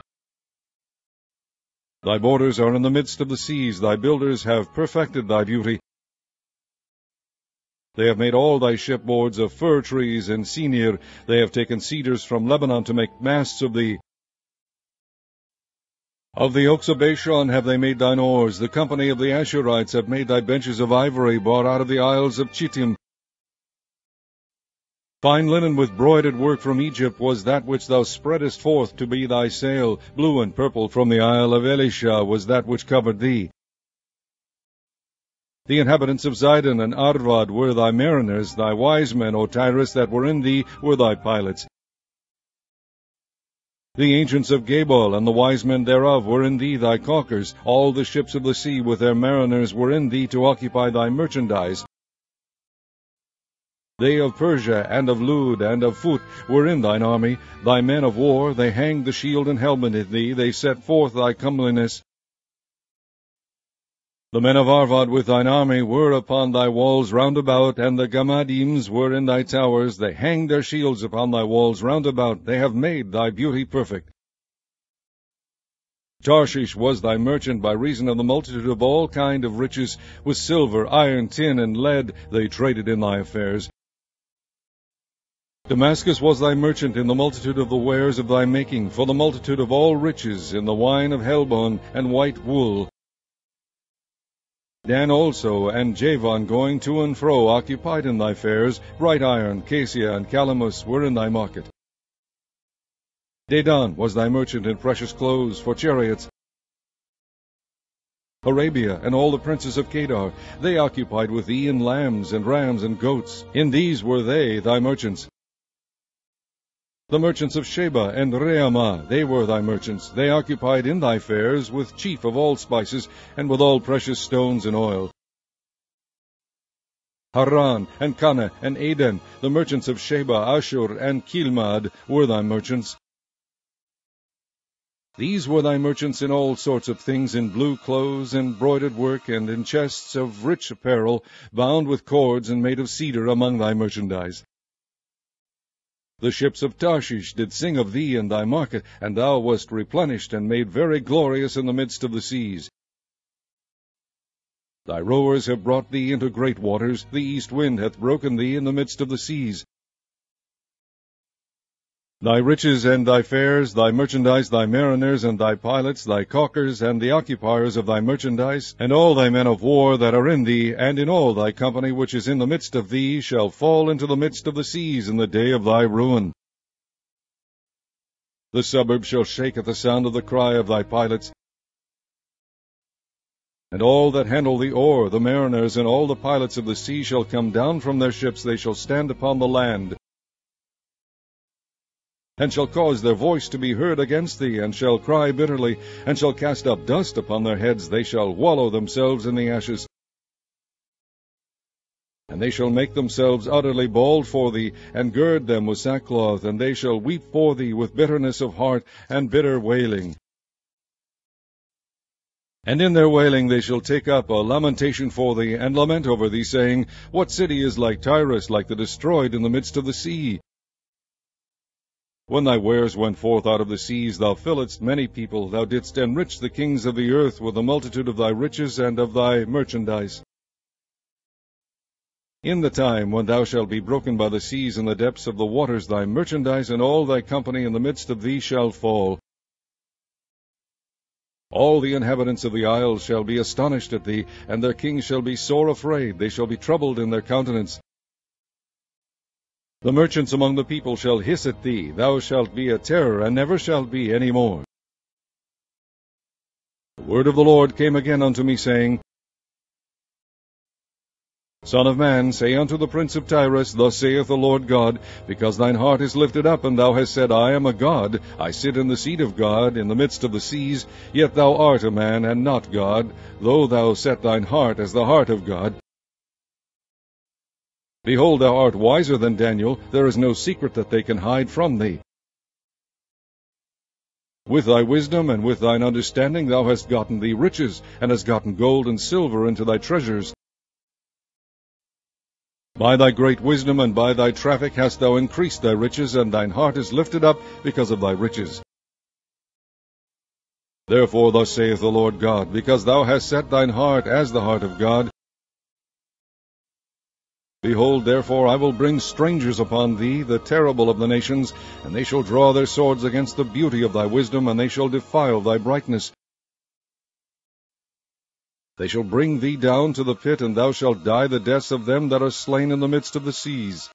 Thy borders are in the midst of the seas, thy builders have perfected thy beauty. They have made all thy shipboards of fir trees and Senir, they have taken cedars from Lebanon to make masts of thee. Of the oaks of Bashan have they made thine oars, the company of the Ashurites have made thy benches of ivory, brought out of the isles of Chittim. Fine linen with broidered work from Egypt was that which thou spreadest forth to be thy sail. Blue and purple from the isle of Elishah was that which covered thee. The inhabitants of Zidon and Arvad were thy mariners, thy wise men, O Tyrus, that were in thee were thy pilots. The ancients of Gebal and the wise men thereof were in thee thy caulkers. All the ships of the sea with their mariners were in thee to occupy thy merchandise. They of Persia, and of Lud, and of Phut, were in thine army. Thy men of war, they hanged the shield and helmet in thee, they set forth thy comeliness. The men of Arvad with thine army were upon thy walls round about, and the Gammadims were in thy towers. They hanged their shields upon thy walls round about. They have made thy beauty perfect. Tarshish was thy merchant by reason of the multitude of all kind of riches, with silver, iron, tin, and lead they traded in thy affairs. Damascus was thy merchant in the multitude of the wares of thy making, for the multitude of all riches, in the wine of Helbon and white wool. Dan also and Javan going to and fro occupied in thy fairs, bright iron, cassia, and calamus were in thy market. Dedan was thy merchant in precious clothes for chariots. Arabia and all the princes of Kedar, they occupied with thee in lambs and rams and goats. In these were they thy merchants. The merchants of Sheba and Raamah, they were thy merchants. They occupied in thy fairs with chief of all spices, and with all precious stones and oil. Haran, and Canneh, and Aden, the merchants of Sheba, Ashur, and Chilmad, were thy merchants. These were thy merchants in all sorts of things, in blue clothes, and broidered work, and in chests of rich apparel, bound with cords and made of cedar among thy merchandise. The ships of Tarshish did sing of thee in thy market, and thou wast replenished and made very glorious in the midst of the seas. Thy rowers have brought thee into great waters, the east wind hath broken thee in the midst of the seas. Thy riches and thy fairs, thy merchandise, thy mariners, and thy pilots, thy caulkers, and the occupiers of thy merchandise, and all thy men of war that are in thee, and in all thy company which is in the midst of thee, shall fall into the midst of the seas in the day of thy ruin. The suburbs shall shake at the sound of the cry of thy pilots, and all that handle the oar, the mariners, and all the pilots of the sea shall come down from their ships, they shall stand upon the land, and shall cause their voice to be heard against thee, and shall cry bitterly, and shall cast up dust upon their heads, they shall wallow themselves in the ashes. And they shall make themselves utterly bald for thee, and gird them with sackcloth, and they shall weep for thee with bitterness of heart and bitter wailing. And in their wailing they shall take up a lamentation for thee, and lament over thee, saying, What city is like Tyrus, like the destroyed in the midst of the sea? When thy wares went forth out of the seas, thou filledst many people, thou didst enrich the kings of the earth with the multitude of thy riches and of thy merchandise. In the time when thou shalt be broken by the seas and the depths of the waters, thy merchandise and all thy company in the midst of thee shall fall. All the inhabitants of the isles shall be astonished at thee, and their kings shall be sore afraid, they shall be troubled in their countenance. The merchants among the people shall hiss at thee, thou shalt be a terror, and never shalt be any more. The word of the Lord came again unto me, saying, Son of man, say unto the prince of Tyrus, Thus saith the Lord God, Because thine heart is lifted up, and thou hast said, I am a god, I sit in the seat of God, in the midst of the seas, yet thou art a man, and not God, though thou set thine heart as the heart of God. Behold, thou art wiser than Daniel, there is no secret that they can hide from thee. With thy wisdom and with thine understanding thou hast gotten thee riches, and hast gotten gold and silver into thy treasures. By thy great wisdom and by thy traffic hast thou increased thy riches, and thine heart is lifted up because of thy riches. Therefore thus saith the Lord God, because thou hast set thine heart as the heart of God, Behold, therefore, I will bring strangers upon thee, the terrible of the nations, and they shall draw their swords against the beauty of thy wisdom, and they shall defile thy brightness. They shall bring thee down to the pit, and thou shalt die the deaths of them that are slain in the midst of the seas.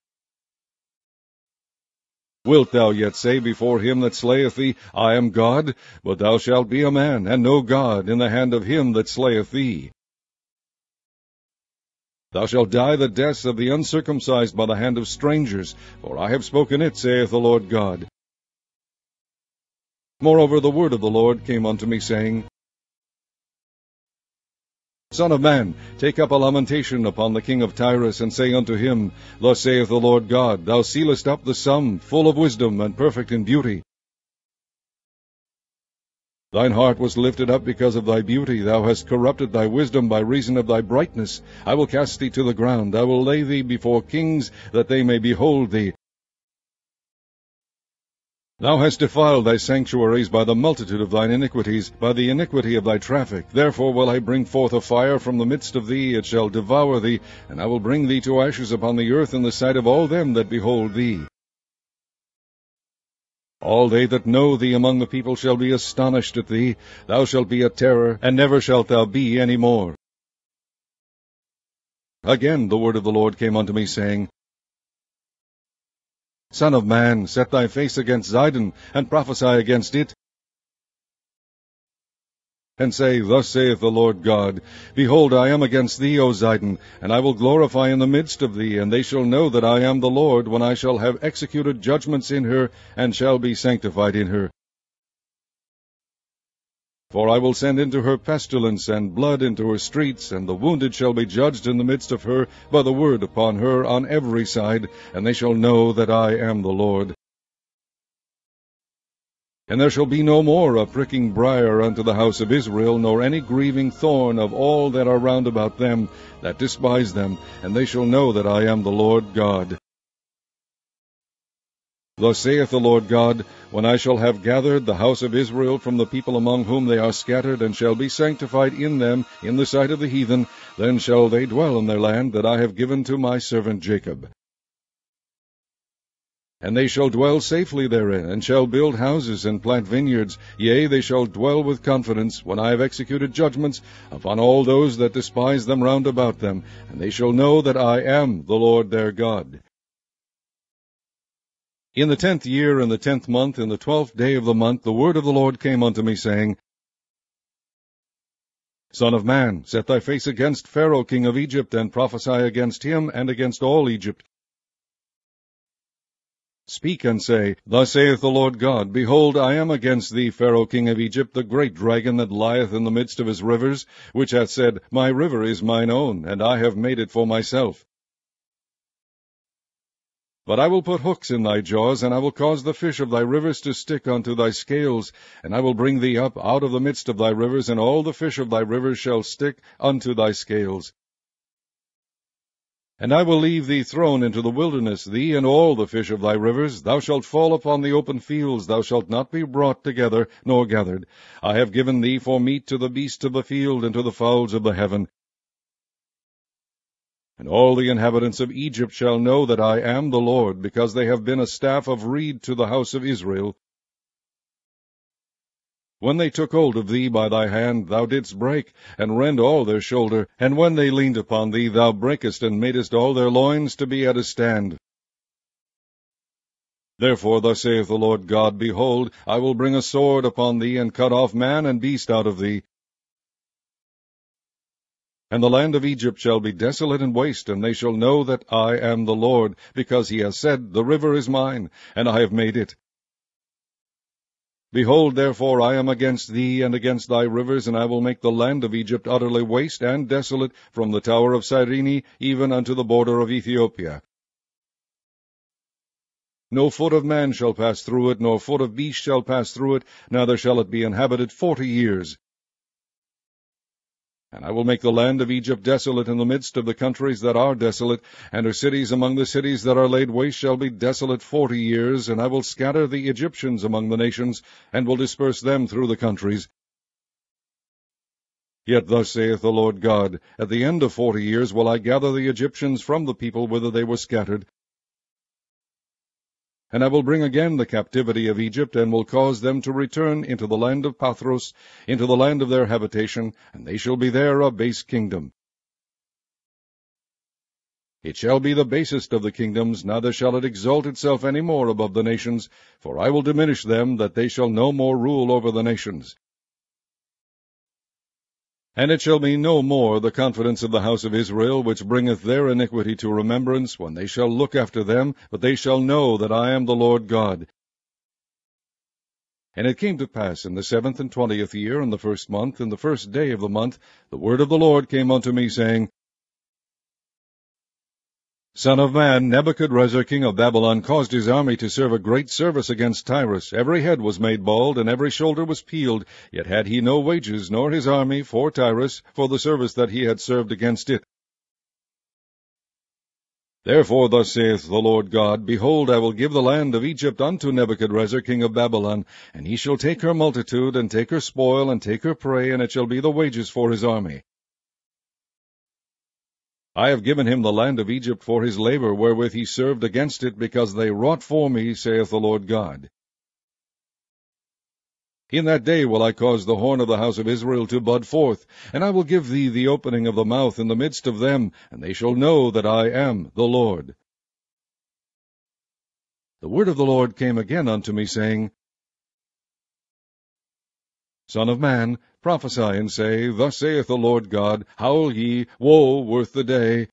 Wilt thou yet say before him that slayeth thee, I am God? But thou shalt be a man, and no God, in the hand of him that slayeth thee. Thou shalt die the deaths of the uncircumcised by the hand of strangers, for I have spoken it, saith the Lord God. Moreover, the word of the Lord came unto me, saying, Son of man, take up a lamentation upon the king of Tyrus, and say unto him, Thus saith the Lord God, Thou sealest up the sum, full of wisdom, and perfect in beauty. Thine heart was lifted up because of thy beauty. Thou hast corrupted thy wisdom by reason of thy brightness. I will cast thee to the ground. I will lay thee before kings, that they may behold thee. Thou hast defiled thy sanctuaries by the multitude of thine iniquities, by the iniquity of thy traffic. Therefore will I bring forth a fire from the midst of thee, it shall devour thee, and I will bring thee to ashes upon the earth in the sight of all them that behold thee. All they that know thee among the people shall be astonished at thee. Thou shalt be a terror, and never shalt thou be any more. Again the word of the Lord came unto me, saying, Son of man, set thy face against Zidon, and prophesy against it, and say, Thus saith the Lord God, Behold, I am against thee, O Zidon, and I will glorify in the midst of thee, and they shall know that I am the Lord, when I shall have executed judgments in her, and shall be sanctified in her. For I will send into her pestilence and blood into her streets, and the wounded shall be judged in the midst of her by the word upon her on every side, and they shall know that I am the Lord. And there shall be no more a pricking briar unto the house of Israel, nor any grieving thorn of all that are round about them that despise them, and they shall know that I am the Lord God. Thus saith the Lord God, When I shall have gathered the house of Israel from the people among whom they are scattered, and shall be sanctified in them in the sight of the heathen, then shall they dwell in their land that I have given to my servant Jacob. And they shall dwell safely therein, and shall build houses and plant vineyards, yea, they shall dwell with confidence, when I have executed judgments upon all those that despise them round about them, and they shall know that I am the Lord their God. In the tenth year, in the tenth month, in the twelfth day of the month, the word of the Lord came unto me, saying, Son of man, set thy face against Pharaoh king of Egypt, and prophesy against him and against all Egypt. Speak and say, Thus saith the Lord God, Behold, I am against thee, Pharaoh king of Egypt, the great dragon that lieth in the midst of his rivers, which hath said, My river is mine own, and I have made it for myself. But I will put hooks in thy jaws, and I will cause the fish of thy rivers to stick unto thy scales, and I will bring thee up out of the midst of thy rivers, and all the fish of thy rivers shall stick unto thy scales. And I will leave thee thrown into the wilderness, thee and all the fish of thy rivers. Thou shalt fall upon the open fields, thou shalt not be brought together, nor gathered. I have given thee for meat to the beasts of the field, and to the fowls of the heaven. And all the inhabitants of Egypt shall know that I am the Lord, because they have been a staff of reed to the house of Israel. When they took hold of thee by thy hand, thou didst break, and rend all their shoulder, and when they leaned upon thee, thou breakest, and madest all their loins to be at a stand. Therefore thus saith the Lord God, Behold, I will bring a sword upon thee, and cut off man and beast out of thee, and the land of Egypt shall be desolate and waste, and they shall know that I am the Lord, because he has said, The river is mine, and I have made it. Behold, therefore, I am against thee and against thy rivers, and I will make the land of Egypt utterly waste and desolate, from the tower of Syene even unto the border of Ethiopia. No foot of man shall pass through it, nor foot of beast shall pass through it, neither shall it be inhabited forty years. And I will make the land of Egypt desolate in the midst of the countries that are desolate, and her cities among the cities that are laid waste shall be desolate forty years, and I will scatter the Egyptians among the nations, and will disperse them through the countries. Yet thus saith the Lord God, At the end of forty years will I gather the Egyptians from the people whither they were scattered, and I will bring again the captivity of Egypt, and will cause them to return into the land of Pathros, into the land of their habitation, and they shall be there a base kingdom. It shall be the basest of the kingdoms, neither shall it exalt itself any more above the nations, for I will diminish them, that they shall no more rule over the nations. And it shall be no more the confidence of the house of Israel, which bringeth their iniquity to remembrance, when they shall look after them, but they shall know that I am the Lord God. And it came to pass in the seventh and twentieth year, in the first month, in the first day of the month, the word of the Lord came unto me, saying, Son of man, Nebuchadrezzar king of Babylon caused his army to serve a great service against Tyrus. Every head was made bald, and every shoulder was peeled, yet had he no wages, nor his army, for Tyrus, for the service that he had served against it. Therefore thus saith the Lord God, Behold, I will give the land of Egypt unto Nebuchadrezzar king of Babylon, and he shall take her multitude, and take her spoil, and take her prey, and it shall be the wages for his army. I have given him the land of Egypt for his labor wherewith he served against it, because they wrought for me, saith the Lord God. In that day will I cause the horn of the house of Israel to bud forth, and I will give thee the opening of the mouth in the midst of them, and they shall know that I am the Lord. The word of the Lord came again unto me, saying, Son of man, prophesy and say, Thus saith the Lord God, Howl ye, woe worth the day.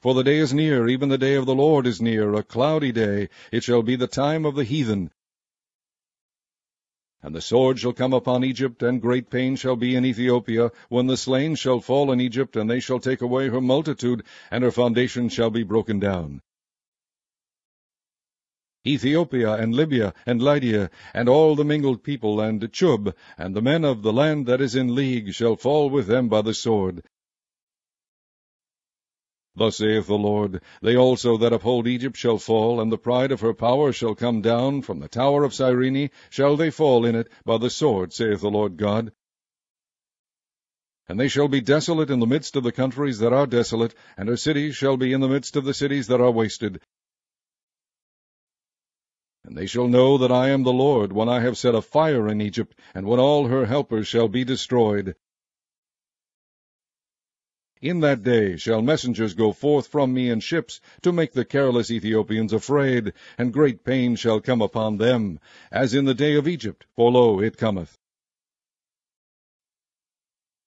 For the day is near, even the day of the Lord is near, a cloudy day. It shall be the time of the heathen. And the sword shall come upon Egypt, and great pain shall be in Ethiopia, when the slain shall fall in Egypt, and they shall take away her multitude, and her foundation shall be broken down. Ethiopia, and Libya, and Lydia, and all the mingled people, and Chub, and the men of the land that is in league, shall fall with them by the sword. Thus saith the Lord, They also that uphold Egypt shall fall, and the pride of her power shall come down, from the tower of Syene shall they fall in it by the sword, saith the Lord God. And they shall be desolate in the midst of the countries that are desolate, and her cities shall be in the midst of the cities that are wasted, and they shall know that I am the Lord, when I have set a fire in Egypt, and when all her helpers shall be destroyed. In that day shall messengers go forth from me in ships, to make the careless Ethiopians afraid, and great pain shall come upon them, as in the day of Egypt, for lo, it cometh.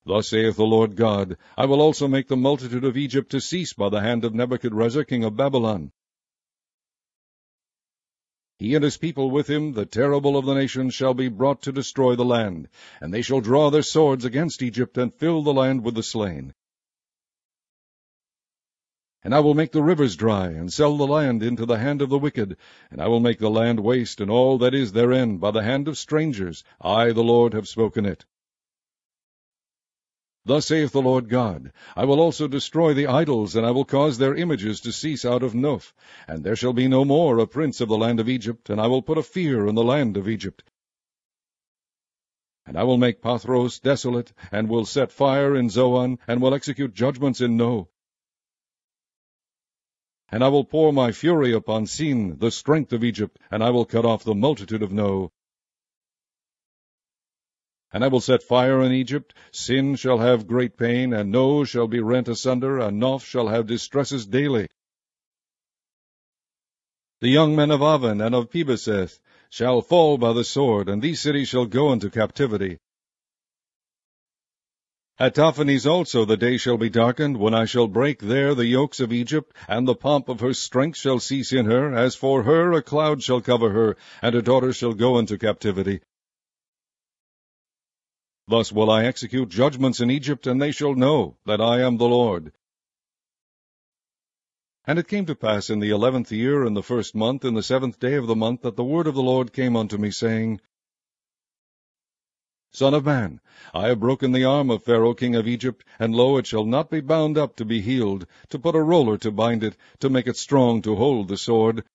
Thus saith the Lord God, I will also make the multitude of Egypt to cease by the hand of Nebuchadrezzar king of Babylon. He and his people with him, the terrible of the nations, shall be brought to destroy the land, and they shall draw their swords against Egypt, and fill the land with the slain. And I will make the rivers dry, and sell the land into the hand of the wicked, and I will make the land waste, and all that is therein, by the hand of strangers. I, the Lord, have spoken it. Thus saith the Lord God, I will also destroy the idols, and I will cause their images to cease out of Noph, and there shall be no more a prince of the land of Egypt, and I will put a fear in the land of Egypt. And I will make Pathros desolate, and will set fire in Zoan, and will execute judgments in No. And I will pour my fury upon Sin, the strength of Egypt, and I will cut off the multitude of No. And I will set fire in Egypt, Sin shall have great pain, and No shall be rent asunder, and Noph shall have distresses daily. The young men of Aven and of Pibeseth shall fall by the sword, and these cities shall go into captivity. At Tahpanhes also the day shall be darkened, when I shall break there the yokes of Egypt, and the pomp of her strength shall cease in her. As for her, a cloud shall cover her, and her daughters shall go into captivity. Thus will I execute judgments in Egypt, and they shall know that I am the Lord. And it came to pass in the eleventh year, in the first month, in the seventh day of the month, that the word of the Lord came unto me, saying, Son of man, I have broken the arm of Pharaoh king of Egypt, and lo, it shall not be bound up to be healed, to put a roller to bind it, to make it strong to hold the sword.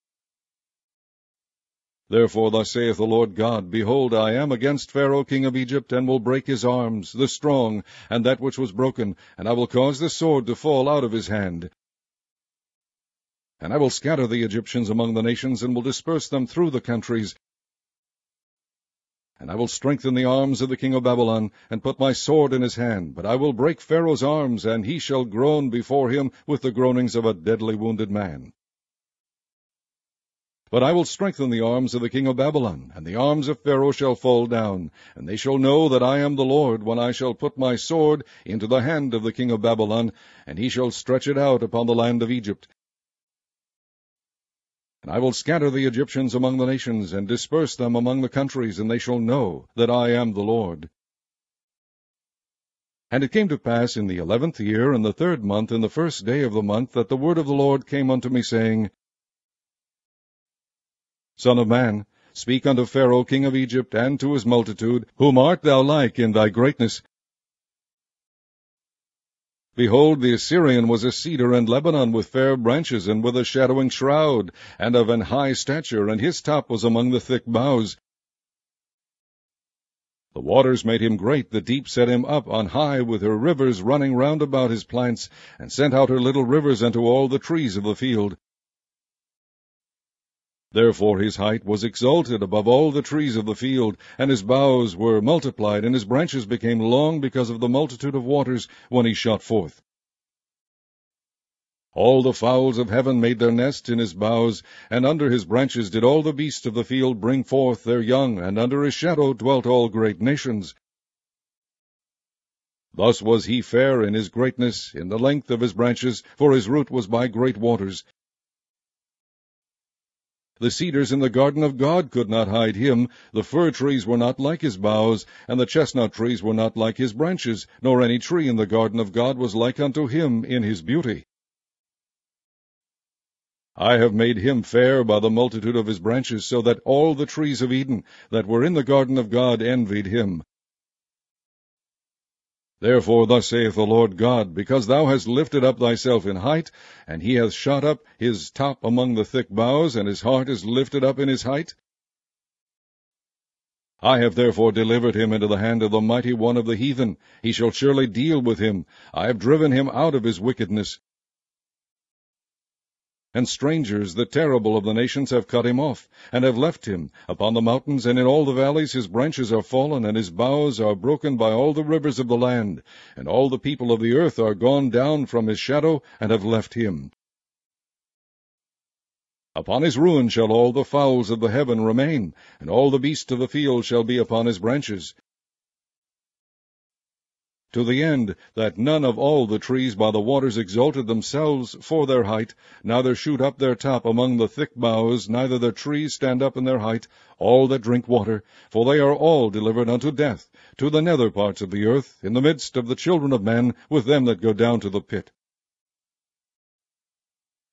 Therefore thus saith the Lord God, Behold, I am against Pharaoh king of Egypt, and will break his arms, the strong, and that which was broken, and I will cause the sword to fall out of his hand. And I will scatter the Egyptians among the nations, and will disperse them through the countries. And I will strengthen the arms of the king of Babylon, and put my sword in his hand. But I will break Pharaoh's arms, and he shall groan before him with the groanings of a deadly wounded man. But I will strengthen the arms of the king of Babylon, and the arms of Pharaoh shall fall down, and they shall know that I am the Lord, when I shall put my sword into the hand of the king of Babylon, and he shall stretch it out upon the land of Egypt. And I will scatter the Egyptians among the nations, and disperse them among the countries, and they shall know that I am the Lord. And it came to pass in the eleventh year, in the third month, in the first day of the month, that the word of the Lord came unto me, saying, Son of man, speak unto Pharaoh king of Egypt, and to his multitude, Whom art thou like in thy greatness? Behold, the Assyrian was a cedar in Lebanon with fair branches, and with a shadowing shroud, and of an high stature, and his top was among the thick boughs. The waters made him great, the deep set him up on high, with her rivers running round about his plants, and sent out her little rivers unto all the trees of the field. Therefore his height was exalted above all the trees of the field, and his boughs were multiplied, and his branches became long because of the multitude of waters when he shot forth. All the fowls of heaven made their nests in his boughs, and under his branches did all the beasts of the field bring forth their young, and under his shadow dwelt all great nations. Thus was he fair in his greatness, in the length of his branches, for his root was by great waters, the cedars in the garden of God could not hide him. The fir trees were not like his boughs, and the chestnut trees were not like his branches, nor any tree in the garden of God was like unto him in his beauty. I have made him fair by the multitude of his branches, so that all the trees of Eden that were in the garden of God envied him. Therefore thus saith the Lord God, Because thou hast lifted up thyself in height, and he hath shot up his top among the thick boughs, and his heart is lifted up in his height, I have therefore delivered him into the hand of the mighty one of the heathen. He shall surely deal with him. I have driven him out of his wickedness and strangers, the terrible of the nations, have cut him off, and have left him. Upon the mountains and in all the valleys his branches are fallen, and his boughs are broken by all the rivers of the land, and all the people of the earth are gone down from his shadow, and have left him. Upon his ruin shall all the fowls of the heaven remain, and all the beasts of the field shall be upon his branches. To the end that none of all the trees by the waters exalted themselves for their height, neither shoot up their top among the thick boughs, neither the trees stand up in their height, all that drink water, for they are all delivered unto death, to the nether parts of the earth, in the midst of the children of men, with them that go down to the pit.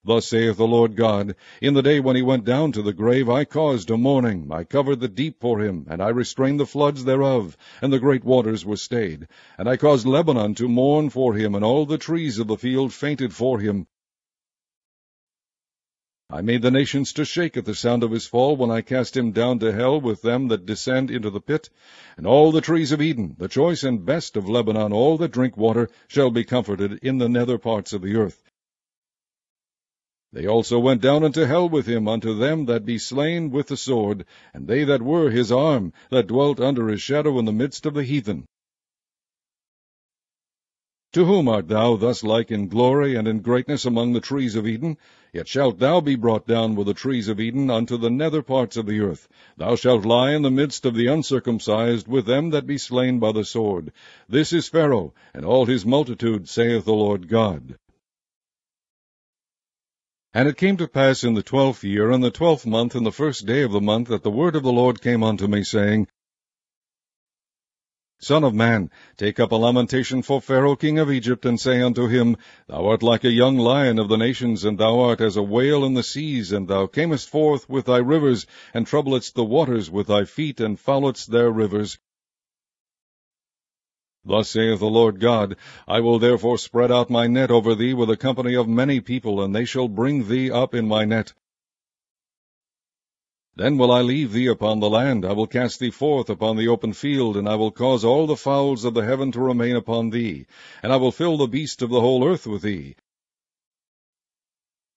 Thus saith the Lord God, In the day when he went down to the grave, I caused a mourning, I covered the deep for him, and I restrained the floods thereof, and the great waters were stayed. And I caused Lebanon to mourn for him, and all the trees of the field fainted for him. I made the nations to shake at the sound of his fall, when I cast him down to hell with them that descend into the pit. And all the trees of Eden, the choice and best of Lebanon, all that drink water, shall be comforted in the nether parts of the earth. They also went down into hell with him unto them that be slain with the sword, and they that were his arm, that dwelt under his shadow in the midst of the heathen. To whom art thou thus like in glory and in greatness among the trees of Eden? Yet shalt thou be brought down with the trees of Eden unto the nether parts of the earth. Thou shalt lie in the midst of the uncircumcised with them that be slain by the sword. This is Pharaoh, and all his multitude, saith the Lord God. And it came to pass in the twelfth year, in the twelfth month, in the first day of the month, that the word of the Lord came unto me, saying, Son of man, take up a lamentation for Pharaoh king of Egypt, and say unto him, Thou art like a young lion of the nations, and thou art as a whale in the seas, and thou camest forth with thy rivers, and troubledst the waters with thy feet, and fouledst their rivers. Thus saith the Lord God, I will therefore spread out my net over thee with a company of many people, and they shall bring thee up in my net. Then will I leave thee upon the land, I will cast thee forth upon the open field, and I will cause all the fowls of the heaven to remain upon thee, and I will fill the beast of the whole earth with thee.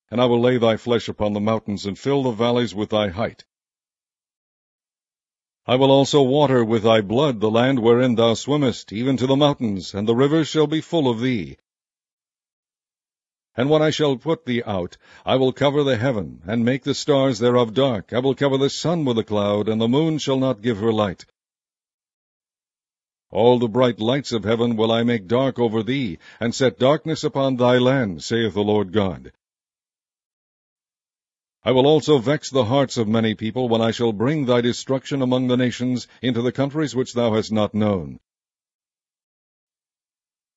And I will lay thy flesh upon the mountains, and fill the valleys with thy height. I will also water with thy blood the land wherein thou swimmest, even to the mountains, and the rivers shall be full of thee. And when I shall put thee out, I will cover the heaven, and make the stars thereof dark. I will cover the sun with a cloud, and the moon shall not give her light. All the bright lights of heaven will I make dark over thee, and set darkness upon thy land, saith the Lord God. I will also vex the hearts of many people when I shall bring thy destruction among the nations into the countries which thou hast not known.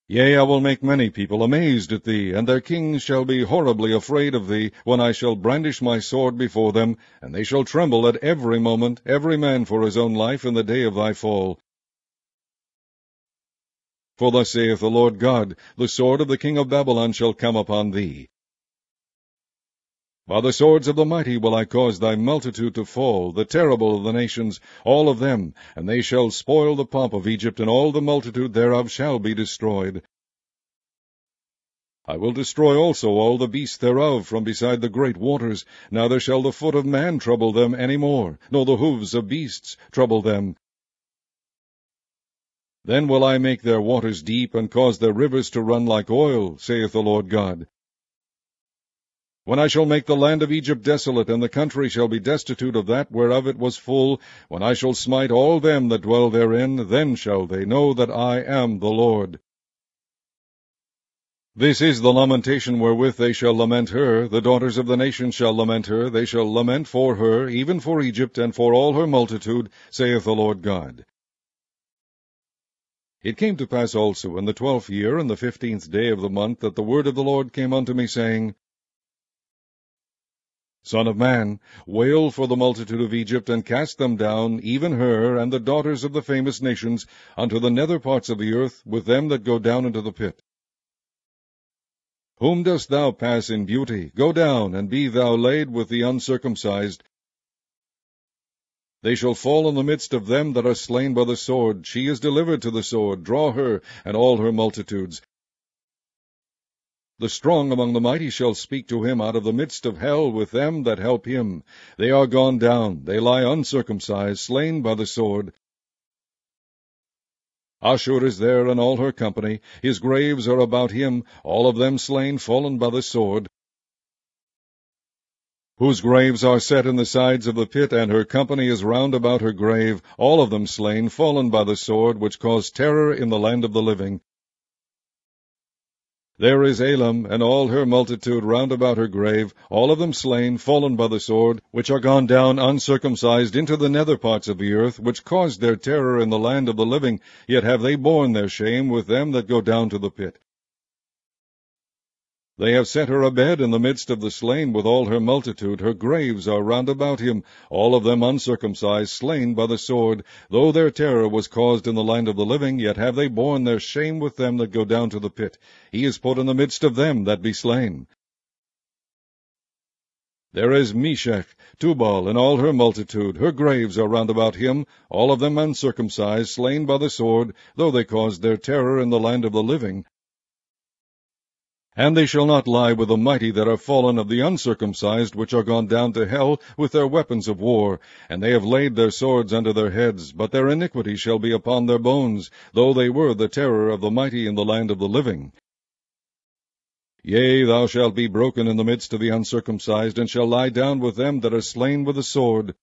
Yea, I will make many people amazed at thee, and their kings shall be horribly afraid of thee, when I shall brandish my sword before them, and they shall tremble at every moment, every man for his own life, in the day of thy fall. For thus saith the Lord God, The sword of the king of Babylon shall come upon thee. By the swords of the mighty will I cause thy multitude to fall, the terrible of the nations, all of them, and they shall spoil the pomp of Egypt, and all the multitude thereof shall be destroyed. I will destroy also all the beasts thereof from beside the great waters, neither shall the foot of man trouble them any more, nor the hoofs of beasts trouble them. Then will I make their waters deep, and cause their rivers to run like oil, saith the Lord God. When I shall make the land of Egypt desolate, and the country shall be destitute of that whereof it was full, when I shall smite all them that dwell therein, then shall they know that I am the Lord. This is the lamentation wherewith they shall lament her, the daughters of the nations shall lament her, they shall lament for her, even for Egypt, and for all her multitude, saith the Lord God. It came to pass also in the twelfth year, and the fifteenth day of the month, that the word of the Lord came unto me, saying, Son of man, wail for the multitude of Egypt, and cast them down, even her, and the daughters of the famous nations, unto the nether parts of the earth, with them that go down into the pit. Whom dost thou pass in beauty? Go down, and be thou laid with the uncircumcised. They shall fall in the midst of them that are slain by the sword. She is delivered to the sword. Draw her, and all her multitudes. The strong among the mighty shall speak to him out of the midst of hell with them that help him. They are gone down, they lie uncircumcised, slain by the sword. Asshur is there and all her company, his graves are about him, all of them slain, fallen by the sword. Whose graves are set in the sides of the pit, and her company is round about her grave, all of them slain, fallen by the sword, which caused terror in the land of the living. There is Elam, and all her multitude round about her grave, all of them slain, fallen by the sword, which are gone down uncircumcised into the nether parts of the earth, which caused their terror in the land of the living, yet have they borne their shame with them that go down to the pit. They have set her a bed in the midst of the slain with all her multitude. Her graves are round about him, all of them uncircumcised, slain by the sword. Though their terror was caused in the land of the living, yet have they borne their shame with them that go down to the pit. He is put in the midst of them that be slain. There is Meshech, Tubal, and all her multitude. Her graves are round about him, all of them uncircumcised, slain by the sword, though they caused their terror in the land of the living. And they shall not lie with the mighty that are fallen of the uncircumcised, which are gone down to hell with their weapons of war, and they have laid their swords under their heads, but their iniquity shall be upon their bones, though they were the terror of the mighty in the land of the living. Yea, thou shalt be broken in the midst of the uncircumcised, and shall lie down with them that are slain with the sword.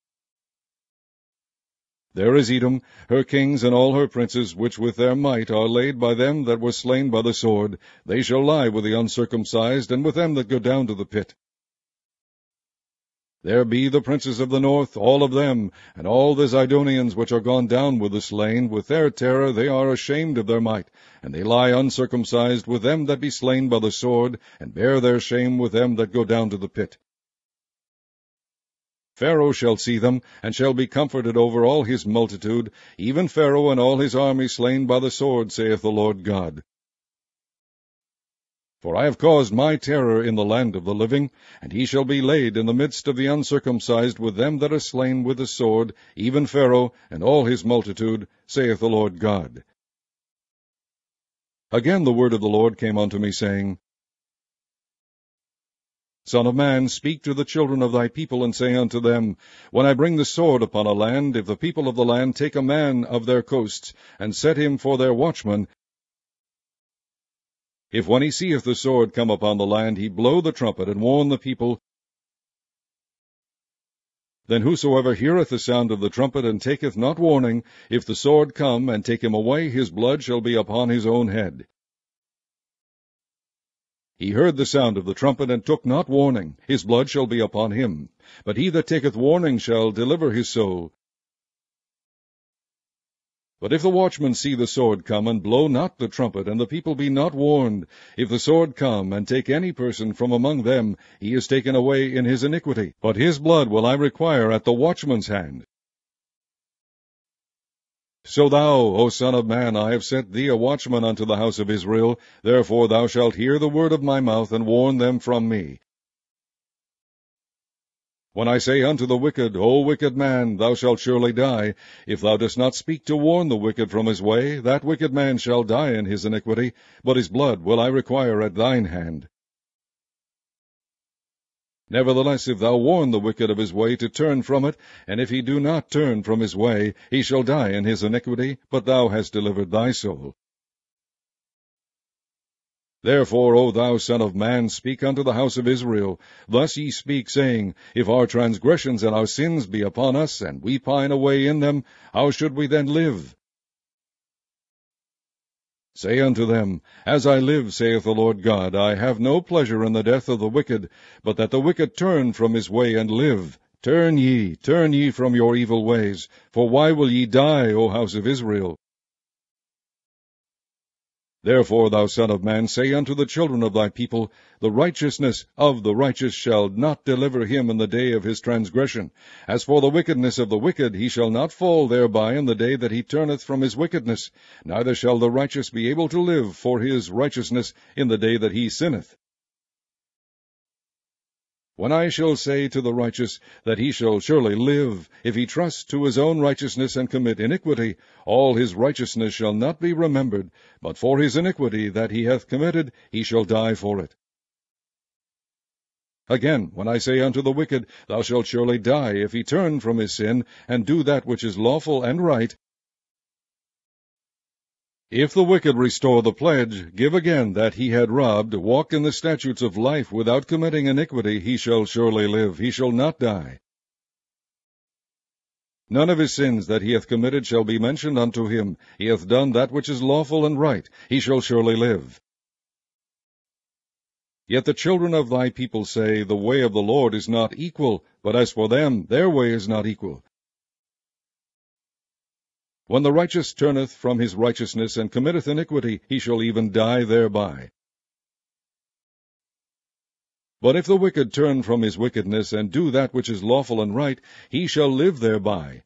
There is Edom, her kings and all her princes, which with their might are laid by them that were slain by the sword. They shall lie with the uncircumcised, and with them that go down to the pit. There be the princes of the north, all of them, and all the Zidonians which are gone down with the slain, with their terror they are ashamed of their might, and they lie uncircumcised with them that be slain by the sword, and bear their shame with them that go down to the pit. Pharaoh shall see them, and shall be comforted over all his multitude, even Pharaoh and all his army slain by the sword, saith the Lord God. For I have caused my terror in the land of the living, and he shall be laid in the midst of the uncircumcised with them that are slain with the sword, even Pharaoh and all his multitude, saith the Lord God. Again the word of the Lord came unto me, saying, Son of man, speak to the children of thy people, and say unto them, When I bring the sword upon a land, if the people of the land take a man of their coasts, and set him for their watchman, if when he seeth the sword come upon the land, he blow the trumpet, and warn the people, then whosoever heareth the sound of the trumpet, and taketh not warning, if the sword come, and take him away, his blood shall be upon his own head. He heard the sound of the trumpet, and took not warning. His blood shall be upon him. But he that taketh warning shall deliver his soul. But if the watchman see the sword come, and blow not the trumpet, and the people be not warned, if the sword come, and take any person from among them, he is taken away in his iniquity. But his blood will I require at the watchman's hand. So thou, O Son of man, I have set thee a watchman unto the house of Israel, therefore thou shalt hear the word of my mouth, and warn them from me. When I say unto the wicked, O wicked man, thou shalt surely die, if thou dost not speak to warn the wicked from his way, that wicked man shall die in his iniquity, but his blood will I require at thine hand. Nevertheless, if thou warn the wicked of his way to turn from it, and if he do not turn from his way, he shall die in his iniquity, but thou hast delivered thy soul. Therefore, O thou Son of Man, speak unto the house of Israel. Thus ye speak, saying, If our transgressions and our sins be upon us, and we pine away in them, how should we then live? Say unto them, As I live, saith the Lord God, I have no pleasure in the death of the wicked, but that the wicked turn from his way and live. Turn ye, turn ye from your evil ways, for why will ye die, O house of Israel? Therefore, thou Son of Man, say unto the children of thy people, The righteousness of the righteous shall not deliver him in the day of his transgression. As for the wickedness of the wicked, he shall not fall thereby in the day that he turneth from his wickedness, neither shall the righteous be able to live for his righteousness in the day that he sinneth. When I shall say to the righteous that he shall surely live, if he trust to his own righteousness and commit iniquity, all his righteousness shall not be remembered, but for his iniquity that he hath committed he shall die for it. Again, when I say unto the wicked, Thou shalt surely die, if he turn from his sin, and do that which is lawful and right, if the wicked restore the pledge, give again that he had robbed, walk in the statutes of life without committing iniquity, he shall surely live, he shall not die. None of his sins that he hath committed shall be mentioned unto him. He hath done that which is lawful and right, he shall surely live. Yet the children of thy people say, The way of the Lord is not equal, but as for them, their way is not equal. When the righteous turneth from his righteousness, and committeth iniquity, he shall even die thereby. But if the wicked turn from his wickedness, and do that which is lawful and right, he shall live thereby.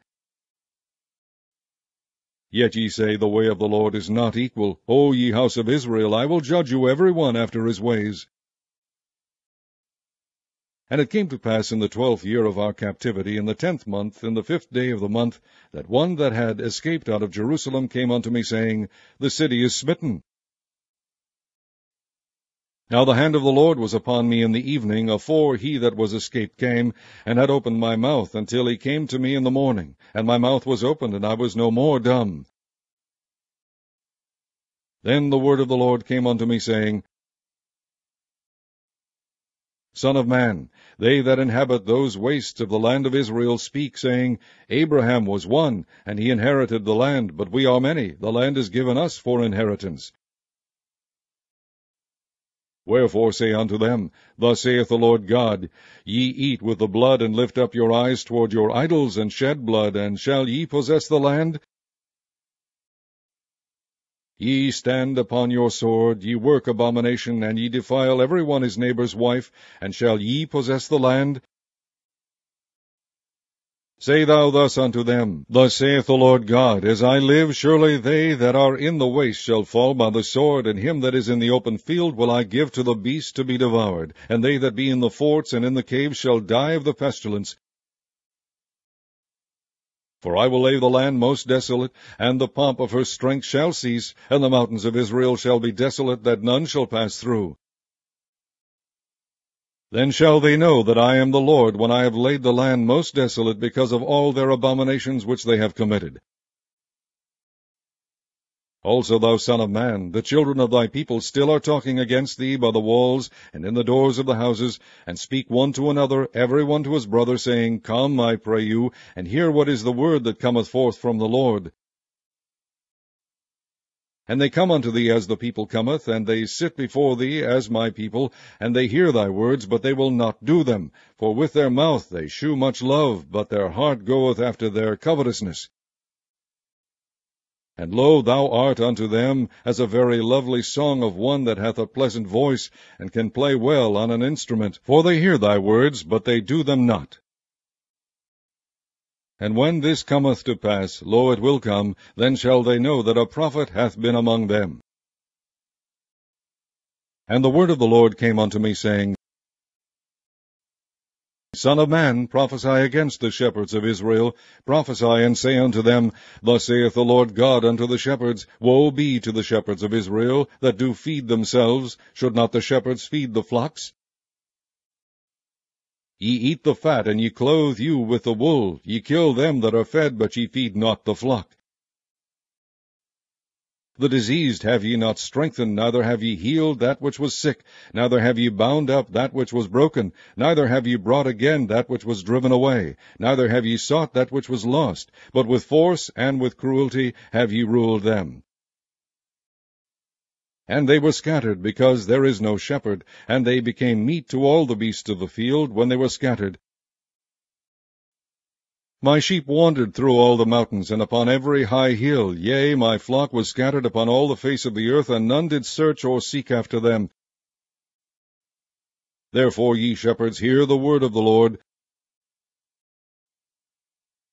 Yet ye say, The way of the Lord is not equal. O ye house of Israel, I will judge you every one after his ways. And it came to pass in the twelfth year of our captivity, in the tenth month, in the fifth day of the month, that one that had escaped out of Jerusalem came unto me, saying, The city is smitten. Now the hand of the Lord was upon me in the evening, afore he that was escaped came, and had opened my mouth, until he came to me in the morning, and my mouth was opened, and I was no more dumb. Then the word of the Lord came unto me, saying, Son of man, they that inhabit those wastes of the land of Israel speak, saying, Abraham was one, and he inherited the land, but we are many, the land is given us for inheritance. Wherefore say unto them, Thus saith the Lord God, Ye eat with the blood, and lift up your eyes toward your idols, and shed blood, and shall ye possess the land? Ye stand upon your sword, ye work abomination, and ye defile every one his neighbour's wife, and shall ye possess the land? Say thou thus unto them, Thus saith the Lord God, As I live, surely they that are in the waste shall fall by the sword, and him that is in the open field will I give to the beast to be devoured, and they that be in the forts and in the caves shall die of the pestilence, for I will lay the land most desolate, and the pomp of her strength shall cease, and the mountains of Israel shall be desolate, that none shall pass through. Then shall they know that I am the Lord, when I have laid the land most desolate, because of all their abominations which they have committed. Also, thou son of man, the children of thy people still are talking against thee by the walls and in the doors of the houses, and speak one to another, every one to his brother, saying, Come, I pray you, and hear what is the word that cometh forth from the Lord. And they come unto thee as the people cometh, and they sit before thee as my people, and they hear thy words, but they will not do them. For with their mouth they shew much love, but their heart goeth after their covetousness. And lo, thou art unto them as a very lovely song of one that hath a pleasant voice, and can play well on an instrument. For they hear thy words, but they do them not. And when this cometh to pass, lo, it will come, then shall they know that a prophet hath been among them. And the word of the Lord came unto me, saying, Son of man, prophesy against the shepherds of Israel. Prophesy and say unto them, Thus saith the Lord God unto the shepherds, Woe be to the shepherds of Israel, that do feed themselves. Should not the shepherds feed the flocks? Ye eat the fat, and ye clothe you with the wool. Ye kill them that are fed, but ye feed not the flock. The diseased have ye not strengthened, neither have ye healed that which was sick, neither have ye bound up that which was broken, neither have ye brought again that which was driven away, neither have ye sought that which was lost, but with force and with cruelty have ye ruled them. And they were scattered, because there is no shepherd, and they became meat to all the beasts of the field when they were scattered. My sheep wandered through all the mountains, and upon every high hill. Yea, my flock was scattered upon all the face of the earth, and none did search or seek after them. Therefore, ye shepherds, hear the word of the Lord.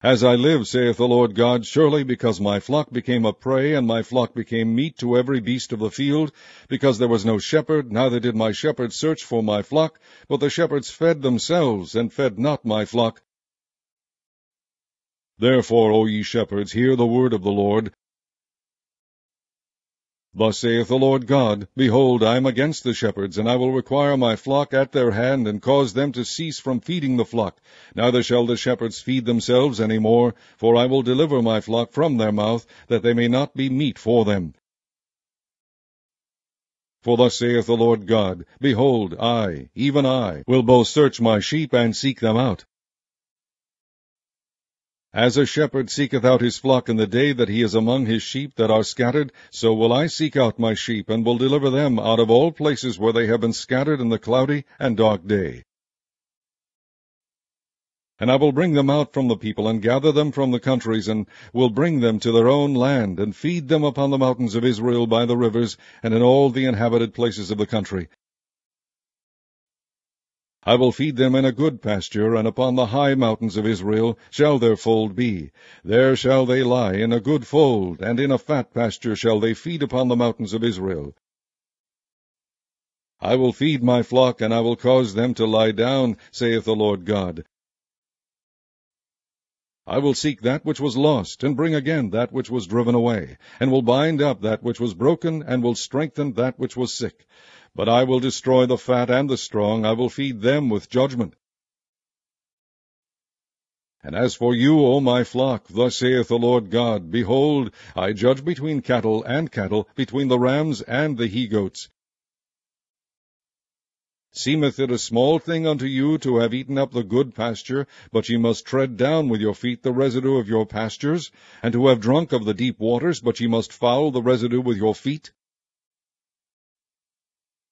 As I live, saith the Lord God, surely because my flock became a prey, and my flock became meat to every beast of the field, because there was no shepherd, neither did my shepherds search for my flock, but the shepherds fed themselves, and fed not my flock, Therefore, O ye shepherds, hear the word of the Lord. Thus saith the Lord God, Behold, I am against the shepherds, and I will require my flock at their hand, and cause them to cease from feeding the flock. Neither shall the shepherds feed themselves any more, for I will deliver my flock from their mouth, that they may not be meat for them. For thus saith the Lord God, Behold, I, even I, will both search my sheep and seek them out. As a shepherd seeketh out his flock in the day that he is among his sheep that are scattered, so will I seek out my sheep, and will deliver them out of all places where they have been scattered in the cloudy and dark day. And I will bring them out from the people, and gather them from the countries, and will bring them to their own land, and feed them upon the mountains of Israel by the rivers, and in all the inhabited places of the country. I will feed them in a good pasture, and upon the high mountains of Israel shall their fold be. There shall they lie in a good fold, and in a fat pasture shall they feed upon the mountains of Israel. I will feed my flock, and I will cause them to lie down, saith the Lord God. I will seek that which was lost, and bring again that which was driven away, and will bind up that which was broken, and will strengthen that which was sick. But I will destroy the fat and the strong, I will feed them with judgment. And as for you, O my flock, thus saith the Lord God, Behold, I judge between cattle and cattle, between the rams and the he-goats. Seemeth it a small thing unto you to have eaten up the good pasture, but ye must tread down with your feet the residue of your pastures, and to have drunk of the deep waters, but ye must foul the residue with your feet?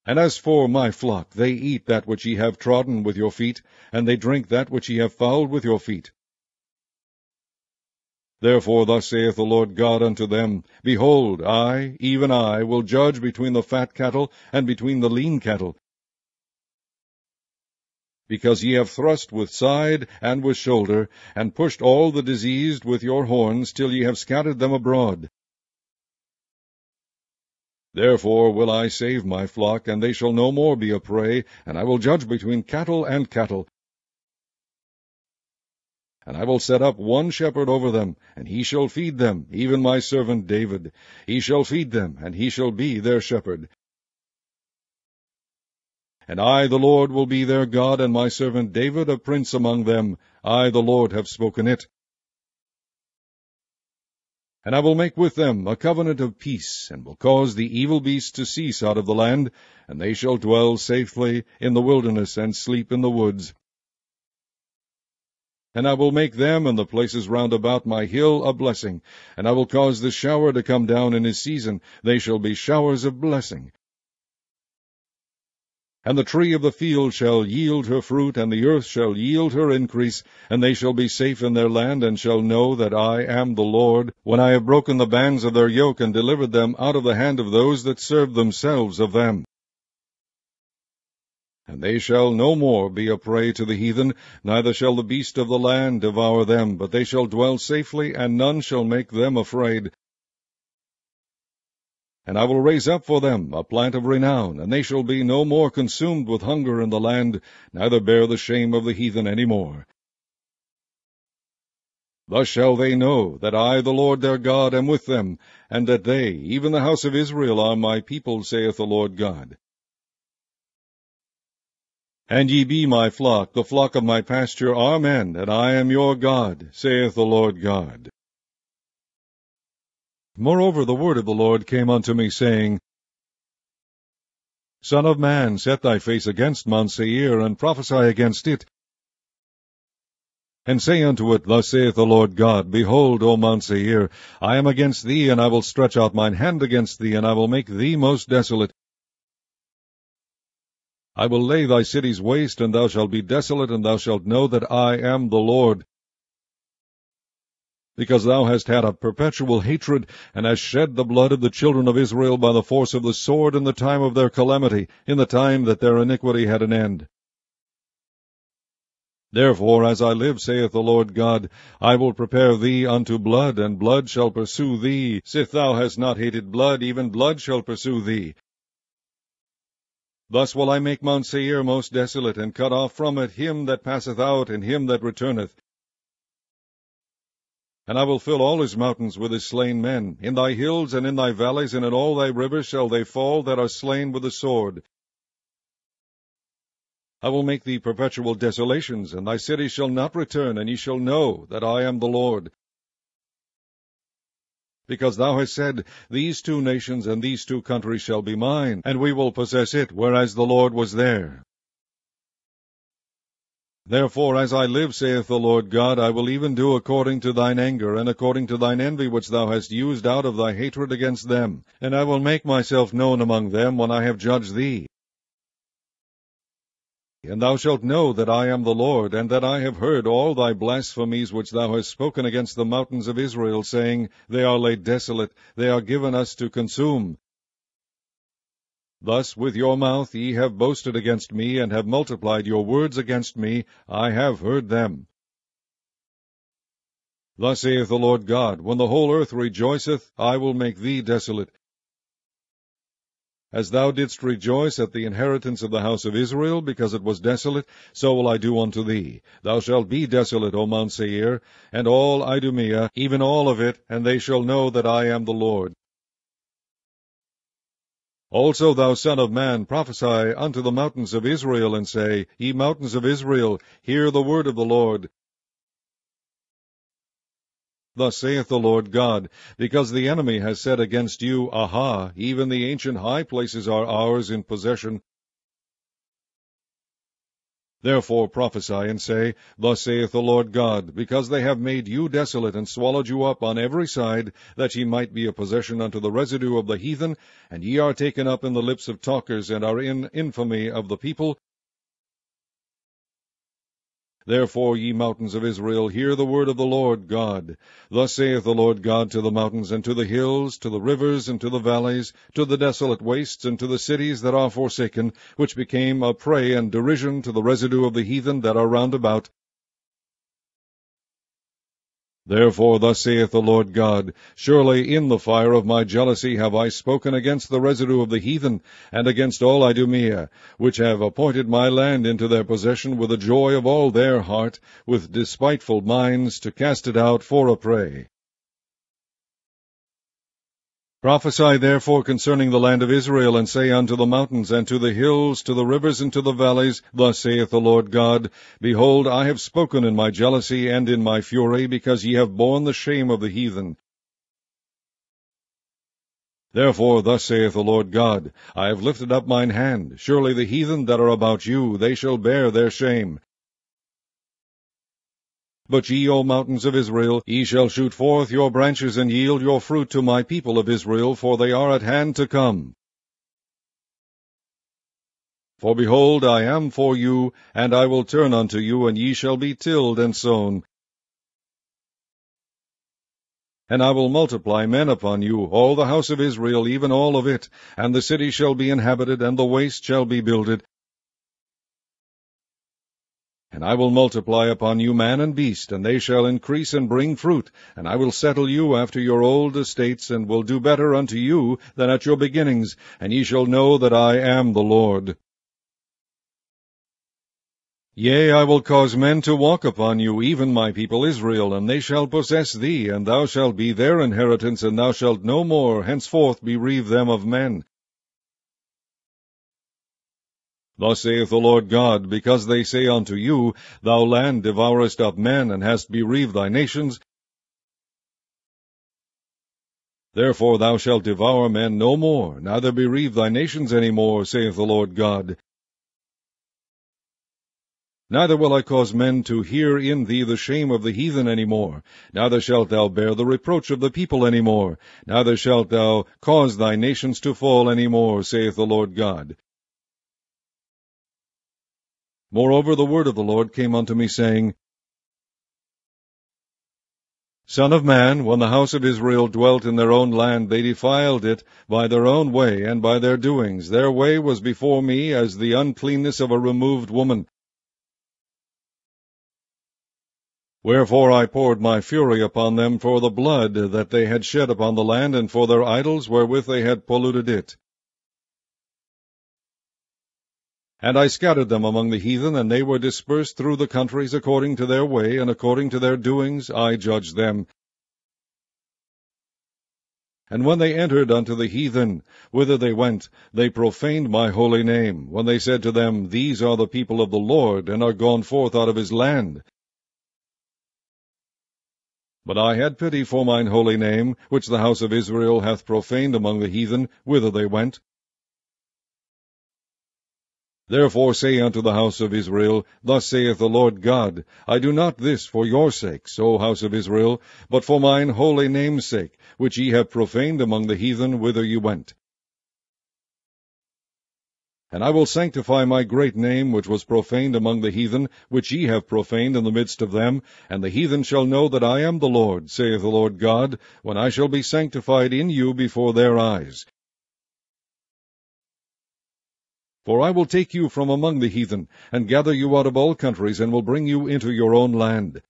And as for my flock, they eat that which ye have trodden with your feet, and they drink that which ye have fouled with your feet. Therefore thus saith the Lord God unto them, Behold, I, even I, will judge between the fat cattle and between the lean cattle. Because ye have thrust with side and with shoulder, and pushed all the diseased with your horns, till ye have scattered them abroad. Therefore will I save my flock, and they shall no more be a prey, and I will judge between cattle and cattle. And I will set up one shepherd over them, and he shall feed them, even my servant David. He shall feed them, and he shall be their shepherd. And I, the Lord, will be their God, and my servant David a prince among them. I, the Lord, have spoken it. And I will make with them a covenant of peace, and will cause the evil beasts to cease out of the land, and they shall dwell safely in the wilderness, and sleep in the woods. And I will make them and the places round about my hill a blessing, and I will cause the shower to come down in his season. They shall be showers of blessing. And the tree of the field shall yield her fruit, and the earth shall yield her increase, and they shall be safe in their land, and shall know that I am the Lord, when I have broken the bands of their yoke, and delivered them out of the hand of those that serve themselves of them. And they shall no more be a prey to the heathen, neither shall the beast of the land devour them, but they shall dwell safely, and none shall make them afraid. And I will raise up for them a plant of renown, and they shall be no more consumed with hunger in the land, neither bear the shame of the heathen any more. Thus shall they know that I, the Lord their God, am with them, and that they, even the house of Israel, are my people, saith the Lord God. And ye be my flock, the flock of my pasture, Amen, and I am your God, saith the Lord God. Moreover, the word of the Lord came unto me, saying, Son of man, set thy face against Mount Seir, and prophesy against it. And say unto it, Thus saith the Lord God, Behold, O Mount Seir, I am against thee, and I will stretch out mine hand against thee, and I will make thee most desolate. I will lay thy cities waste, and thou shalt be desolate, and thou shalt know that I am the Lord because thou hast had a perpetual hatred, and hast shed the blood of the children of Israel by the force of the sword in the time of their calamity, in the time that their iniquity had an end. Therefore, as I live, saith the Lord God, I will prepare thee unto blood, and blood shall pursue thee. Sith thou hast not hated blood, even blood shall pursue thee. Thus will I make Mount Seir most desolate, and cut off from it him that passeth out, and him that returneth, and I will fill all his mountains with his slain men. In thy hills and in thy valleys and in all thy rivers shall they fall that are slain with the sword. I will make thee perpetual desolations, and thy cities shall not return, and ye shall know that I am the Lord. Because thou hast said, These two nations and these two countries shall be mine, and we will possess it, whereas the Lord was there. Therefore, as I live, saith the Lord God, I will even do according to thine anger, and according to thine envy which thou hast used out of thy hatred against them. And I will make myself known among them when I have judged thee. And thou shalt know that I am the Lord, and that I have heard all thy blasphemies which thou hast spoken against the mountains of Israel, saying, They are laid desolate, they are given us to consume. Thus with your mouth ye have boasted against me, and have multiplied your words against me, I have heard them. Thus saith the Lord God, When the whole earth rejoiceth, I will make thee desolate, as thou didst rejoice at the inheritance of the house of Israel, because it was desolate, so will I do unto thee. Thou shalt be desolate, O Mount Seir, and all Idumea, even all of it, and they shall know that I am the Lord. Also, thou son of man, prophesy unto the mountains of Israel, and say, Ye mountains of Israel, hear the word of the Lord. Thus saith the Lord God, because the enemy has said against you, Aha, even the ancient high places are ours in possession. Therefore prophesy and say, Thus saith the Lord God, because they have made you desolate and swallowed you up on every side, that ye might be a possession unto the residue of the heathen, and ye are taken up in the lips of talkers, and are in infamy of the people, Therefore, ye mountains of Israel, hear the word of the Lord God. Thus saith the Lord God to the mountains, and to the hills, to the rivers, and to the valleys, to the desolate wastes, and to the cities that are forsaken, which became a prey and derision to the residue of the heathen that are round about, Therefore thus saith the Lord God, Surely in the fire of my jealousy have I spoken against the residue of the heathen, and against all Idumea, which have appointed my land into their possession with the joy of all their heart, with despiteful minds, to cast it out for a prey. Prophesy therefore concerning the land of Israel, and say unto the mountains, and to the hills, to the rivers, and to the valleys, Thus saith the Lord God, Behold, I have spoken in my jealousy and in my fury, because ye have borne the shame of the heathen. Therefore thus saith the Lord God, I have lifted up mine hand, surely the heathen that are about you, they shall bear their shame. But ye, O mountains of Israel, ye shall shoot forth your branches and yield your fruit to my people of Israel, for they are at hand to come. For behold, I am for you, and I will turn unto you, and ye shall be tilled and sown. And I will multiply men upon you, all the house of Israel, even all of it, and the city shall be inhabited, and the waste shall be builded, and I will multiply upon you man and beast, and they shall increase and bring fruit, and I will settle you after your old estates, and will do better unto you than at your beginnings, and ye shall know that I am the Lord. Yea, I will cause men to walk upon you, even my people Israel, and they shall possess thee, and thou shalt be their inheritance, and thou shalt no more henceforth bereave them of men. Thus saith the Lord God, because they say unto you, Thou land devourest up men, and hast bereaved thy nations, Therefore thou shalt devour men no more, neither bereave thy nations any more, saith the Lord God. Neither will I cause men to hear in thee the shame of the heathen any more, neither shalt thou bear the reproach of the people any more, neither shalt thou cause thy nations to fall any more, saith the Lord God. Moreover, the word of the Lord came unto me, saying, Son of man, when the house of Israel dwelt in their own land, they defiled it by their own way and by their doings. Their way was before me as the uncleanness of a removed woman. Wherefore I poured my fury upon them for the blood that they had shed upon the land, and for their idols wherewith they had polluted it. And I scattered them among the heathen, and they were dispersed through the countries according to their way, and according to their doings I judged them. And when they entered unto the heathen, whither they went, they profaned my holy name, when they said to them, These are the people of the Lord, and are gone forth out of his land. But I had pity for mine holy name, which the house of Israel hath profaned among the heathen, whither they went. Therefore say unto the house of Israel, Thus saith the Lord God, I do not this for your sakes, O house of Israel, but for mine holy name's sake, which ye have profaned among the heathen whither ye went. And I will sanctify my great name, which was profaned among the heathen, which ye have profaned in the midst of them, and the heathen shall know that I am the Lord, saith the Lord God, when I shall be sanctified in you before their eyes. For I will take you from among the heathen, and gather you out of all countries, and will bring you into your own land.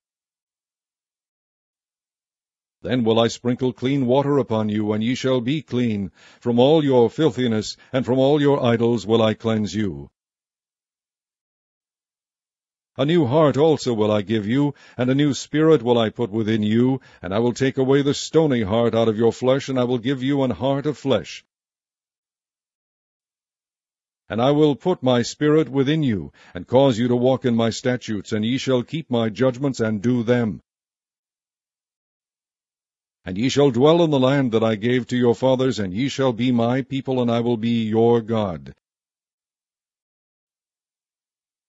Then will I sprinkle clean water upon you, and ye shall be clean. From all your filthiness, and from all your idols will I cleanse you. A new heart also will I give you, and a new spirit will I put within you, and I will take away the stony heart out of your flesh, and I will give you an heart of flesh. And I will put my spirit within you, and cause you to walk in my statutes, and ye shall keep my judgments and do them. And ye shall dwell in the land that I gave to your fathers, and ye shall be my people, and I will be your God.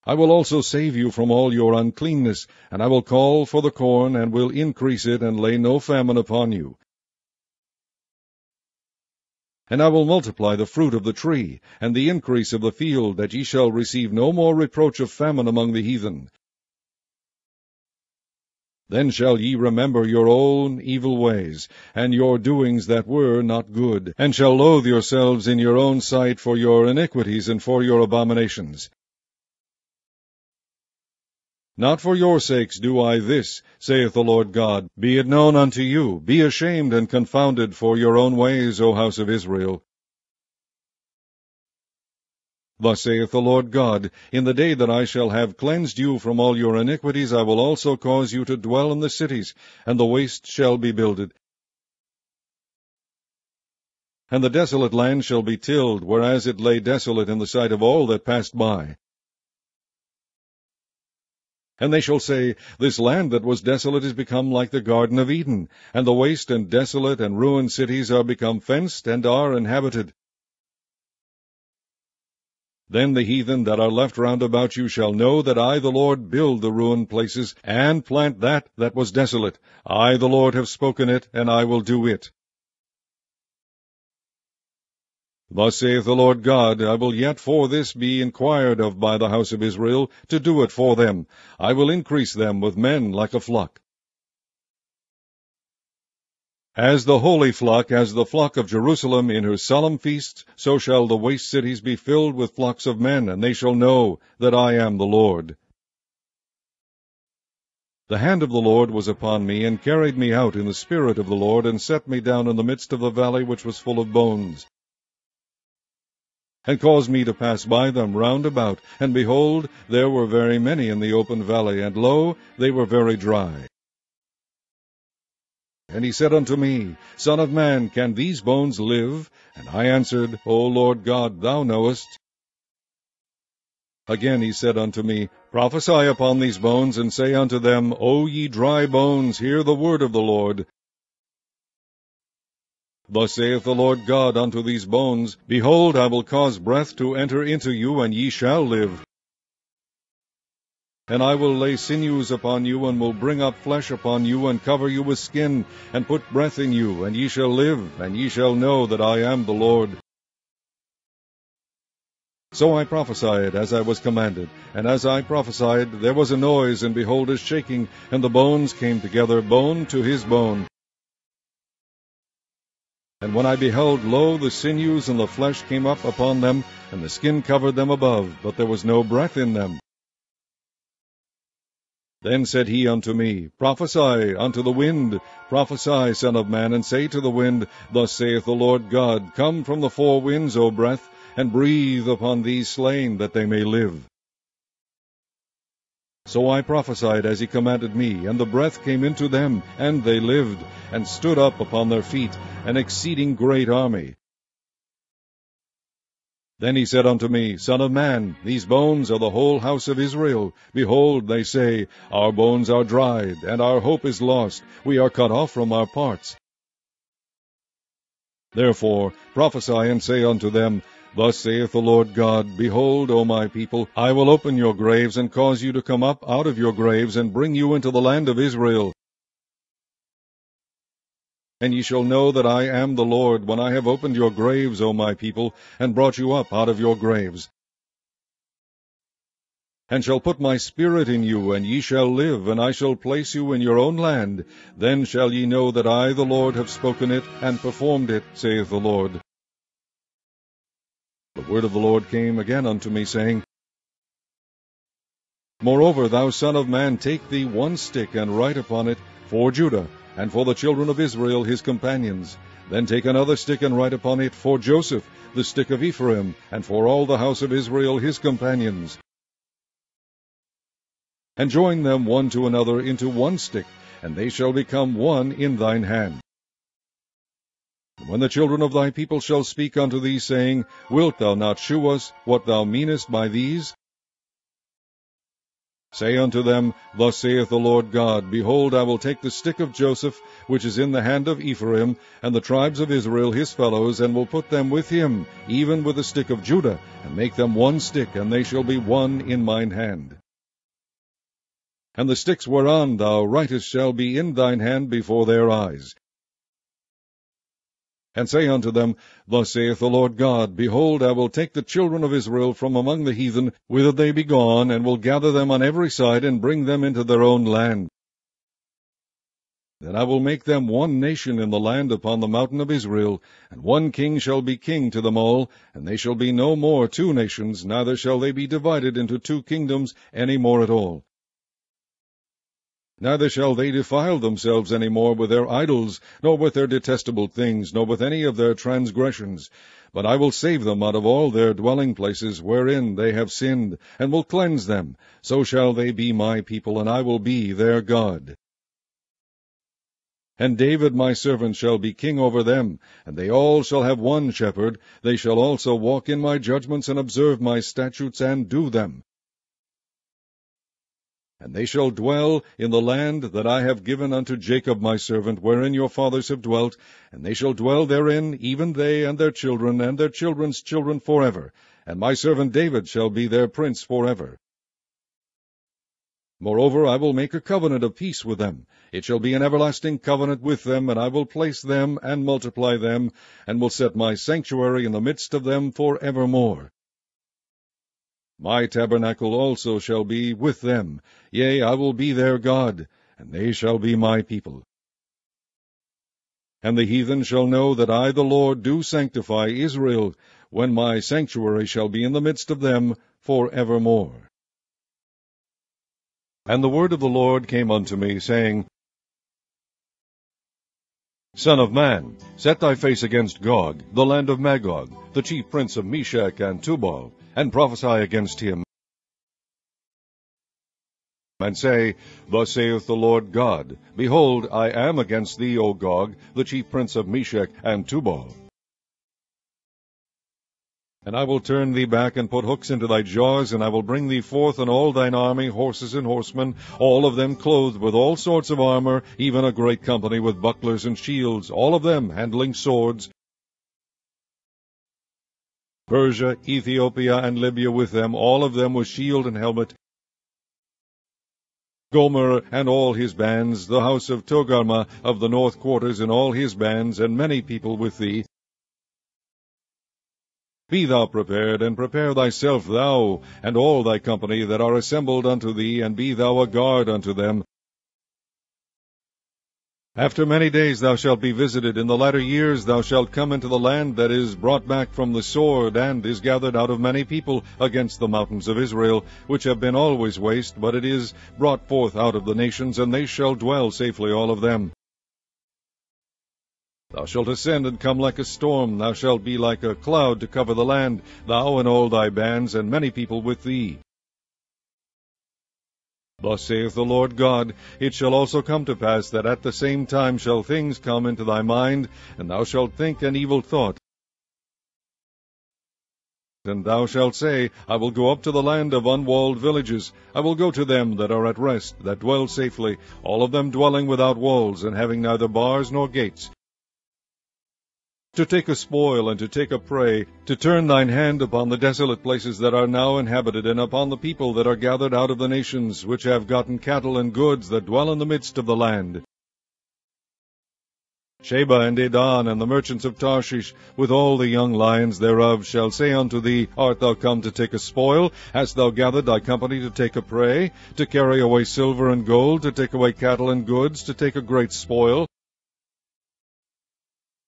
I will also save you from all your uncleanness, and I will call for the corn, and will increase it, and lay no famine upon you. And I will multiply the fruit of the tree, and the increase of the field, that ye shall receive no more reproach of famine among the heathen. Then shall ye remember your own evil ways, and your doings that were not good, and shall loathe yourselves in your own sight for your iniquities and for your abominations. Not for your sakes do I this, saith the Lord God. Be it known unto you, be ashamed and confounded for your own ways, O house of Israel. Thus saith the Lord God, In the day that I shall have cleansed you from all your iniquities, I will also cause you to dwell in the cities, and the waste shall be builded. And the desolate land shall be tilled, whereas it lay desolate in the sight of all that passed by. And they shall say, This land that was desolate is become like the Garden of Eden, and the waste and desolate and ruined cities are become fenced and are inhabited. Then the heathen that are left round about you shall know that I the Lord build the ruined places, and plant that that was desolate. I the Lord have spoken it, and I will do it. Thus saith the Lord God, I will yet for this be inquired of by the house of Israel, to do it for them. I will increase them with men like a flock. As the holy flock, as the flock of Jerusalem in her solemn feasts, so shall the waste cities be filled with flocks of men, and they shall know that I am the Lord. The hand of the Lord was upon me, and carried me out in the spirit of the Lord, and set me down in the midst of the valley which was full of bones and caused me to pass by them round about. And behold, there were very many in the open valley, and lo, they were very dry. And he said unto me, Son of man, can these bones live? And I answered, O Lord God, thou knowest. Again he said unto me, Prophesy upon these bones, and say unto them, O ye dry bones, hear the word of the Lord. Thus saith the Lord God unto these bones, Behold, I will cause breath to enter into you, and ye shall live. And I will lay sinews upon you, and will bring up flesh upon you, and cover you with skin, and put breath in you, and ye shall live, and ye shall know that I am the Lord. So I prophesied as I was commanded, and as I prophesied, there was a noise, and behold a shaking, and the bones came together, bone to his bone. And when I beheld, lo, the sinews and the flesh came up upon them, and the skin covered them above, but there was no breath in them. Then said he unto me, Prophesy unto the wind, prophesy, Son of man, and say to the wind, Thus saith the Lord God, Come from the four winds, O breath, and breathe upon these slain, that they may live. So I prophesied as he commanded me, and the breath came into them, and they lived, and stood up upon their feet, an exceeding great army. Then he said unto me, Son of man, these bones are the whole house of Israel. Behold, they say, Our bones are dried, and our hope is lost. We are cut off from our parts. Therefore prophesy and say unto them, Thus saith the Lord God, Behold, O my people, I will open your graves, and cause you to come up out of your graves, and bring you into the land of Israel. And ye shall know that I am the Lord, when I have opened your graves, O my people, and brought you up out of your graves. And shall put my spirit in you, and ye shall live, and I shall place you in your own land. Then shall ye know that I, the Lord, have spoken it, and performed it, saith the Lord. The word of the Lord came again unto me, saying, Moreover, thou son of man, take thee one stick, and write upon it, For Judah, and for the children of Israel his companions. Then take another stick and write upon it, For Joseph, the stick of Ephraim, and for all the house of Israel his companions. And join them one to another into one stick, and they shall become one in thine hand. When the children of thy people shall speak unto thee, saying, Wilt thou not shew us what thou meanest by these? Say unto them, Thus saith the Lord God, Behold, I will take the stick of Joseph, which is in the hand of Ephraim, and the tribes of Israel his fellows, and will put them with him, even with the stick of Judah, and make them one stick, and they shall be one in mine hand. And the sticks whereon thou writest shall be in thine hand before their eyes, and say unto them, Thus saith the Lord God, Behold, I will take the children of Israel from among the heathen, whither they be gone, and will gather them on every side, and bring them into their own land. Then I will make them one nation in the land upon the mountain of Israel, and one king shall be king to them all, and they shall be no more two nations, neither shall they be divided into two kingdoms any more at all. Neither shall they defile themselves any more with their idols, nor with their detestable things, nor with any of their transgressions. But I will save them out of all their dwelling places wherein they have sinned, and will cleanse them. So shall they be my people, and I will be their God. And David my servant shall be king over them, and they all shall have one shepherd. They shall also walk in my judgments, and observe my statutes, and do them. And they shall dwell in the land that I have given unto Jacob my servant, wherein your fathers have dwelt, and they shall dwell therein, even they and their children, and their children's children forever, and my servant David shall be their prince forever. Moreover, I will make a covenant of peace with them. It shall be an everlasting covenant with them, and I will place them and multiply them, and will set my sanctuary in the midst of them for evermore. My tabernacle also shall be with them, yea, I will be their God, and they shall be my people. And the heathen shall know that I the Lord do sanctify Israel, when my sanctuary shall be in the midst of them for evermore. And the word of the Lord came unto me, saying, Son of man, set thy face against Gog, the land of Magog, the chief prince of Meshech and Tubal, and prophesy against him, and say, Thus saith the Lord God, Behold, I am against thee, O Gog, the chief prince of Meshech and Tubal. And I will turn thee back, and put hooks into thy jaws, and I will bring thee forth and all thine army, horses and horsemen, all of them clothed with all sorts of armor, even a great company with bucklers and shields, all of them handling swords, Persia, Ethiopia, and Libya with them, all of them with shield and helmet. Gomer and all his bands, the house of Togarmah of the north quarters and all his bands, and many people with thee. Be thou prepared, and prepare thyself, thou, and all thy company that are assembled unto thee, and be thou a guard unto them, after many days thou shalt be visited. In the latter years thou shalt come into the land that is brought back from the sword, and is gathered out of many people against the mountains of Israel, which have been always waste, but it is brought forth out of the nations, and they shall dwell safely all of them. Thou shalt ascend and come like a storm, thou shalt be like a cloud to cover the land, thou and all thy bands, and many people with thee. Thus saith the Lord God, It shall also come to pass that at the same time shall things come into thy mind, and thou shalt think an evil thought. And thou shalt say, I will go up to the land of unwalled villages. I will go to them that are at rest, that dwell safely, all of them dwelling without walls, and having neither bars nor gates. To take a spoil and to take a prey, to turn thine hand upon the desolate places that are now inhabited, and upon the people that are gathered out of the nations, which have gotten cattle and goods that dwell in the midst of the land. Sheba and Dedan and the merchants of Tarshish, with all the young lions thereof, shall say unto thee, Art thou come to take a spoil? Hast thou gathered thy company to take a prey? To carry away silver and gold, to take away cattle and goods, to take a great spoil?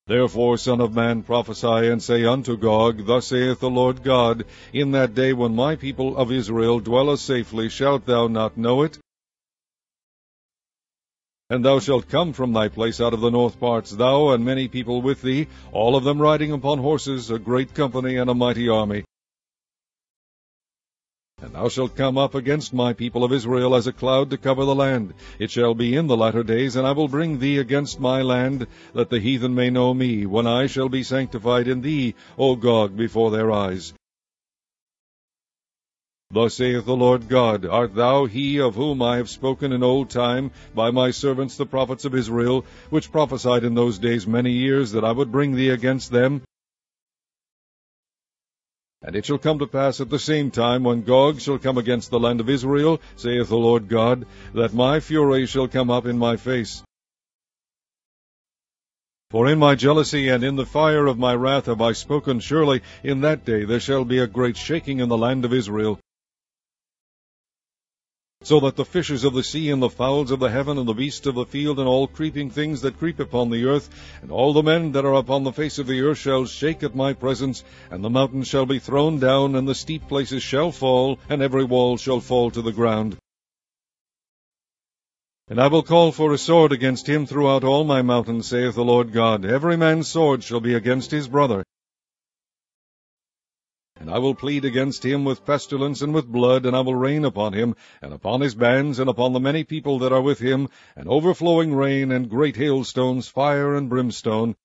Therefore, Son of man, prophesy and say unto Gog, Thus saith the Lord God, In that day when my people of Israel dwelleth safely, shalt thou not know it? And thou shalt come from thy place out of the north parts, thou and many people with thee, all of them riding upon horses, a great company and a mighty army. And thou shalt come up against my people of Israel as a cloud to cover the land. It shall be in the latter days, and I will bring thee against my land, that the heathen may know me, when I shall be sanctified in thee, O Gog, before their eyes. Thus saith the Lord God, Art thou he of whom I have spoken in old time by my servants the prophets of Israel, which prophesied in those days many years that I would bring thee against them? And it shall come to pass at the same time, when Gog shall come against the land of Israel, saith the Lord God, that my fury shall come up in my face. For in my jealousy and in the fire of my wrath have I spoken, surely in that day there shall be a great shaking in the land of Israel so that the fishes of the sea and the fowls of the heaven and the beasts of the field and all creeping things that creep upon the earth and all the men that are upon the face of the earth shall shake at my presence, and the mountains shall be thrown down, and the steep places shall fall, and every wall shall fall to the ground. And I will call for a sword against him throughout all my mountains, saith the Lord God. Every man's sword shall be against his brother, and I will plead against him with pestilence and with blood, and I will rain upon him, and upon his bands, and upon the many people that are with him, and overflowing rain, and great hailstones, fire and brimstone.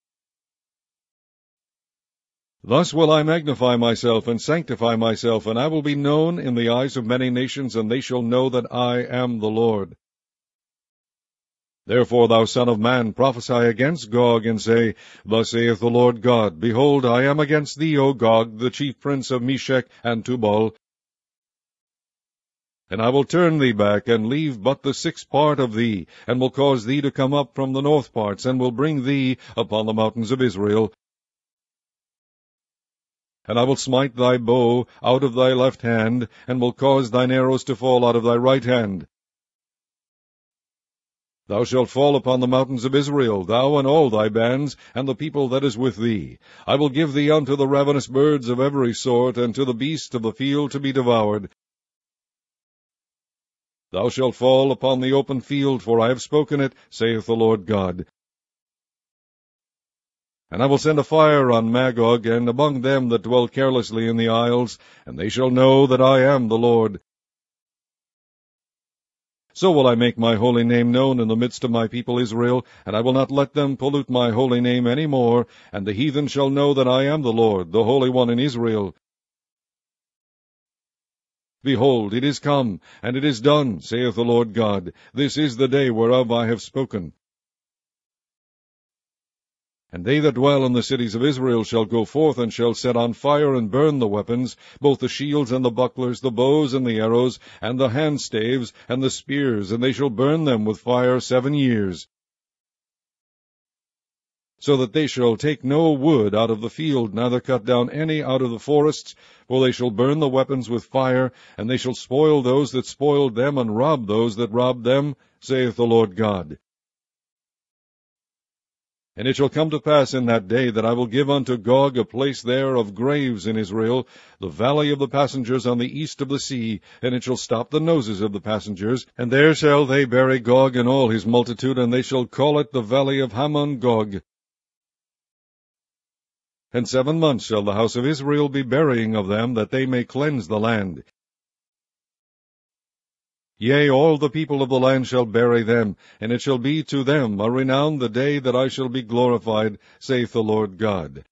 Thus will I magnify myself and sanctify myself, and I will be known in the eyes of many nations, and they shall know that I am the Lord. Therefore, thou son of man, prophesy against Gog, and say, Thus saith the Lord God, Behold, I am against thee, O Gog, the chief prince of Meshech and Tubal. And I will turn thee back, and leave but the sixth part of thee, and will cause thee to come up from the north parts, and will bring thee upon the mountains of Israel. And I will smite thy bow out of thy left hand, and will cause thine arrows to fall out of thy right hand. Thou shalt fall upon the mountains of Israel, thou and all thy bands, and the people that is with thee. I will give thee unto the ravenous birds of every sort, and to the beasts of the field to be devoured. Thou shalt fall upon the open field, for I have spoken it, saith the Lord God. And I will send a fire on Magog, and among them that dwell carelessly in the isles, and they shall know that I am the Lord. So will I make my holy name known in the midst of my people Israel, and I will not let them pollute my holy name any more, and the heathen shall know that I am the Lord, the Holy One in Israel. Behold, it is come, and it is done, saith the Lord God. This is the day whereof I have spoken. And they that dwell in the cities of Israel shall go forth, and shall set on fire and burn the weapons, both the shields and the bucklers, the bows and the arrows, and the handstaves, and the spears, and they shall burn them with fire seven years. So that they shall take no wood out of the field, neither cut down any out of the forests, for they shall burn the weapons with fire, and they shall spoil those that spoiled them, and rob those that robbed them, saith the Lord God. And it shall come to pass in that day that I will give unto Gog a place there of graves in Israel, the valley of the passengers on the east of the sea, and it shall stop the noses of the passengers, and there shall they bury Gog and all his multitude, and they shall call it the valley of Hamon Gog. And seven months shall the house of Israel be burying of them, that they may cleanse the land. Yea, all the people of the land shall bury them, and it shall be to them a renown the day that I shall be glorified, saith the Lord God.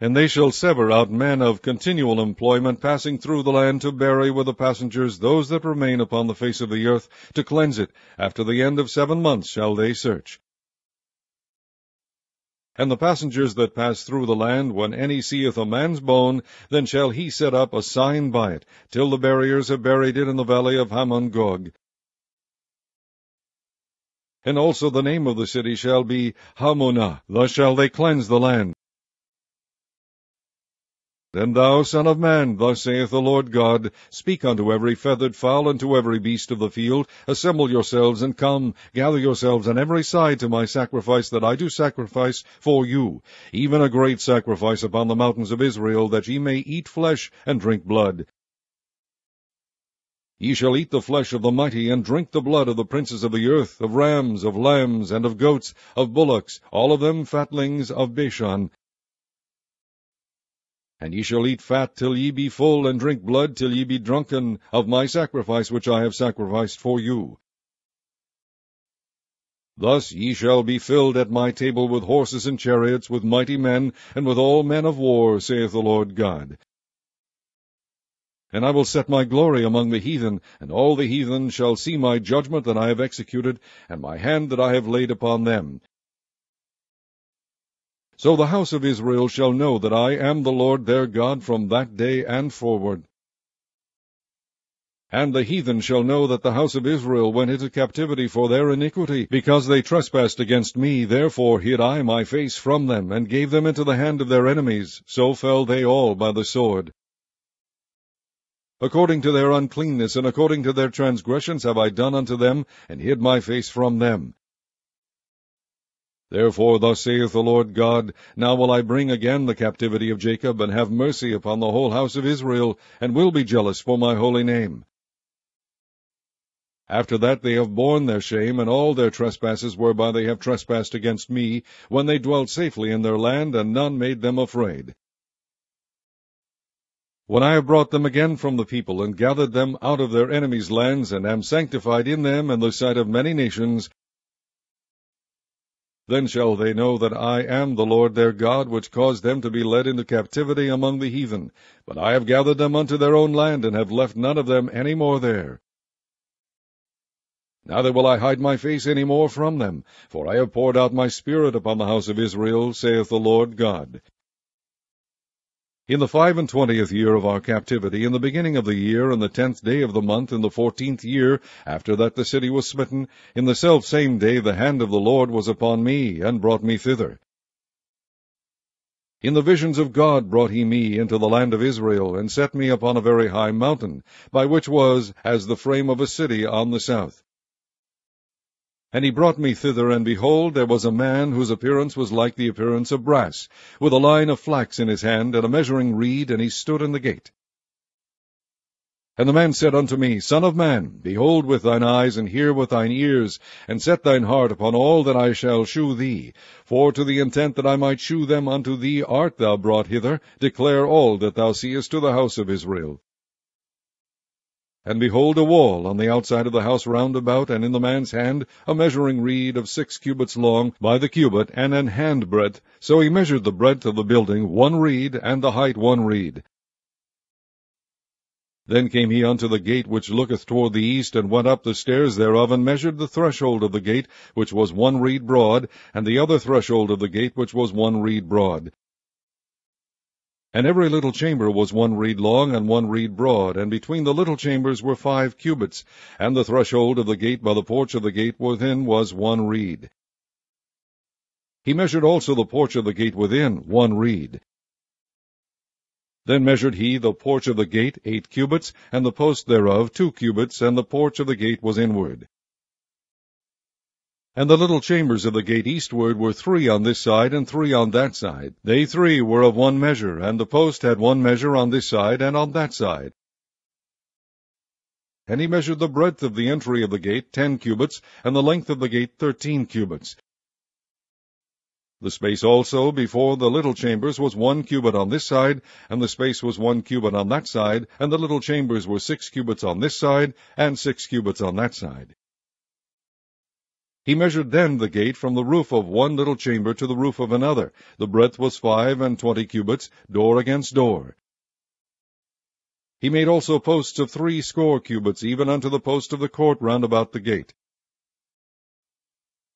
And they shall sever out men of continual employment passing through the land to bury with the passengers those that remain upon the face of the earth, to cleanse it. After the end of seven months shall they search. And the passengers that pass through the land, when any seeth a man's bone, then shall he set up a sign by it, till the buriers have buried it in the valley of Hamon Gog. And also the name of the city shall be Hamonah. Thus shall they cleanse the land. Then thou, son of man, thus saith the Lord God, speak unto every feathered fowl and to every beast of the field, assemble yourselves and come, gather yourselves on every side to my sacrifice that I do sacrifice for you, even a great sacrifice upon the mountains of Israel, that ye may eat flesh and drink blood. Ye shall eat the flesh of the mighty, and drink the blood of the princes of the earth, of rams, of lambs, and of goats, of bullocks, all of them fatlings of Bashan, and ye shall eat fat till ye be full, and drink blood till ye be drunken of my sacrifice which I have sacrificed for you. Thus ye shall be filled at my table with horses and chariots, with mighty men, and with all men of war, saith the Lord God. And I will set my glory among the heathen, and all the heathen shall see my judgment that I have executed, and my hand that I have laid upon them, so the house of Israel shall know that I am the Lord their God from that day and forward. And the heathen shall know that the house of Israel went into captivity for their iniquity, because they trespassed against me. Therefore hid I my face from them, and gave them into the hand of their enemies. So fell they all by the sword. According to their uncleanness and according to their transgressions have I done unto them, and hid my face from them. Therefore thus saith the Lord God, Now will I bring again the captivity of Jacob, and have mercy upon the whole house of Israel, and will be jealous for my holy name. After that they have borne their shame, and all their trespasses whereby they have trespassed against me, when they dwelt safely in their land, and none made them afraid. When I have brought them again from the people, and gathered them out of their enemies' lands, and am sanctified in them in the sight of many nations, then shall they know that I am the Lord their God, which caused them to be led into captivity among the heathen. But I have gathered them unto their own land, and have left none of them any more there. Neither will I hide my face any more from them, for I have poured out my Spirit upon the house of Israel, saith the Lord God. In the five and twentieth year of our captivity, in the beginning of the year, in the tenth day of the month, in the fourteenth year, after that the city was smitten, in the selfsame day the hand of the Lord was upon me, and brought me thither. In the visions of God brought he me into the land of Israel, and set me upon a very high mountain, by which was as the frame of a city on the south. And he brought me thither, and behold, there was a man whose appearance was like the appearance of brass, with a line of flax in his hand, and a measuring reed, and he stood in the gate. And the man said unto me, Son of man, behold with thine eyes, and hear with thine ears, and set thine heart upon all that I shall shew thee. For to the intent that I might shew them unto thee art thou brought hither, declare all that thou seest to the house of Israel. And behold a wall on the outside of the house round about, and in the man's hand a measuring reed of six cubits long by the cubit, and an hand breadth. So he measured the breadth of the building one reed, and the height one reed. Then came he unto the gate which looketh toward the east, and went up the stairs thereof, and measured the threshold of the gate, which was one reed broad, and the other threshold of the gate, which was one reed broad. And every little chamber was one reed long and one reed broad, and between the little chambers were five cubits, and the threshold of the gate by the porch of the gate within was one reed. He measured also the porch of the gate within, one reed. Then measured he the porch of the gate eight cubits, and the post thereof two cubits, and the porch of the gate was inward. And the little chambers of the gate eastward were three on this side and three on that side. They three were of one measure, and the post had one measure on this side and on that side. And he measured the breadth of the entry of the gate ten cubits, and the length of the gate thirteen cubits. The space also before the little chambers was one cubit on this side, and the space was one cubit on that side, and the little chambers were six cubits on this side, and six cubits on that side. He measured then the gate from the roof of one little chamber to the roof of another. The breadth was five and twenty cubits, door against door. He made also posts of three score cubits, even unto the post of the court round about the gate.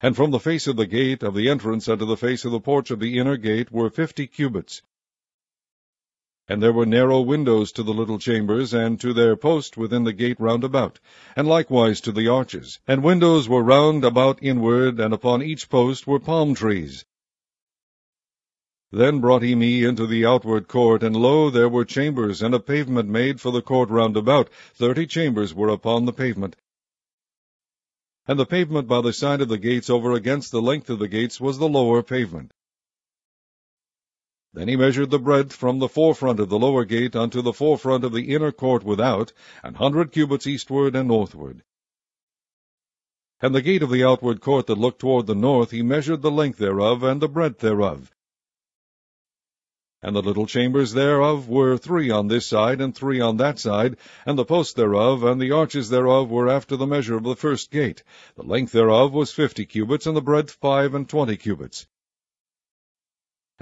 And from the face of the gate of the entrance unto the face of the porch of the inner gate were fifty cubits. And there were narrow windows to the little chambers, and to their post within the gate round about, and likewise to the arches. And windows were round about inward, and upon each post were palm trees. Then brought he me into the outward court, and lo, there were chambers, and a pavement made for the court round about. Thirty chambers were upon the pavement. And the pavement by the side of the gates over against the length of the gates was the lower pavement. Then he measured the breadth from the forefront of the lower gate unto the forefront of the inner court without, an hundred cubits eastward and northward. And the gate of the outward court that looked toward the north, he measured the length thereof and the breadth thereof. And the little chambers thereof were three on this side and three on that side, and the posts thereof and the arches thereof were after the measure of the first gate. The length thereof was fifty cubits, and the breadth five and twenty cubits.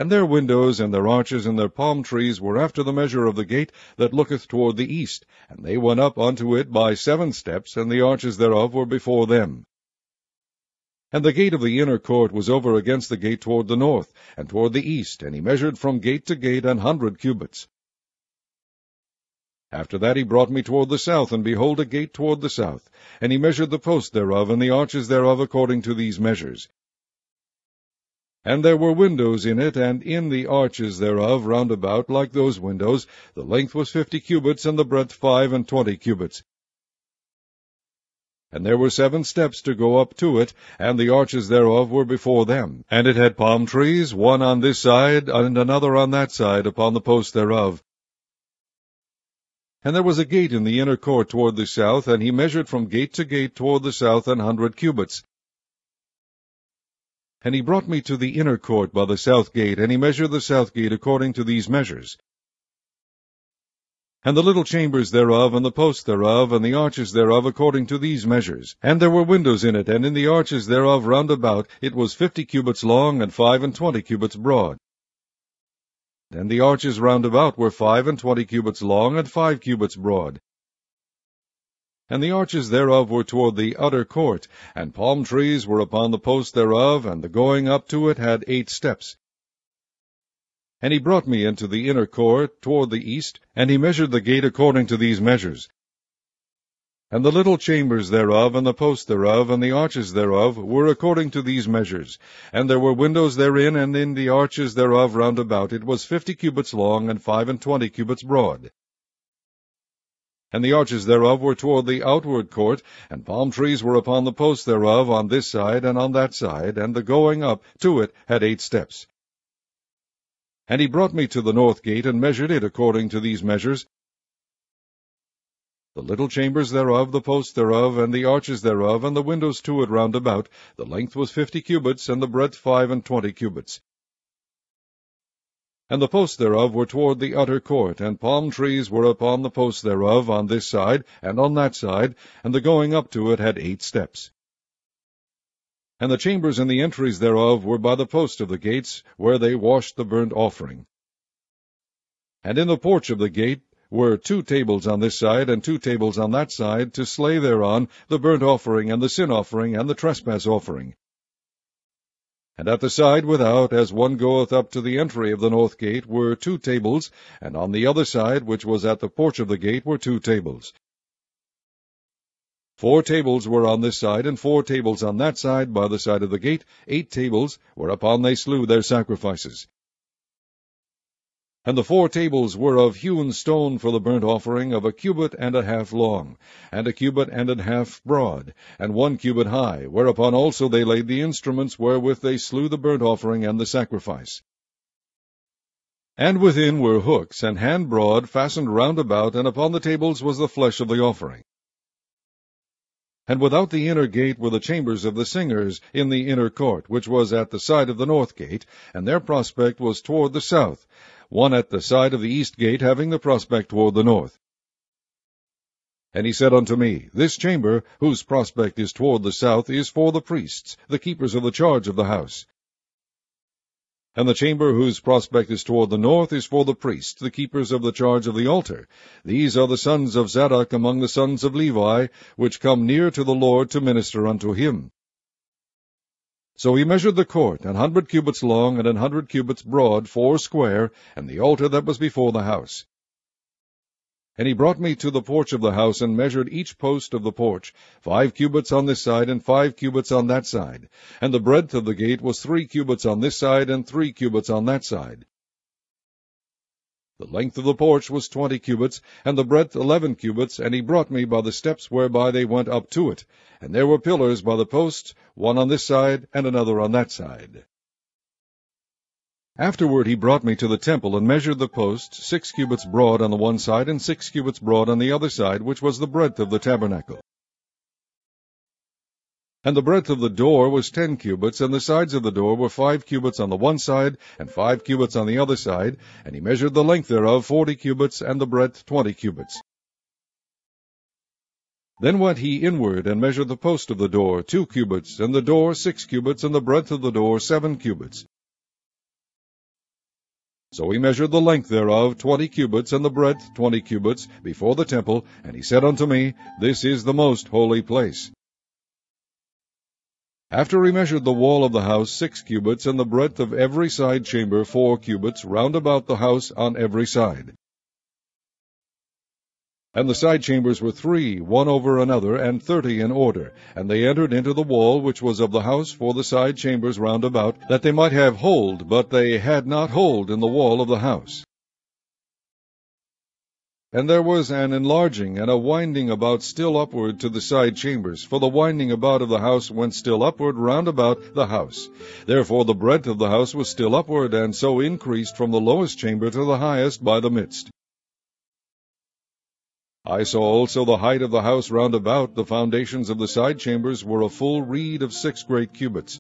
And their windows and their arches and their palm trees were after the measure of the gate that looketh toward the east, and they went up unto it by seven steps, and the arches thereof were before them. And the gate of the inner court was over against the gate toward the north, and toward the east, and he measured from gate to gate an hundred cubits. After that he brought me toward the south, and behold a gate toward the south, and he measured the post thereof and the arches thereof according to these measures. And there were windows in it, and in the arches thereof round about, like those windows, the length was fifty cubits, and the breadth five and twenty cubits. And there were seven steps to go up to it, and the arches thereof were before them. And it had palm trees, one on this side, and another on that side, upon the post thereof. And there was a gate in the inner court toward the south, and he measured from gate to gate toward the south an hundred cubits. And he brought me to the inner court by the south gate, and he measured the south gate according to these measures. And the little chambers thereof, and the posts thereof, and the arches thereof, according to these measures. And there were windows in it, and in the arches thereof round about it was fifty cubits long, and five and twenty cubits broad. And the arches round about were five and twenty cubits long, and five cubits broad and the arches thereof were toward the utter court, and palm trees were upon the posts thereof, and the going up to it had eight steps. And he brought me into the inner court toward the east, and he measured the gate according to these measures. And the little chambers thereof, and the posts thereof, and the arches thereof, were according to these measures. And there were windows therein, and in the arches thereof round about it was fifty cubits long, and five and twenty cubits broad and the arches thereof were toward the outward court, and palm trees were upon the posts thereof on this side and on that side, and the going up to it had eight steps. And he brought me to the north gate, and measured it according to these measures. The little chambers thereof, the posts thereof, and the arches thereof, and the windows to it round about, the length was fifty cubits, and the breadth five and twenty cubits. And the posts thereof were toward the utter court, and palm trees were upon the posts thereof on this side and on that side, and the going up to it had eight steps. And the chambers and the entries thereof were by the post of the gates, where they washed the burnt offering. And in the porch of the gate were two tables on this side and two tables on that side, to slay thereon the burnt offering and the sin offering and the trespass offering. And at the side without, as one goeth up to the entry of the north gate, were two tables, and on the other side, which was at the porch of the gate, were two tables. Four tables were on this side, and four tables on that side, by the side of the gate, eight tables, whereupon they slew their sacrifices. And the four tables were of hewn stone for the burnt offering, of a cubit and a half long, and a cubit and a half broad, and one cubit high, whereupon also they laid the instruments wherewith they slew the burnt offering and the sacrifice. And within were hooks, and hand broad, fastened round about, and upon the tables was the flesh of the offering. And without the inner gate were the chambers of the singers in the inner court, which was at the side of the north gate, and their prospect was toward the south, one at the side of the east gate, having the prospect toward the north. And he said unto me, This chamber, whose prospect is toward the south, is for the priests, the keepers of the charge of the house. And the chamber whose prospect is toward the north is for the priests, the keepers of the charge of the altar. These are the sons of Zadok among the sons of Levi, which come near to the Lord to minister unto him. So he measured the court, an hundred cubits long and an hundred cubits broad, four square, and the altar that was before the house. And he brought me to the porch of the house, and measured each post of the porch, five cubits on this side, and five cubits on that side. And the breadth of the gate was three cubits on this side, and three cubits on that side. The length of the porch was twenty cubits, and the breadth eleven cubits, and he brought me by the steps whereby they went up to it. And there were pillars by the posts, one on this side, and another on that side. Afterward he brought me to the temple, and measured the post, six cubits broad on the one side, and six cubits broad on the other side, which was the breadth of the tabernacle. And the breadth of the door was ten cubits, and the sides of the door were five cubits on the one side, and five cubits on the other side, and he measured the length thereof forty cubits, and the breadth twenty cubits. Then went he inward, and measured the post of the door two cubits, and the door six cubits, and the breadth of the door seven cubits. So he measured the length thereof twenty cubits, and the breadth twenty cubits, before the temple, and he said unto me, This is the most holy place. After he measured the wall of the house six cubits, and the breadth of every side chamber four cubits, round about the house on every side. And the side chambers were three, one over another, and thirty in order. And they entered into the wall which was of the house for the side chambers round about, that they might have hold, but they had not hold in the wall of the house. And there was an enlarging and a winding about still upward to the side chambers, for the winding about of the house went still upward round about the house. Therefore the breadth of the house was still upward, and so increased from the lowest chamber to the highest by the midst. I saw also the height of the house round about. The foundations of the side chambers were a full reed of six great cubits.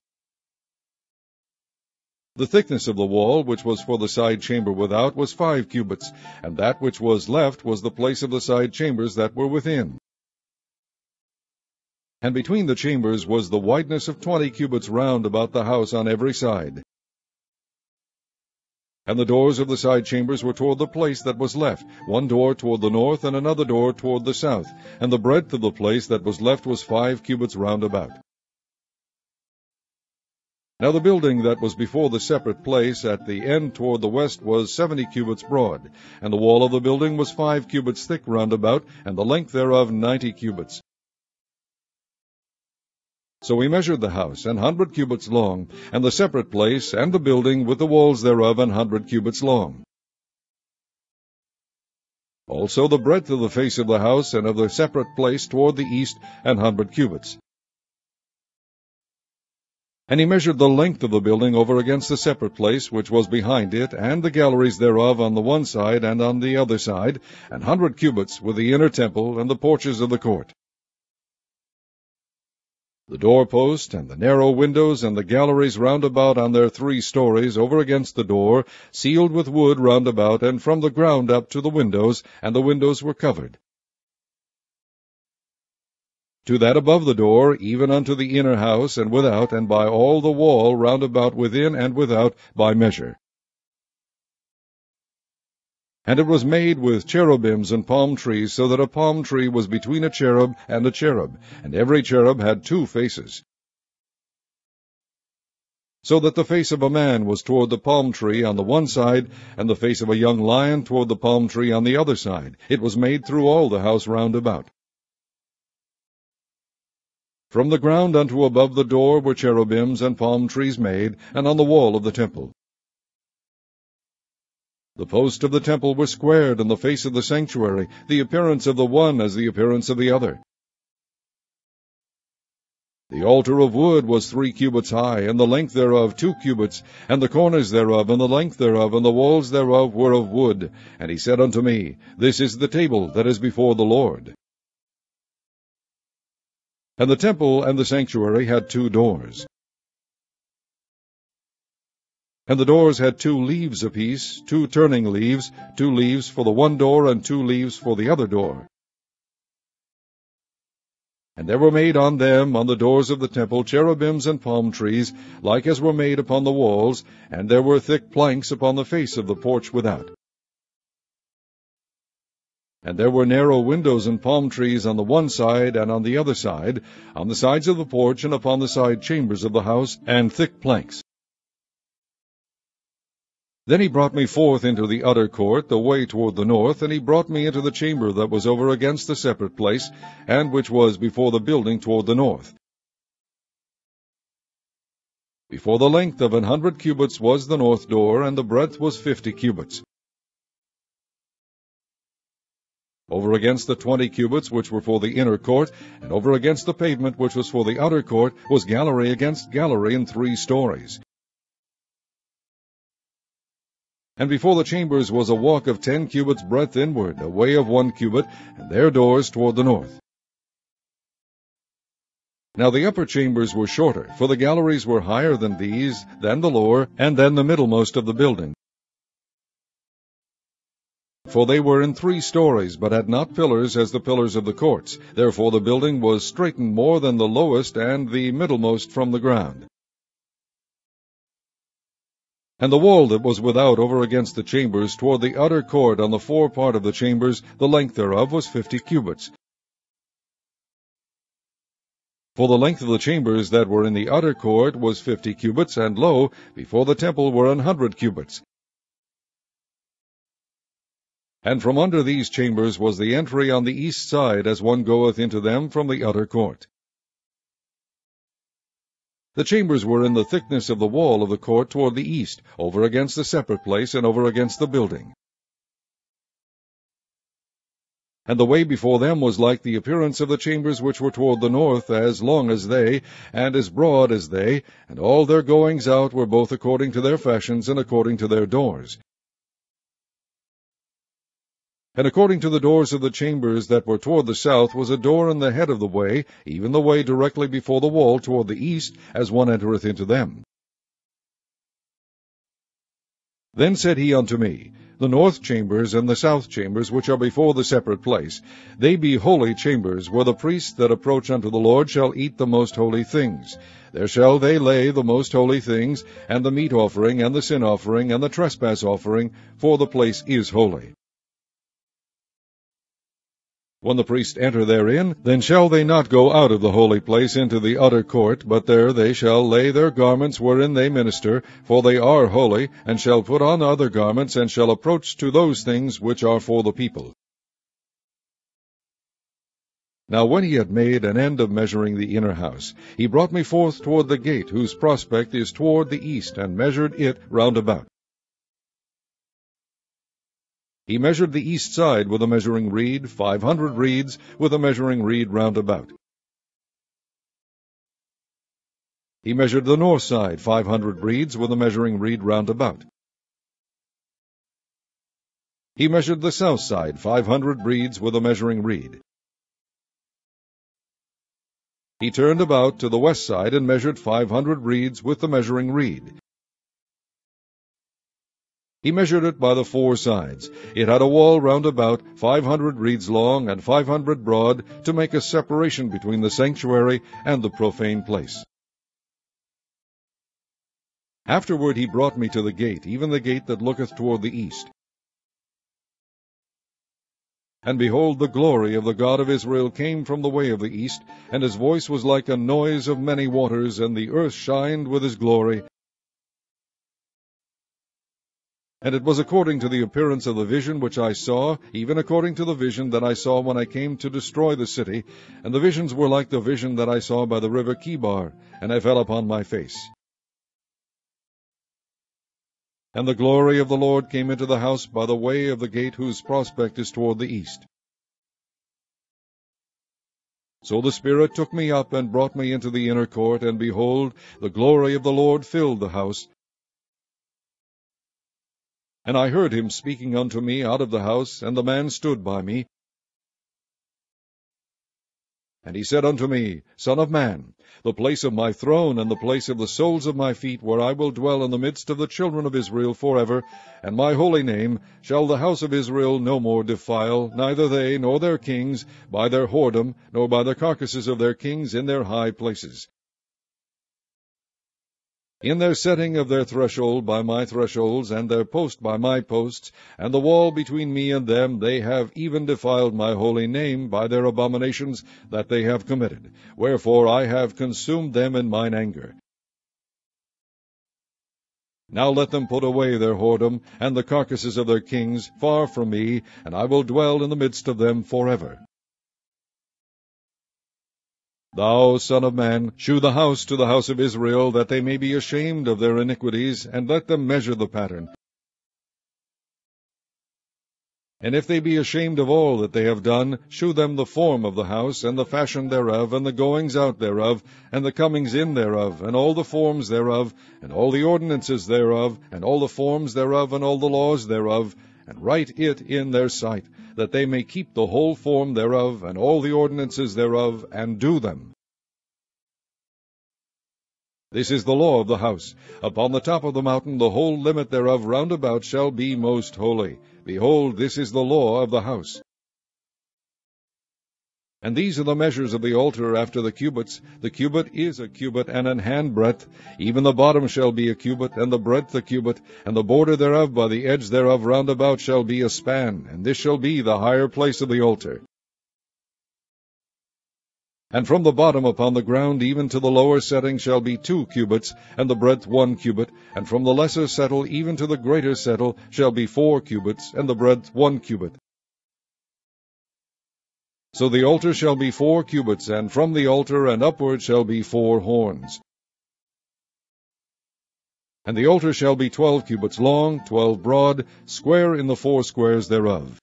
The thickness of the wall, which was for the side chamber without, was five cubits, and that which was left was the place of the side chambers that were within. And between the chambers was the wideness of twenty cubits round about the house on every side. And the doors of the side chambers were toward the place that was left, one door toward the north, and another door toward the south. And the breadth of the place that was left was five cubits round about. Now the building that was before the separate place at the end toward the west was seventy cubits broad, and the wall of the building was five cubits thick round about, and the length thereof ninety cubits. So we measured the house, an hundred cubits long, and the separate place, and the building, with the walls thereof, an hundred cubits long. Also the breadth of the face of the house, and of the separate place toward the east, an hundred cubits. And he measured the length of the building over against the separate place which was behind it, and the galleries thereof on the one side and on the other side, an hundred cubits, with the inner temple and the porches of the court. The doorpost, and the narrow windows, and the galleries round about on their three stories, over against the door, sealed with wood round about, and from the ground up to the windows, and the windows were covered. To that above the door, even unto the inner house, and without, and by all the wall round about within and without, by measure. And it was made with cherubims and palm trees, so that a palm tree was between a cherub and a cherub, and every cherub had two faces. So that the face of a man was toward the palm tree on the one side, and the face of a young lion toward the palm tree on the other side. It was made through all the house round about. From the ground unto above the door were cherubims and palm trees made, and on the wall of the temple. The posts of the temple were squared in the face of the sanctuary, the appearance of the one as the appearance of the other. The altar of wood was three cubits high, and the length thereof two cubits, and the corners thereof, and the length thereof, and the walls thereof were of wood. And he said unto me, This is the table that is before the Lord. And the temple and the sanctuary had two doors. And the doors had two leaves apiece, two turning leaves, two leaves for the one door, and two leaves for the other door. And there were made on them, on the doors of the temple, cherubims and palm trees, like as were made upon the walls, and there were thick planks upon the face of the porch without. And there were narrow windows and palm trees on the one side and on the other side, on the sides of the porch and upon the side chambers of the house, and thick planks. Then he brought me forth into the utter court, the way toward the north, and he brought me into the chamber that was over against the separate place, and which was before the building toward the north. Before the length of an hundred cubits was the north door, and the breadth was fifty cubits. Over against the twenty cubits which were for the inner court, and over against the pavement which was for the outer court, was gallery against gallery in three stories. And before the chambers was a walk of ten cubits breadth inward, a way of one cubit, and their doors toward the north. Now the upper chambers were shorter, for the galleries were higher than these, than the lower, and than the middlemost of the building. For they were in three stories, but had not pillars as the pillars of the courts. Therefore the building was straitened more than the lowest and the middlemost from the ground. And the wall that was without over against the chambers toward the utter court on the fore part of the chambers, the length thereof was fifty cubits. For the length of the chambers that were in the utter court was fifty cubits, and lo, before the temple were an hundred cubits. And from under these chambers was the entry on the east side, as one goeth into them from the utter court. The chambers were in the thickness of the wall of the court toward the east, over against the separate place, and over against the building. And the way before them was like the appearance of the chambers which were toward the north, as long as they, and as broad as they, and all their goings out were both according to their fashions and according to their doors. And according to the doors of the chambers that were toward the south was a door in the head of the way, even the way directly before the wall toward the east, as one entereth into them. Then said he unto me, The north chambers and the south chambers, which are before the separate place, they be holy chambers, where the priests that approach unto the Lord shall eat the most holy things. There shall they lay the most holy things, and the meat offering, and the sin offering, and the trespass offering, for the place is holy. When the priests enter therein, then shall they not go out of the holy place into the utter court, but there they shall lay their garments wherein they minister, for they are holy, and shall put on other garments, and shall approach to those things which are for the people. Now when he had made an end of measuring the inner house, he brought me forth toward the gate, whose prospect is toward the east, and measured it round about. He measured the east side with a measuring reed, five hundred reeds, with a measuring reed round about. He measured the north side, five hundred reeds, with a measuring reed round about. He measured the south side, five hundred reeds, with a measuring reed. He turned about to the west side and measured five hundred reeds with the measuring reed. He measured it by the four sides. It had a wall round about, five hundred reeds long and five hundred broad, to make a separation between the sanctuary and the profane place. Afterward he brought me to the gate, even the gate that looketh toward the east. And behold, the glory of the God of Israel came from the way of the east, and his voice was like a noise of many waters, and the earth shined with his glory, And it was according to the appearance of the vision which I saw, even according to the vision that I saw when I came to destroy the city. And the visions were like the vision that I saw by the river Chebar, and I fell upon my face. And the glory of the Lord came into the house by the way of the gate whose prospect is toward the east. So the Spirit took me up and brought me into the inner court, and behold, the glory of the Lord filled the house, and I heard him speaking unto me out of the house, and the man stood by me. And he said unto me, Son of man, the place of my throne, and the place of the soles of my feet, where I will dwell in the midst of the children of Israel for ever, and my holy name shall the house of Israel no more defile, neither they nor their kings, by their whoredom, nor by the carcasses of their kings in their high places. In their setting of their threshold by my thresholds, and their post by my posts, and the wall between me and them, they have even defiled my holy name by their abominations that they have committed. Wherefore I have consumed them in mine anger. Now let them put away their whoredom, and the carcasses of their kings, far from me, and I will dwell in the midst of them for ever. Thou, Son of man, shew the house to the house of Israel, that they may be ashamed of their iniquities, and let them measure the pattern. And if they be ashamed of all that they have done, shew them the form of the house, and the fashion thereof, and the goings out thereof, and the comings in thereof, and all the forms thereof, and all the ordinances thereof, and all the forms thereof, and all the laws thereof, and write it in their sight, that they may keep the whole form thereof, and all the ordinances thereof, and do them. This is the law of the house. Upon the top of the mountain the whole limit thereof round about shall be most holy. Behold, this is the law of the house. And these are the measures of the altar after the cubits. The cubit is a cubit and an handbreadth. Even the bottom shall be a cubit, and the breadth a cubit, and the border thereof by the edge thereof round about shall be a span, and this shall be the higher place of the altar. And from the bottom upon the ground even to the lower setting shall be two cubits, and the breadth one cubit, and from the lesser settle even to the greater settle shall be four cubits, and the breadth one cubit. So the altar shall be four cubits, and from the altar and upward shall be four horns. And the altar shall be twelve cubits long, twelve broad, square in the four squares thereof.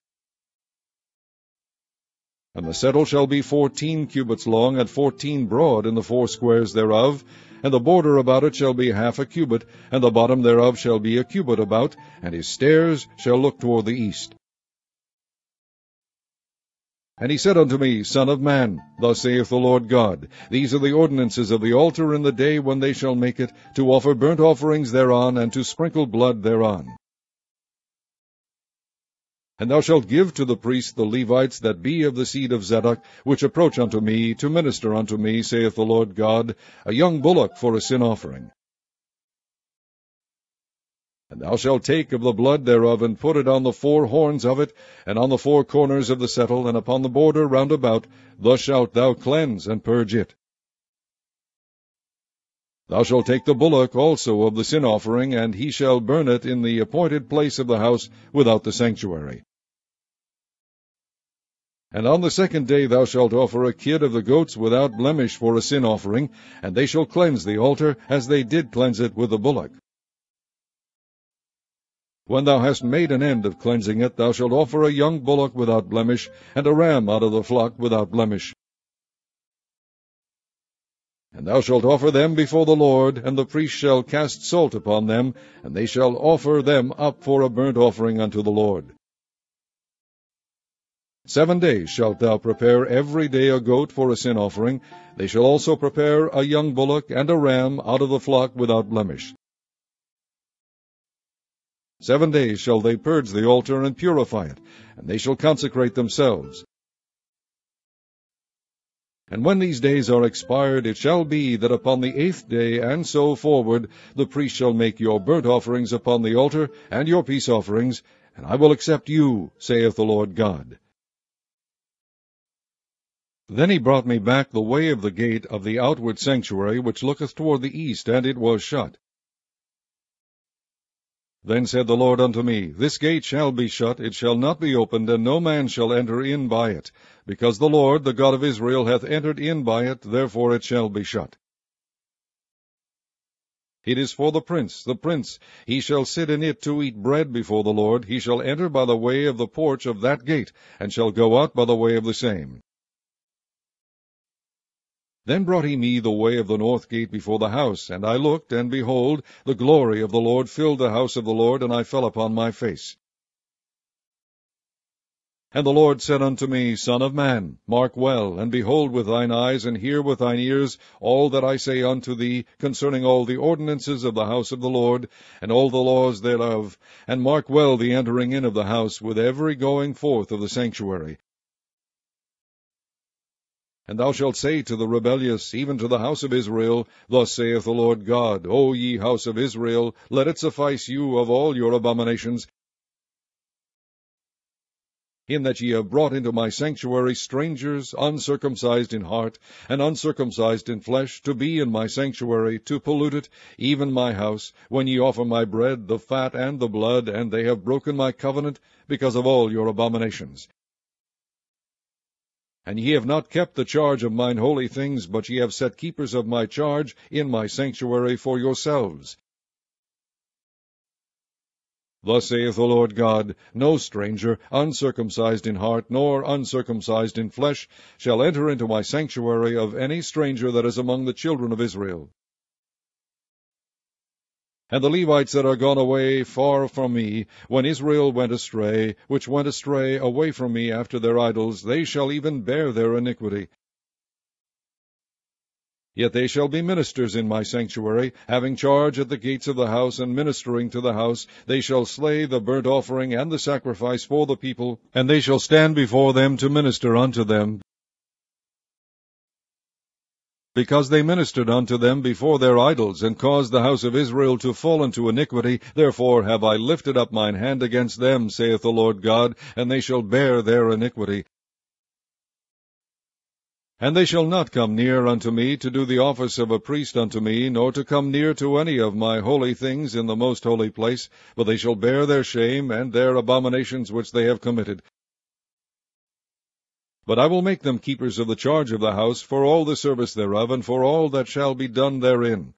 And the settle shall be fourteen cubits long, and fourteen broad in the four squares thereof, and the border about it shall be half a cubit, and the bottom thereof shall be a cubit about, and his stairs shall look toward the east. And he said unto me, Son of man, thus saith the Lord God, These are the ordinances of the altar in the day when they shall make it, to offer burnt offerings thereon, and to sprinkle blood thereon. And thou shalt give to the priests the Levites that be of the seed of Zadok, which approach unto me, to minister unto me, saith the Lord God, a young bullock for a sin offering. And thou shalt take of the blood thereof, and put it on the four horns of it, and on the four corners of the settle, and upon the border round about. Thus shalt thou cleanse and purge it. Thou shalt take the bullock also of the sin offering, and he shall burn it in the appointed place of the house without the sanctuary. And on the second day thou shalt offer a kid of the goats without blemish for a sin offering, and they shall cleanse the altar, as they did cleanse it with the bullock. When thou hast made an end of cleansing it, thou shalt offer a young bullock without blemish, and a ram out of the flock without blemish. And thou shalt offer them before the Lord, and the priest shall cast salt upon them, and they shall offer them up for a burnt offering unto the Lord. Seven days shalt thou prepare every day a goat for a sin offering. They shall also prepare a young bullock and a ram out of the flock without blemish. Seven days shall they purge the altar and purify it, and they shall consecrate themselves. And when these days are expired, it shall be that upon the eighth day and so forward the priest shall make your burnt offerings upon the altar, and your peace offerings, and I will accept you, saith the Lord God. Then he brought me back the way of the gate of the outward sanctuary, which looketh toward the east, and it was shut. Then said the Lord unto me, This gate shall be shut, it shall not be opened, and no man shall enter in by it, because the Lord, the God of Israel, hath entered in by it, therefore it shall be shut. It is for the prince, the prince, he shall sit in it to eat bread before the Lord, he shall enter by the way of the porch of that gate, and shall go out by the way of the same. Then brought he me the way of the north gate before the house, and I looked, and behold, the glory of the Lord filled the house of the Lord, and I fell upon my face. And the Lord said unto me, Son of man, mark well, and behold with thine eyes, and hear with thine ears all that I say unto thee concerning all the ordinances of the house of the Lord, and all the laws thereof, and mark well the entering in of the house with every going forth of the sanctuary, And thou shalt say to the rebellious, even to the house of Israel, Thus saith the Lord God, O ye house of Israel, let it suffice you of all your abominations, in that ye have brought into my sanctuary strangers, uncircumcised in heart, and uncircumcised in flesh, to be in my sanctuary, to pollute it, even my house, when ye offer my bread, the fat and the blood, and they have broken my covenant, because of all your abominations. And ye have not kept the charge of mine holy things, but ye have set keepers of my charge in my sanctuary for yourselves. Thus saith the Lord God, No stranger, uncircumcised in heart, nor uncircumcised in flesh, shall enter into my sanctuary of any stranger that is among the children of Israel. And the Levites that are gone away far from me, when Israel went astray, which went astray away from me after their idols, they shall even bear their iniquity. Yet they shall be ministers in my sanctuary, having charge at the gates of the house, and ministering to the house. They shall slay the burnt offering and the sacrifice for the people, and they shall stand before them to minister unto them, because they ministered unto them before their idols, and caused the house of Israel to fall into iniquity. Therefore have I lifted up mine hand against them, saith the Lord God, and they shall bear their iniquity. And they shall not come near unto me to do the office of a priest unto me, nor to come near to any of my holy things in the most holy place, but they shall bear their shame and their abominations which they have committed. But I will make them keepers of the charge of the house for all the service thereof, and for all that shall be done therein.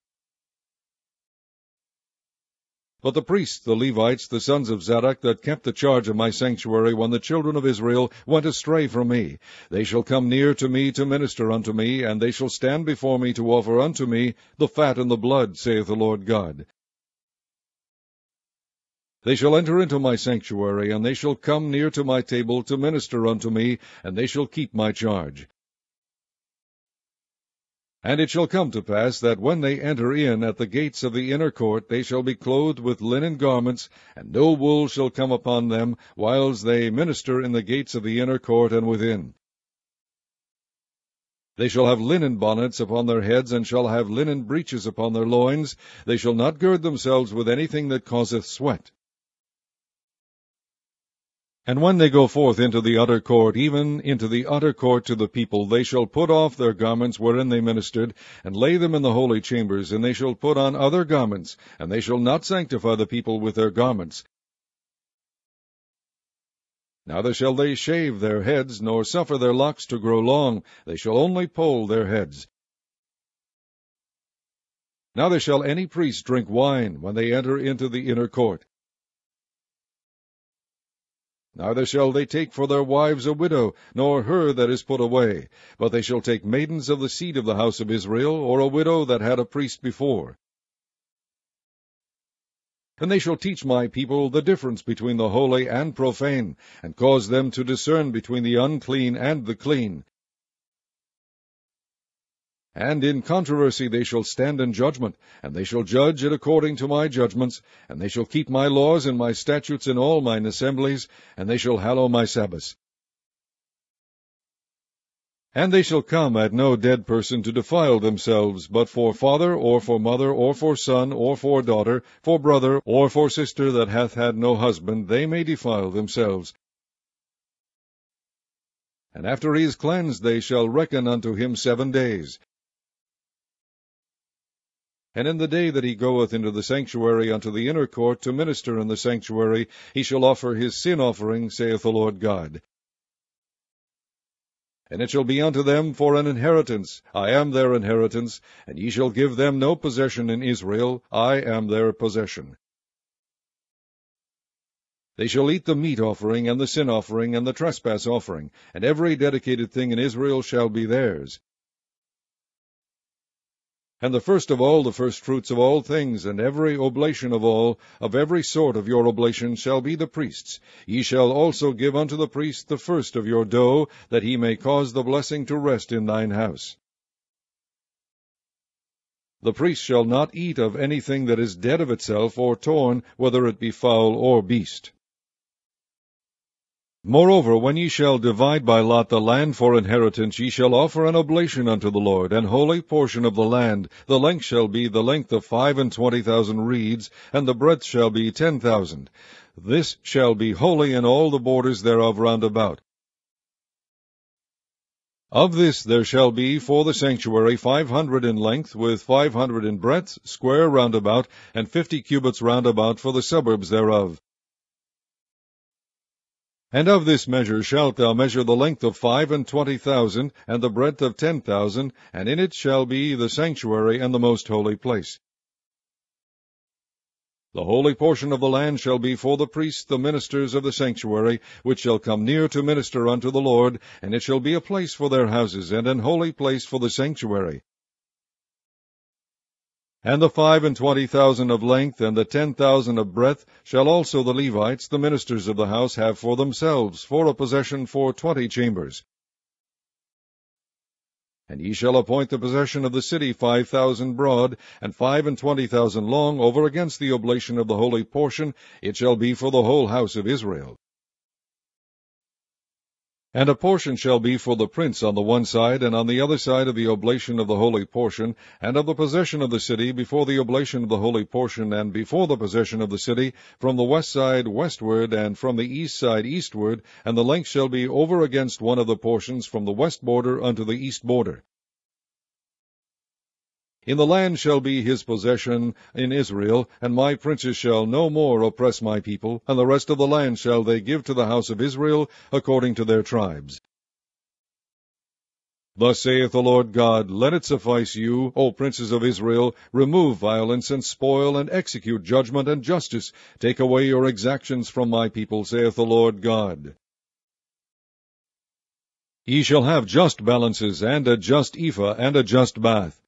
But the priests, the Levites, the sons of Zadok, that kept the charge of my sanctuary when the children of Israel went astray from me, they shall come near to me to minister unto me, and they shall stand before me to offer unto me the fat and the blood, saith the Lord God. They shall enter into my sanctuary, and they shall come near to my table to minister unto me, and they shall keep my charge. And it shall come to pass that when they enter in at the gates of the inner court, they shall be clothed with linen garments, and no wool shall come upon them, whiles they minister in the gates of the inner court and within. They shall have linen bonnets upon their heads, and shall have linen breeches upon their loins. They shall not gird themselves with anything that causeth sweat. And when they go forth into the utter court, even into the utter court to the people, they shall put off their garments wherein they ministered, and lay them in the holy chambers, and they shall put on other garments, and they shall not sanctify the people with their garments. Neither shall they shave their heads, nor suffer their locks to grow long, they shall only poll their heads. Neither shall any priest drink wine when they enter into the inner court. Neither shall they take for their wives a widow, nor her that is put away, but they shall take maidens of the seed of the house of Israel, or a widow that had a priest before. And they shall teach my people the difference between the holy and profane, and cause them to discern between the unclean and the clean, and in controversy they shall stand in judgment, and they shall judge it according to my judgments, and they shall keep my laws and my statutes in all mine assemblies, and they shall hallow my Sabbaths. And they shall come at no dead person to defile themselves, but for father, or for mother, or for son, or for daughter, for brother, or for sister that hath had no husband, they may defile themselves. And after he is cleansed, they shall reckon unto him seven days. And in the day that he goeth into the sanctuary unto the inner court to minister in the sanctuary, he shall offer his sin offering, saith the Lord God. And it shall be unto them for an inheritance. I am their inheritance, and ye shall give them no possession in Israel. I am their possession. They shall eat the meat offering, and the sin offering, and the trespass offering, and every dedicated thing in Israel shall be theirs. And the first of all the firstfruits of all things, and every oblation of all, of every sort of your oblation, shall be the priest's. Ye shall also give unto the priest the first of your dough, that he may cause the blessing to rest in thine house. The priest shall not eat of anything that is dead of itself, or torn, whether it be fowl or beast. Moreover, when ye shall divide by lot the land for inheritance, ye shall offer an oblation unto the Lord, an holy portion of the land. The length shall be the length of five and twenty thousand reeds, and the breadth shall be ten thousand. This shall be holy in all the borders thereof round about. Of this there shall be for the sanctuary five hundred in length, with five hundred in breadth, square round about, and fifty cubits round about for the suburbs thereof. And of this measure shalt thou measure the length of five and twenty thousand, and the breadth of ten thousand, and in it shall be the sanctuary and the most holy place. The holy portion of the land shall be for the priests, the ministers of the sanctuary, which shall come near to minister unto the Lord, and it shall be a place for their houses, and an holy place for the sanctuary. And the five and twenty thousand of length, and the ten thousand of breadth, shall also the Levites, the ministers of the house, have for themselves, for a possession for twenty chambers. And ye shall appoint the possession of the city five thousand broad, and five and twenty thousand long, over against the oblation of the holy portion, it shall be for the whole house of Israel. And a portion shall be for the prince on the one side, and on the other side of the oblation of the holy portion, and of the possession of the city, before the oblation of the holy portion, and before the possession of the city, from the west side westward, and from the east side eastward, and the length shall be over against one of the portions from the west border unto the east border. In the land shall be his possession in Israel, and my princes shall no more oppress my people, and the rest of the land shall they give to the house of Israel according to their tribes. Thus saith the Lord God, Let it suffice you, O princes of Israel, remove violence and spoil, and execute judgment and justice. Take away your exactions from my people, saith the Lord God. Ye shall have just balances, and a just ephah, and a just bath.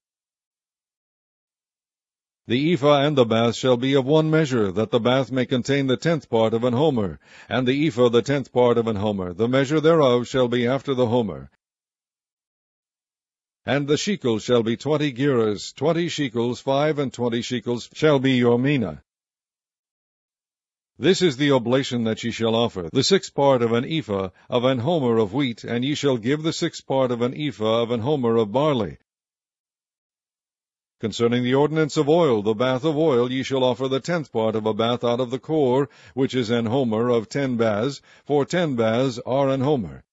The ephah and the bath shall be of one measure, that the bath may contain the tenth part of an homer, and the ephah the tenth part of an homer. The measure thereof shall be after the homer. And the shekel shall be twenty gerahs, twenty shekels, five and twenty shekels shall be your mina. This is the oblation that ye shall offer, the sixth part of an ephah of an homer of wheat, and ye shall give the sixth part of an ephah of an homer of barley, Concerning the ordinance of oil, the bath of oil, ye shall offer the tenth part of a bath out of the cor, which is an homer of ten baths, for ten baths are an homer.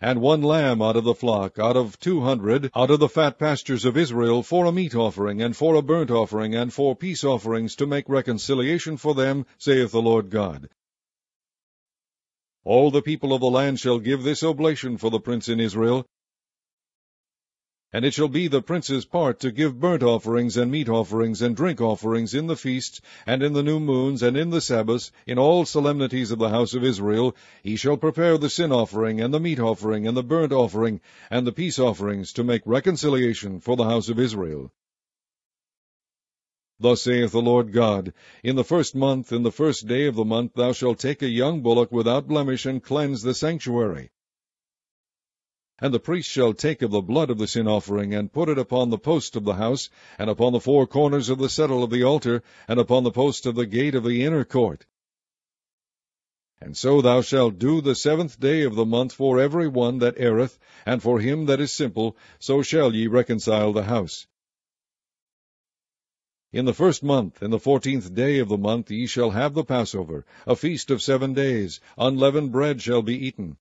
And one lamb out of the flock, out of two hundred, out of the fat pastures of Israel, for a meat offering, and for a burnt offering, and for peace offerings, to make reconciliation for them, saith the Lord God. All the people of the land shall give this oblation for the prince in Israel, and it shall be the prince's part to give burnt offerings and meat offerings and drink offerings in the feasts, and in the new moons, and in the Sabbaths, in all solemnities of the house of Israel. He shall prepare the sin offering, and the meat offering, and the burnt offering, and the peace offerings, to make reconciliation for the house of Israel. Thus saith the Lord God, In the first month, in the first day of the month, thou shalt take a young bullock without blemish, and cleanse the sanctuary. And the priest shall take of the blood of the sin offering, and put it upon the post of the house, and upon the four corners of the settle of the altar, and upon the post of the gate of the inner court. And so thou shalt do the seventh day of the month for every one that erreth, and for him that is simple, so shall ye reconcile the house. In the first month, in the fourteenth day of the month, ye shall have the Passover, a feast of seven days. Unleavened bread shall be eaten.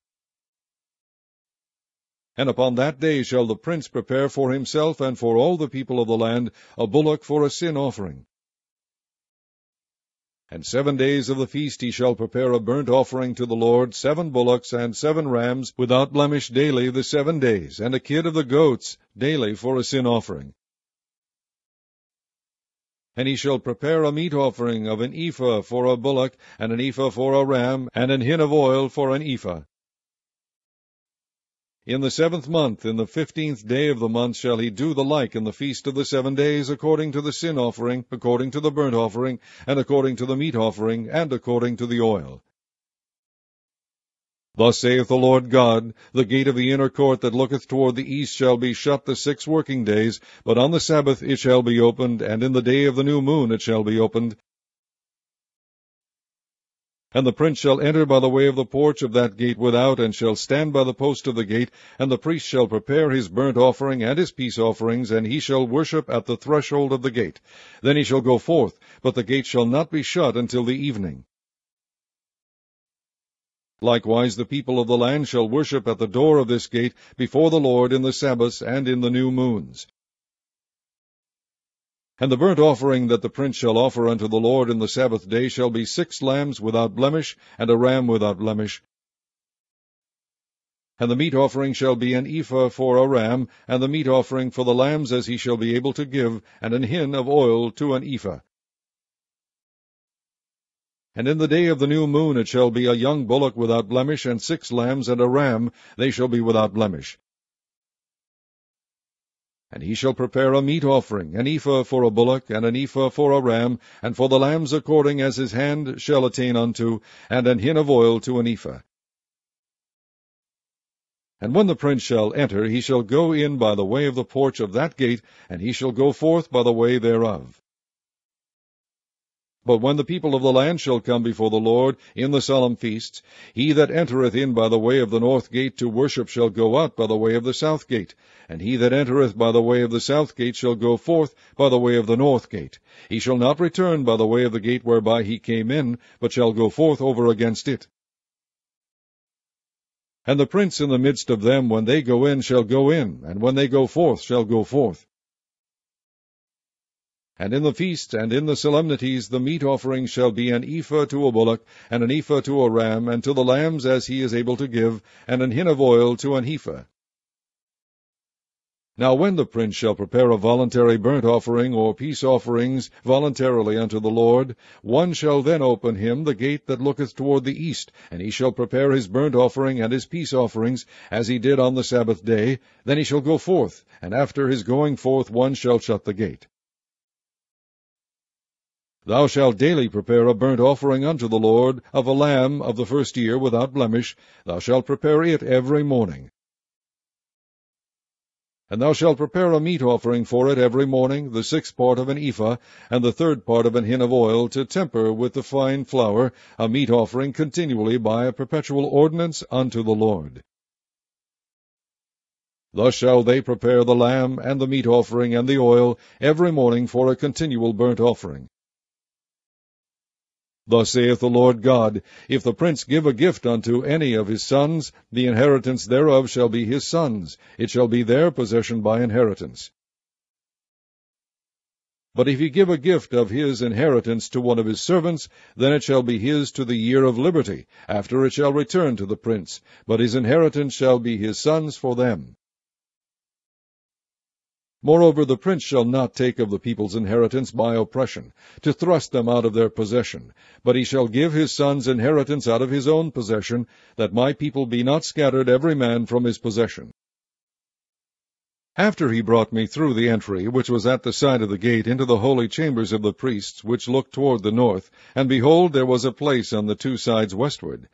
And upon that day shall the prince prepare for himself and for all the people of the land a bullock for a sin offering. And seven days of the feast he shall prepare a burnt offering to the Lord, seven bullocks and seven rams, without blemish daily the seven days, and a kid of the goats daily for a sin offering. And he shall prepare a meat offering of an ephah for a bullock, and an ephah for a ram, and an hin of oil for an ephah. In the seventh month, in the fifteenth day of the month, shall he do the like in the feast of the seven days, according to the sin offering, according to the burnt offering, and according to the meat offering, and according to the oil. Thus saith the Lord God, The gate of the inner court that looketh toward the east shall be shut the six working days, but on the Sabbath it shall be opened, and in the day of the new moon it shall be opened, And the prince shall enter by the way of the porch of that gate without, and shall stand by the post of the gate, and the priest shall prepare his burnt offering and his peace offerings, and he shall worship at the threshold of the gate. Then he shall go forth, but the gate shall not be shut until the evening. Likewise the people of the land shall worship at the door of this gate before the Lord in the Sabbaths and in the new moons. And the burnt offering that the prince shall offer unto the Lord in the Sabbath day shall be six lambs without blemish, and a ram without blemish. And the meat offering shall be an ephah for a ram, and the meat offering for the lambs as he shall be able to give, and an hin of oil to an ephah. And in the day of the new moon it shall be a young bullock without blemish, and six lambs and a ram, they shall be without blemish. And he shall prepare a meat offering, an ephah for a bullock, and an ephah for a ram, and for the lambs according as his hand shall attain unto, and an hin of oil to an ephah. And when the prince shall enter, he shall go in by the way of the porch of that gate, and he shall go forth by the way thereof. But when the people of the land shall come before the Lord in the solemn feasts, he that entereth in by the way of the north gate to worship shall go out by the way of the south gate, and he that entereth by the way of the south gate shall go forth by the way of the north gate. He shall not return by the way of the gate whereby he came in, but shall go forth over against it. And the prince in the midst of them, when they go in, shall go in, and when they go forth, shall go forth. And in the feast and in the solemnities the meat offering shall be an ephah to a bullock, and an ephah to a ram, and to the lambs as he is able to give, and an hin of oil to an ephah. Now when the prince shall prepare a voluntary burnt offering or peace offerings voluntarily unto the Lord, one shall then open him the gate that looketh toward the east, and he shall prepare his burnt offering and his peace offerings, as he did on the Sabbath day. Then he shall go forth, and after his going forth one shall shut the gate. Thou shalt daily prepare a burnt offering unto the Lord of a lamb of the first year without blemish. Thou shalt prepare it every morning. And thou shalt prepare a meat offering for it every morning, the sixth part of an ephah, and the third part of an hin of oil, to temper with the fine flour, a meat offering continually by a perpetual ordinance unto the Lord. Thus shall they prepare the lamb, and the meat offering, and the oil, every morning for a continual burnt offering. Thus saith the Lord God, If the prince give a gift unto any of his sons, the inheritance thereof shall be his sons, it shall be their possession by inheritance. But if he give a gift of his inheritance to one of his servants, then it shall be his to the year of liberty, after it shall return to the prince, but his inheritance shall be his sons for them. Moreover, the prince shall not take of the people's inheritance by oppression, to thrust them out of their possession, but he shall give his sons inheritance out of his own possession, that my people be not scattered every man from his possession. After he brought me through the entry, which was at the side of the gate, into the holy chambers of the priests, which looked toward the north, and behold, there was a place on the two sides westward.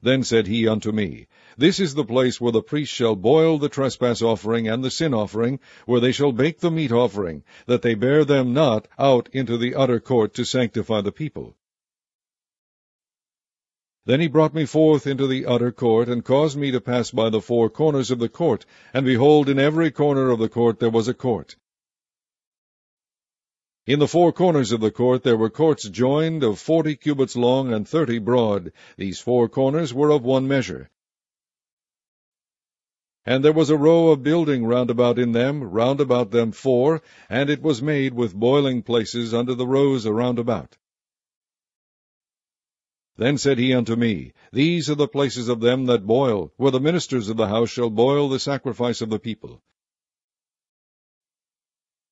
Then said he unto me, This is the place where the priests shall boil the trespass offering and the sin offering, where they shall bake the meat offering, that they bear them not out into the utter court to sanctify the people. Then he brought me forth into the utter court, and caused me to pass by the four corners of the court, and behold, in every corner of the court there was a court. In the four corners of the court there were courts joined of forty cubits long and thirty broad. These four corners were of one measure. And there was a row of building round about in them, round about them four, and it was made with boiling places under the rows around about. Then said he unto me, These are the places of them that boil, where the ministers of the house shall boil the sacrifice of the people.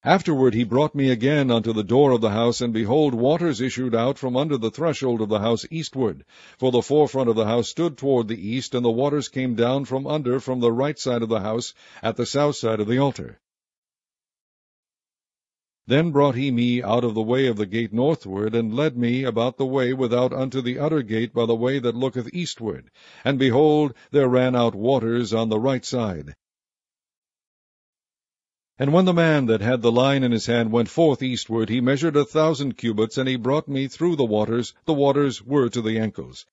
Afterward he brought me again unto the door of the house, and behold, waters issued out from under the threshold of the house eastward. For the forefront of the house stood toward the east, and the waters came down from under from the right side of the house, at the south side of the altar. Then brought he me out of the way of the gate northward, and led me about the way without unto the utter gate by the way that looketh eastward. And behold, there ran out waters on the right side. And when the man that had the line in his hand went forth eastward, he measured a thousand cubits, and he brought me through the waters, the waters were to the ankles.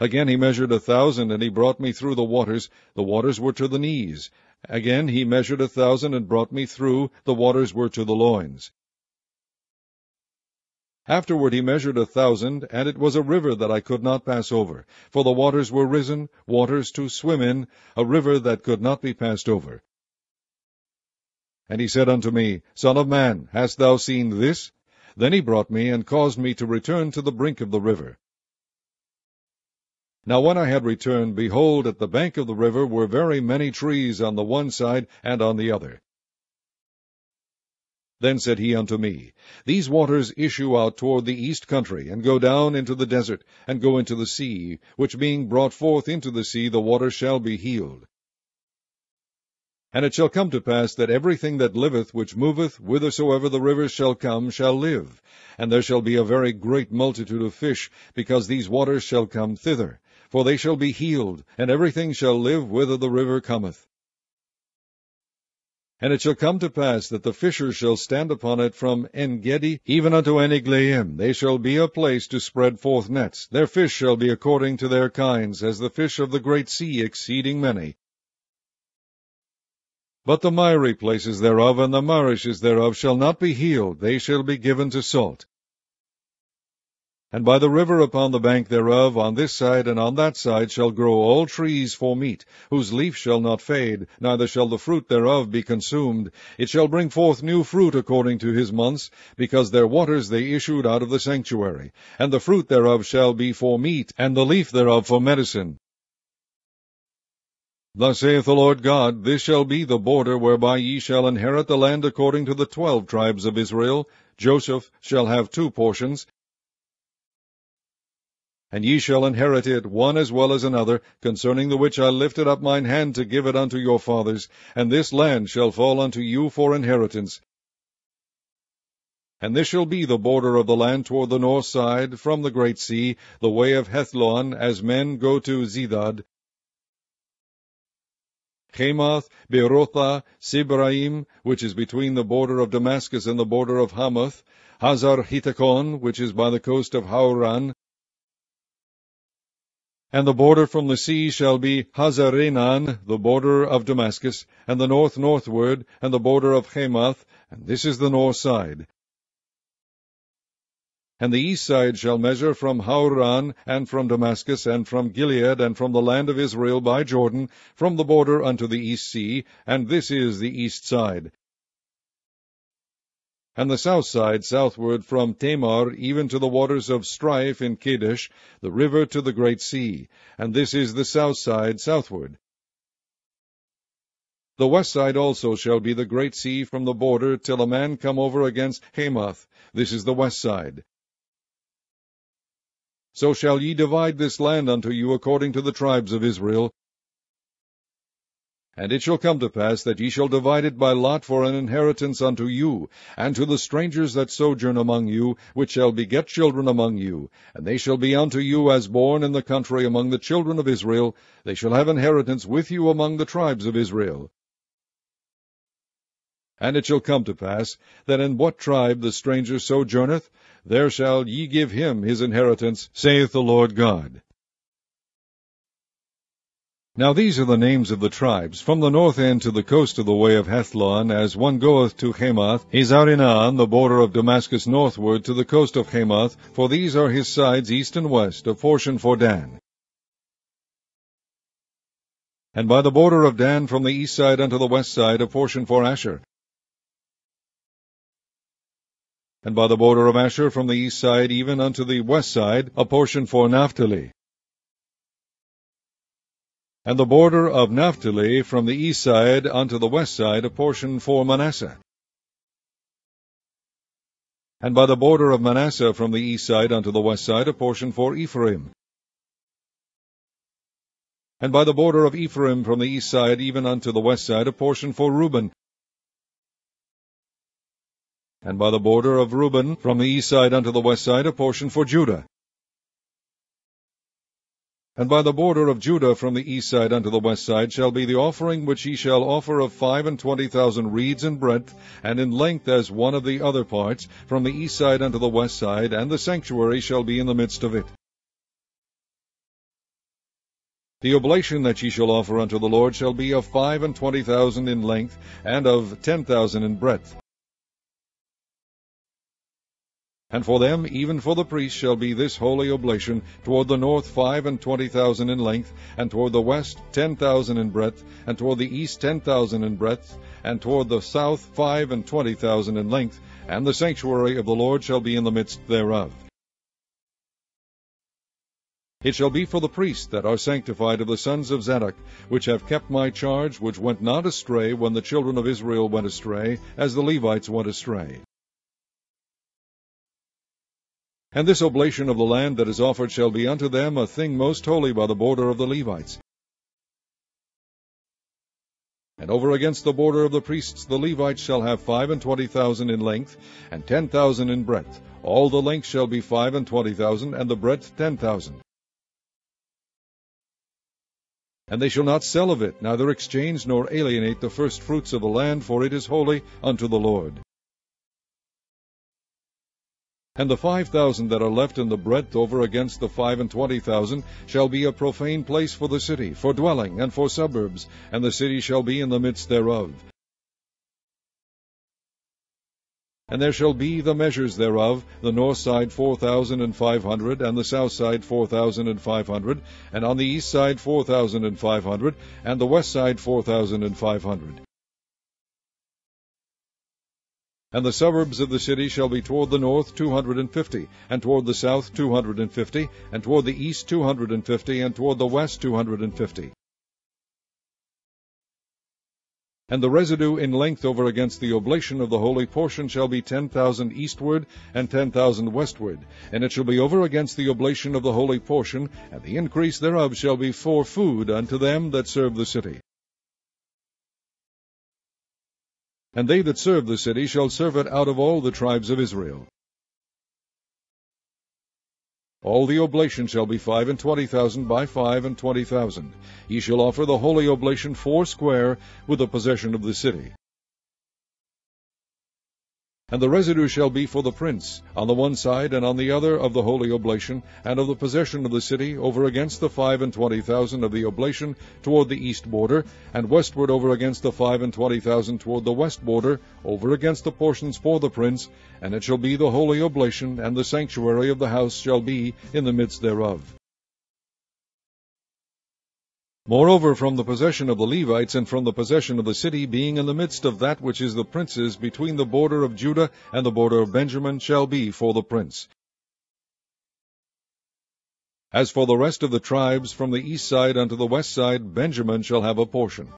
Again he measured a thousand, and he brought me through the waters, the waters were to the knees. Again he measured a thousand, and brought me through, the waters were to the loins. Afterward he measured a thousand, and it was a river that I could not pass over, for the waters were risen, waters to swim in, a river that could not be passed over. And he said unto me, Son of man, hast thou seen this? Then he brought me, and caused me to return to the brink of the river. Now when I had returned, behold, at the bank of the river were very many trees on the one side and on the other. Then said he unto me, These waters issue out toward the east country, and go down into the desert, and go into the sea, which being brought forth into the sea, the water shall be healed. And it shall come to pass that everything that liveth, which moveth, whithersoever the rivers shall come, shall live. And there shall be a very great multitude of fish, because these waters shall come thither. For they shall be healed, and everything shall live whither the river cometh. And it shall come to pass that the fishers shall stand upon it from Engedi even unto Eneglaim. They shall be a place to spread forth nets. Their fish shall be according to their kinds, as the fish of the great sea, exceeding many. But the miry places thereof and the marishes thereof shall not be healed, they shall be given to salt. And by the river upon the bank thereof, on this side and on that side, shall grow all trees for meat, whose leaf shall not fade, neither shall the fruit thereof be consumed. It shall bring forth new fruit according to his months, because their waters they issued out of the sanctuary. And the fruit thereof shall be for meat, and the leaf thereof for medicine. Thus saith the Lord God, This shall be the border whereby ye shall inherit the land according to the twelve tribes of Israel. Joseph shall have two portions, and ye shall inherit it, one as well as another, concerning the which I lifted up mine hand to give it unto your fathers, and this land shall fall unto you for inheritance. And this shall be the border of the land toward the north side, from the great sea, the way of Hethlon, as men go to Zedad, Hamath, Berothah, Sibraim, which is between the border of Damascus and the border of Hamath, Hazarhatticon, which is by the coast of Hauran, and the border from the sea shall be Hazarenan, the border of Damascus, and the north northward, and the border of Hamath, and this is the north side. And the east side shall measure from Hauran, and from Damascus, and from Gilead, and from the land of Israel by Jordan, from the border unto the east sea, and this is the east side. And the south side southward from Tamar even to the waters of strife in Kadesh, the river to the great sea, and this is the south side southward. The west side also shall be the great sea from the border till a man come over against Hamath. This is the west side. So shall ye divide this land unto you according to the tribes of Israel. And it shall come to pass that ye shall divide it by lot for an inheritance unto you, and to the strangers that sojourn among you, which shall beget children among you, and they shall be unto you as born in the country among the children of Israel, they shall have inheritance with you among the tribes of Israel. And it shall come to pass, that in what tribe the stranger sojourneth, there shall ye give him his inheritance, saith the Lord God. Now these are the names of the tribes, from the north end to the coast of the way of Hethlon, as one goeth to Hamath, Hazarenan, the border of Damascus northward to the coast of Hamath, for these are his sides east and west, a portion for Dan. And by the border of Dan from the east side unto the west side, a portion for Asher, and by the border of Asher from the east side even unto the west side, a portion for Naphtali. And the border of Naphtali from the east side unto the west side, a portion for Manasseh. And by the border of Manasseh from the east side unto the west side, a portion for Ephraim. And by the border of Ephraim from the east side even unto the west side, a portion for Reuben, and by the border of Reuben, from the east side unto the west side, a portion for Judah. And by the border of Judah from the east side unto the west side shall be the offering which ye shall offer of five and twenty thousand reeds in breadth, and in length as one of the other parts, from the east side unto the west side, and the sanctuary shall be in the midst of it. The oblation that ye shall offer unto the Lord shall be of five and twenty thousand in length, and of ten thousand in breadth. And for them, even for the priests, shall be this holy oblation, toward the north five and twenty thousand in length, and toward the west ten thousand in breadth, and toward the east ten thousand in breadth, and toward the south five and twenty thousand in length, and the sanctuary of the Lord shall be in the midst thereof. It shall be for the priests that are sanctified of the sons of Zadok, which have kept my charge, which went not astray when the children of Israel went astray, as the Levites went astray. And this oblation of the land that is offered shall be unto them a thing most holy by the border of the Levites. And over against the border of the priests the Levites shall have five and twenty thousand in length, and ten thousand in breadth. All the length shall be five and twenty thousand, and the breadth ten thousand. And they shall not sell of it, neither exchange nor alienate the first fruits of the land, for it is holy unto the Lord. And the five thousand that are left in the breadth over against the five and twenty thousand shall be a profane place for the city, for dwelling, and for suburbs, and the city shall be in the midst thereof. And there shall be the measures thereof, the north side four thousand and five hundred, and the south side four thousand and five hundred, and on the east side four thousand and five hundred, and the west side four thousand and five hundred. And the suburbs of the city shall be toward the north two hundred and fifty, and toward the south two hundred and fifty, and toward the east two hundred and fifty, and toward the west two hundred and fifty. And the residue in length over against the oblation of the holy portion shall be ten thousand eastward, and ten thousand westward, and it shall be over against the oblation of the holy portion, and the increase thereof shall be for food unto them that serve the city. And they that serve the city shall serve it out of all the tribes of Israel. All the oblation shall be five and twenty thousand by five and twenty thousand. Ye shall offer the holy oblation foursquare with the possession of the city. And the residue shall be for the prince, on the one side and on the other of the holy oblation, and of the possession of the city, over against the five and twenty thousand of the oblation toward the east border, and westward over against the five and twenty thousand toward the west border, over against the portions for the prince, and it shall be the holy oblation, and the sanctuary of the house shall be in the midst thereof. Moreover, from the possession of the Levites, and from the possession of the city, being in the midst of that which is the prince's, between the border of Judah and the border of Benjamin, shall be for the prince. As for the rest of the tribes, from the east side unto the west side, Benjamin shall have a portion.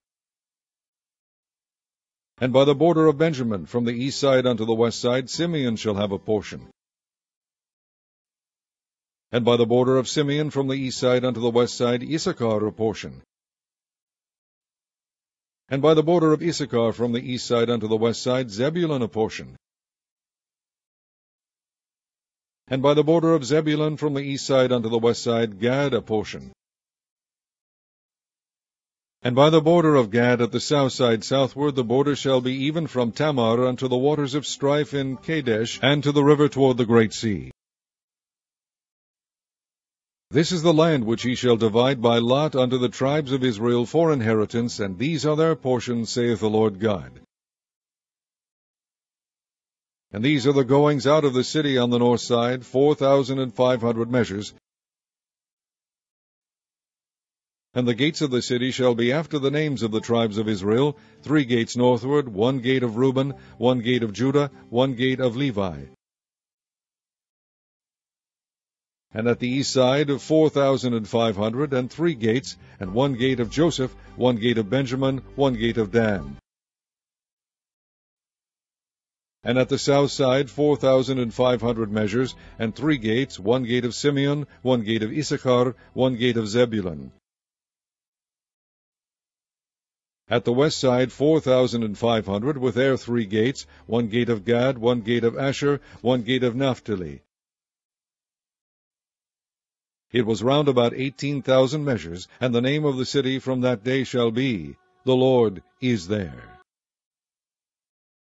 And by the border of Benjamin, from the east side unto the west side, Simeon shall have a portion. And by the border of Simeon from the east side unto the west side Issachar a portion. And by the border of Issachar from the east side unto the west side Zebulun a portion. And by the border of Zebulun from the east side unto the west side Gad a portion. And by the border of Gad at the south side southward the border shall be even from Tamar unto the waters of strife in Kadesh, and to the river toward the great sea. This is the land which ye shall divide by lot unto the tribes of Israel for inheritance, and these are their portions, saith the Lord God. And these are the goings out of the city on the north side, four thousand and five hundred measures. And the gates of the city shall be after the names of the tribes of Israel, three gates northward, one gate of Reuben, one gate of Judah, one gate of Levi and at the east side of four thousand and five hundred, and three gates, and one gate of Joseph, one gate of Benjamin, one gate of Dan. And at the south side four thousand and five hundred measures, and three gates, one gate of Simeon, one gate of Issachar, one gate of Zebulun. At the west side four thousand and five hundred, with their three gates, one gate of Gad, one gate of Asher, one gate of Naphtali. It was round about eighteen thousand measures, and the name of the city from that day shall be, The Lord is there.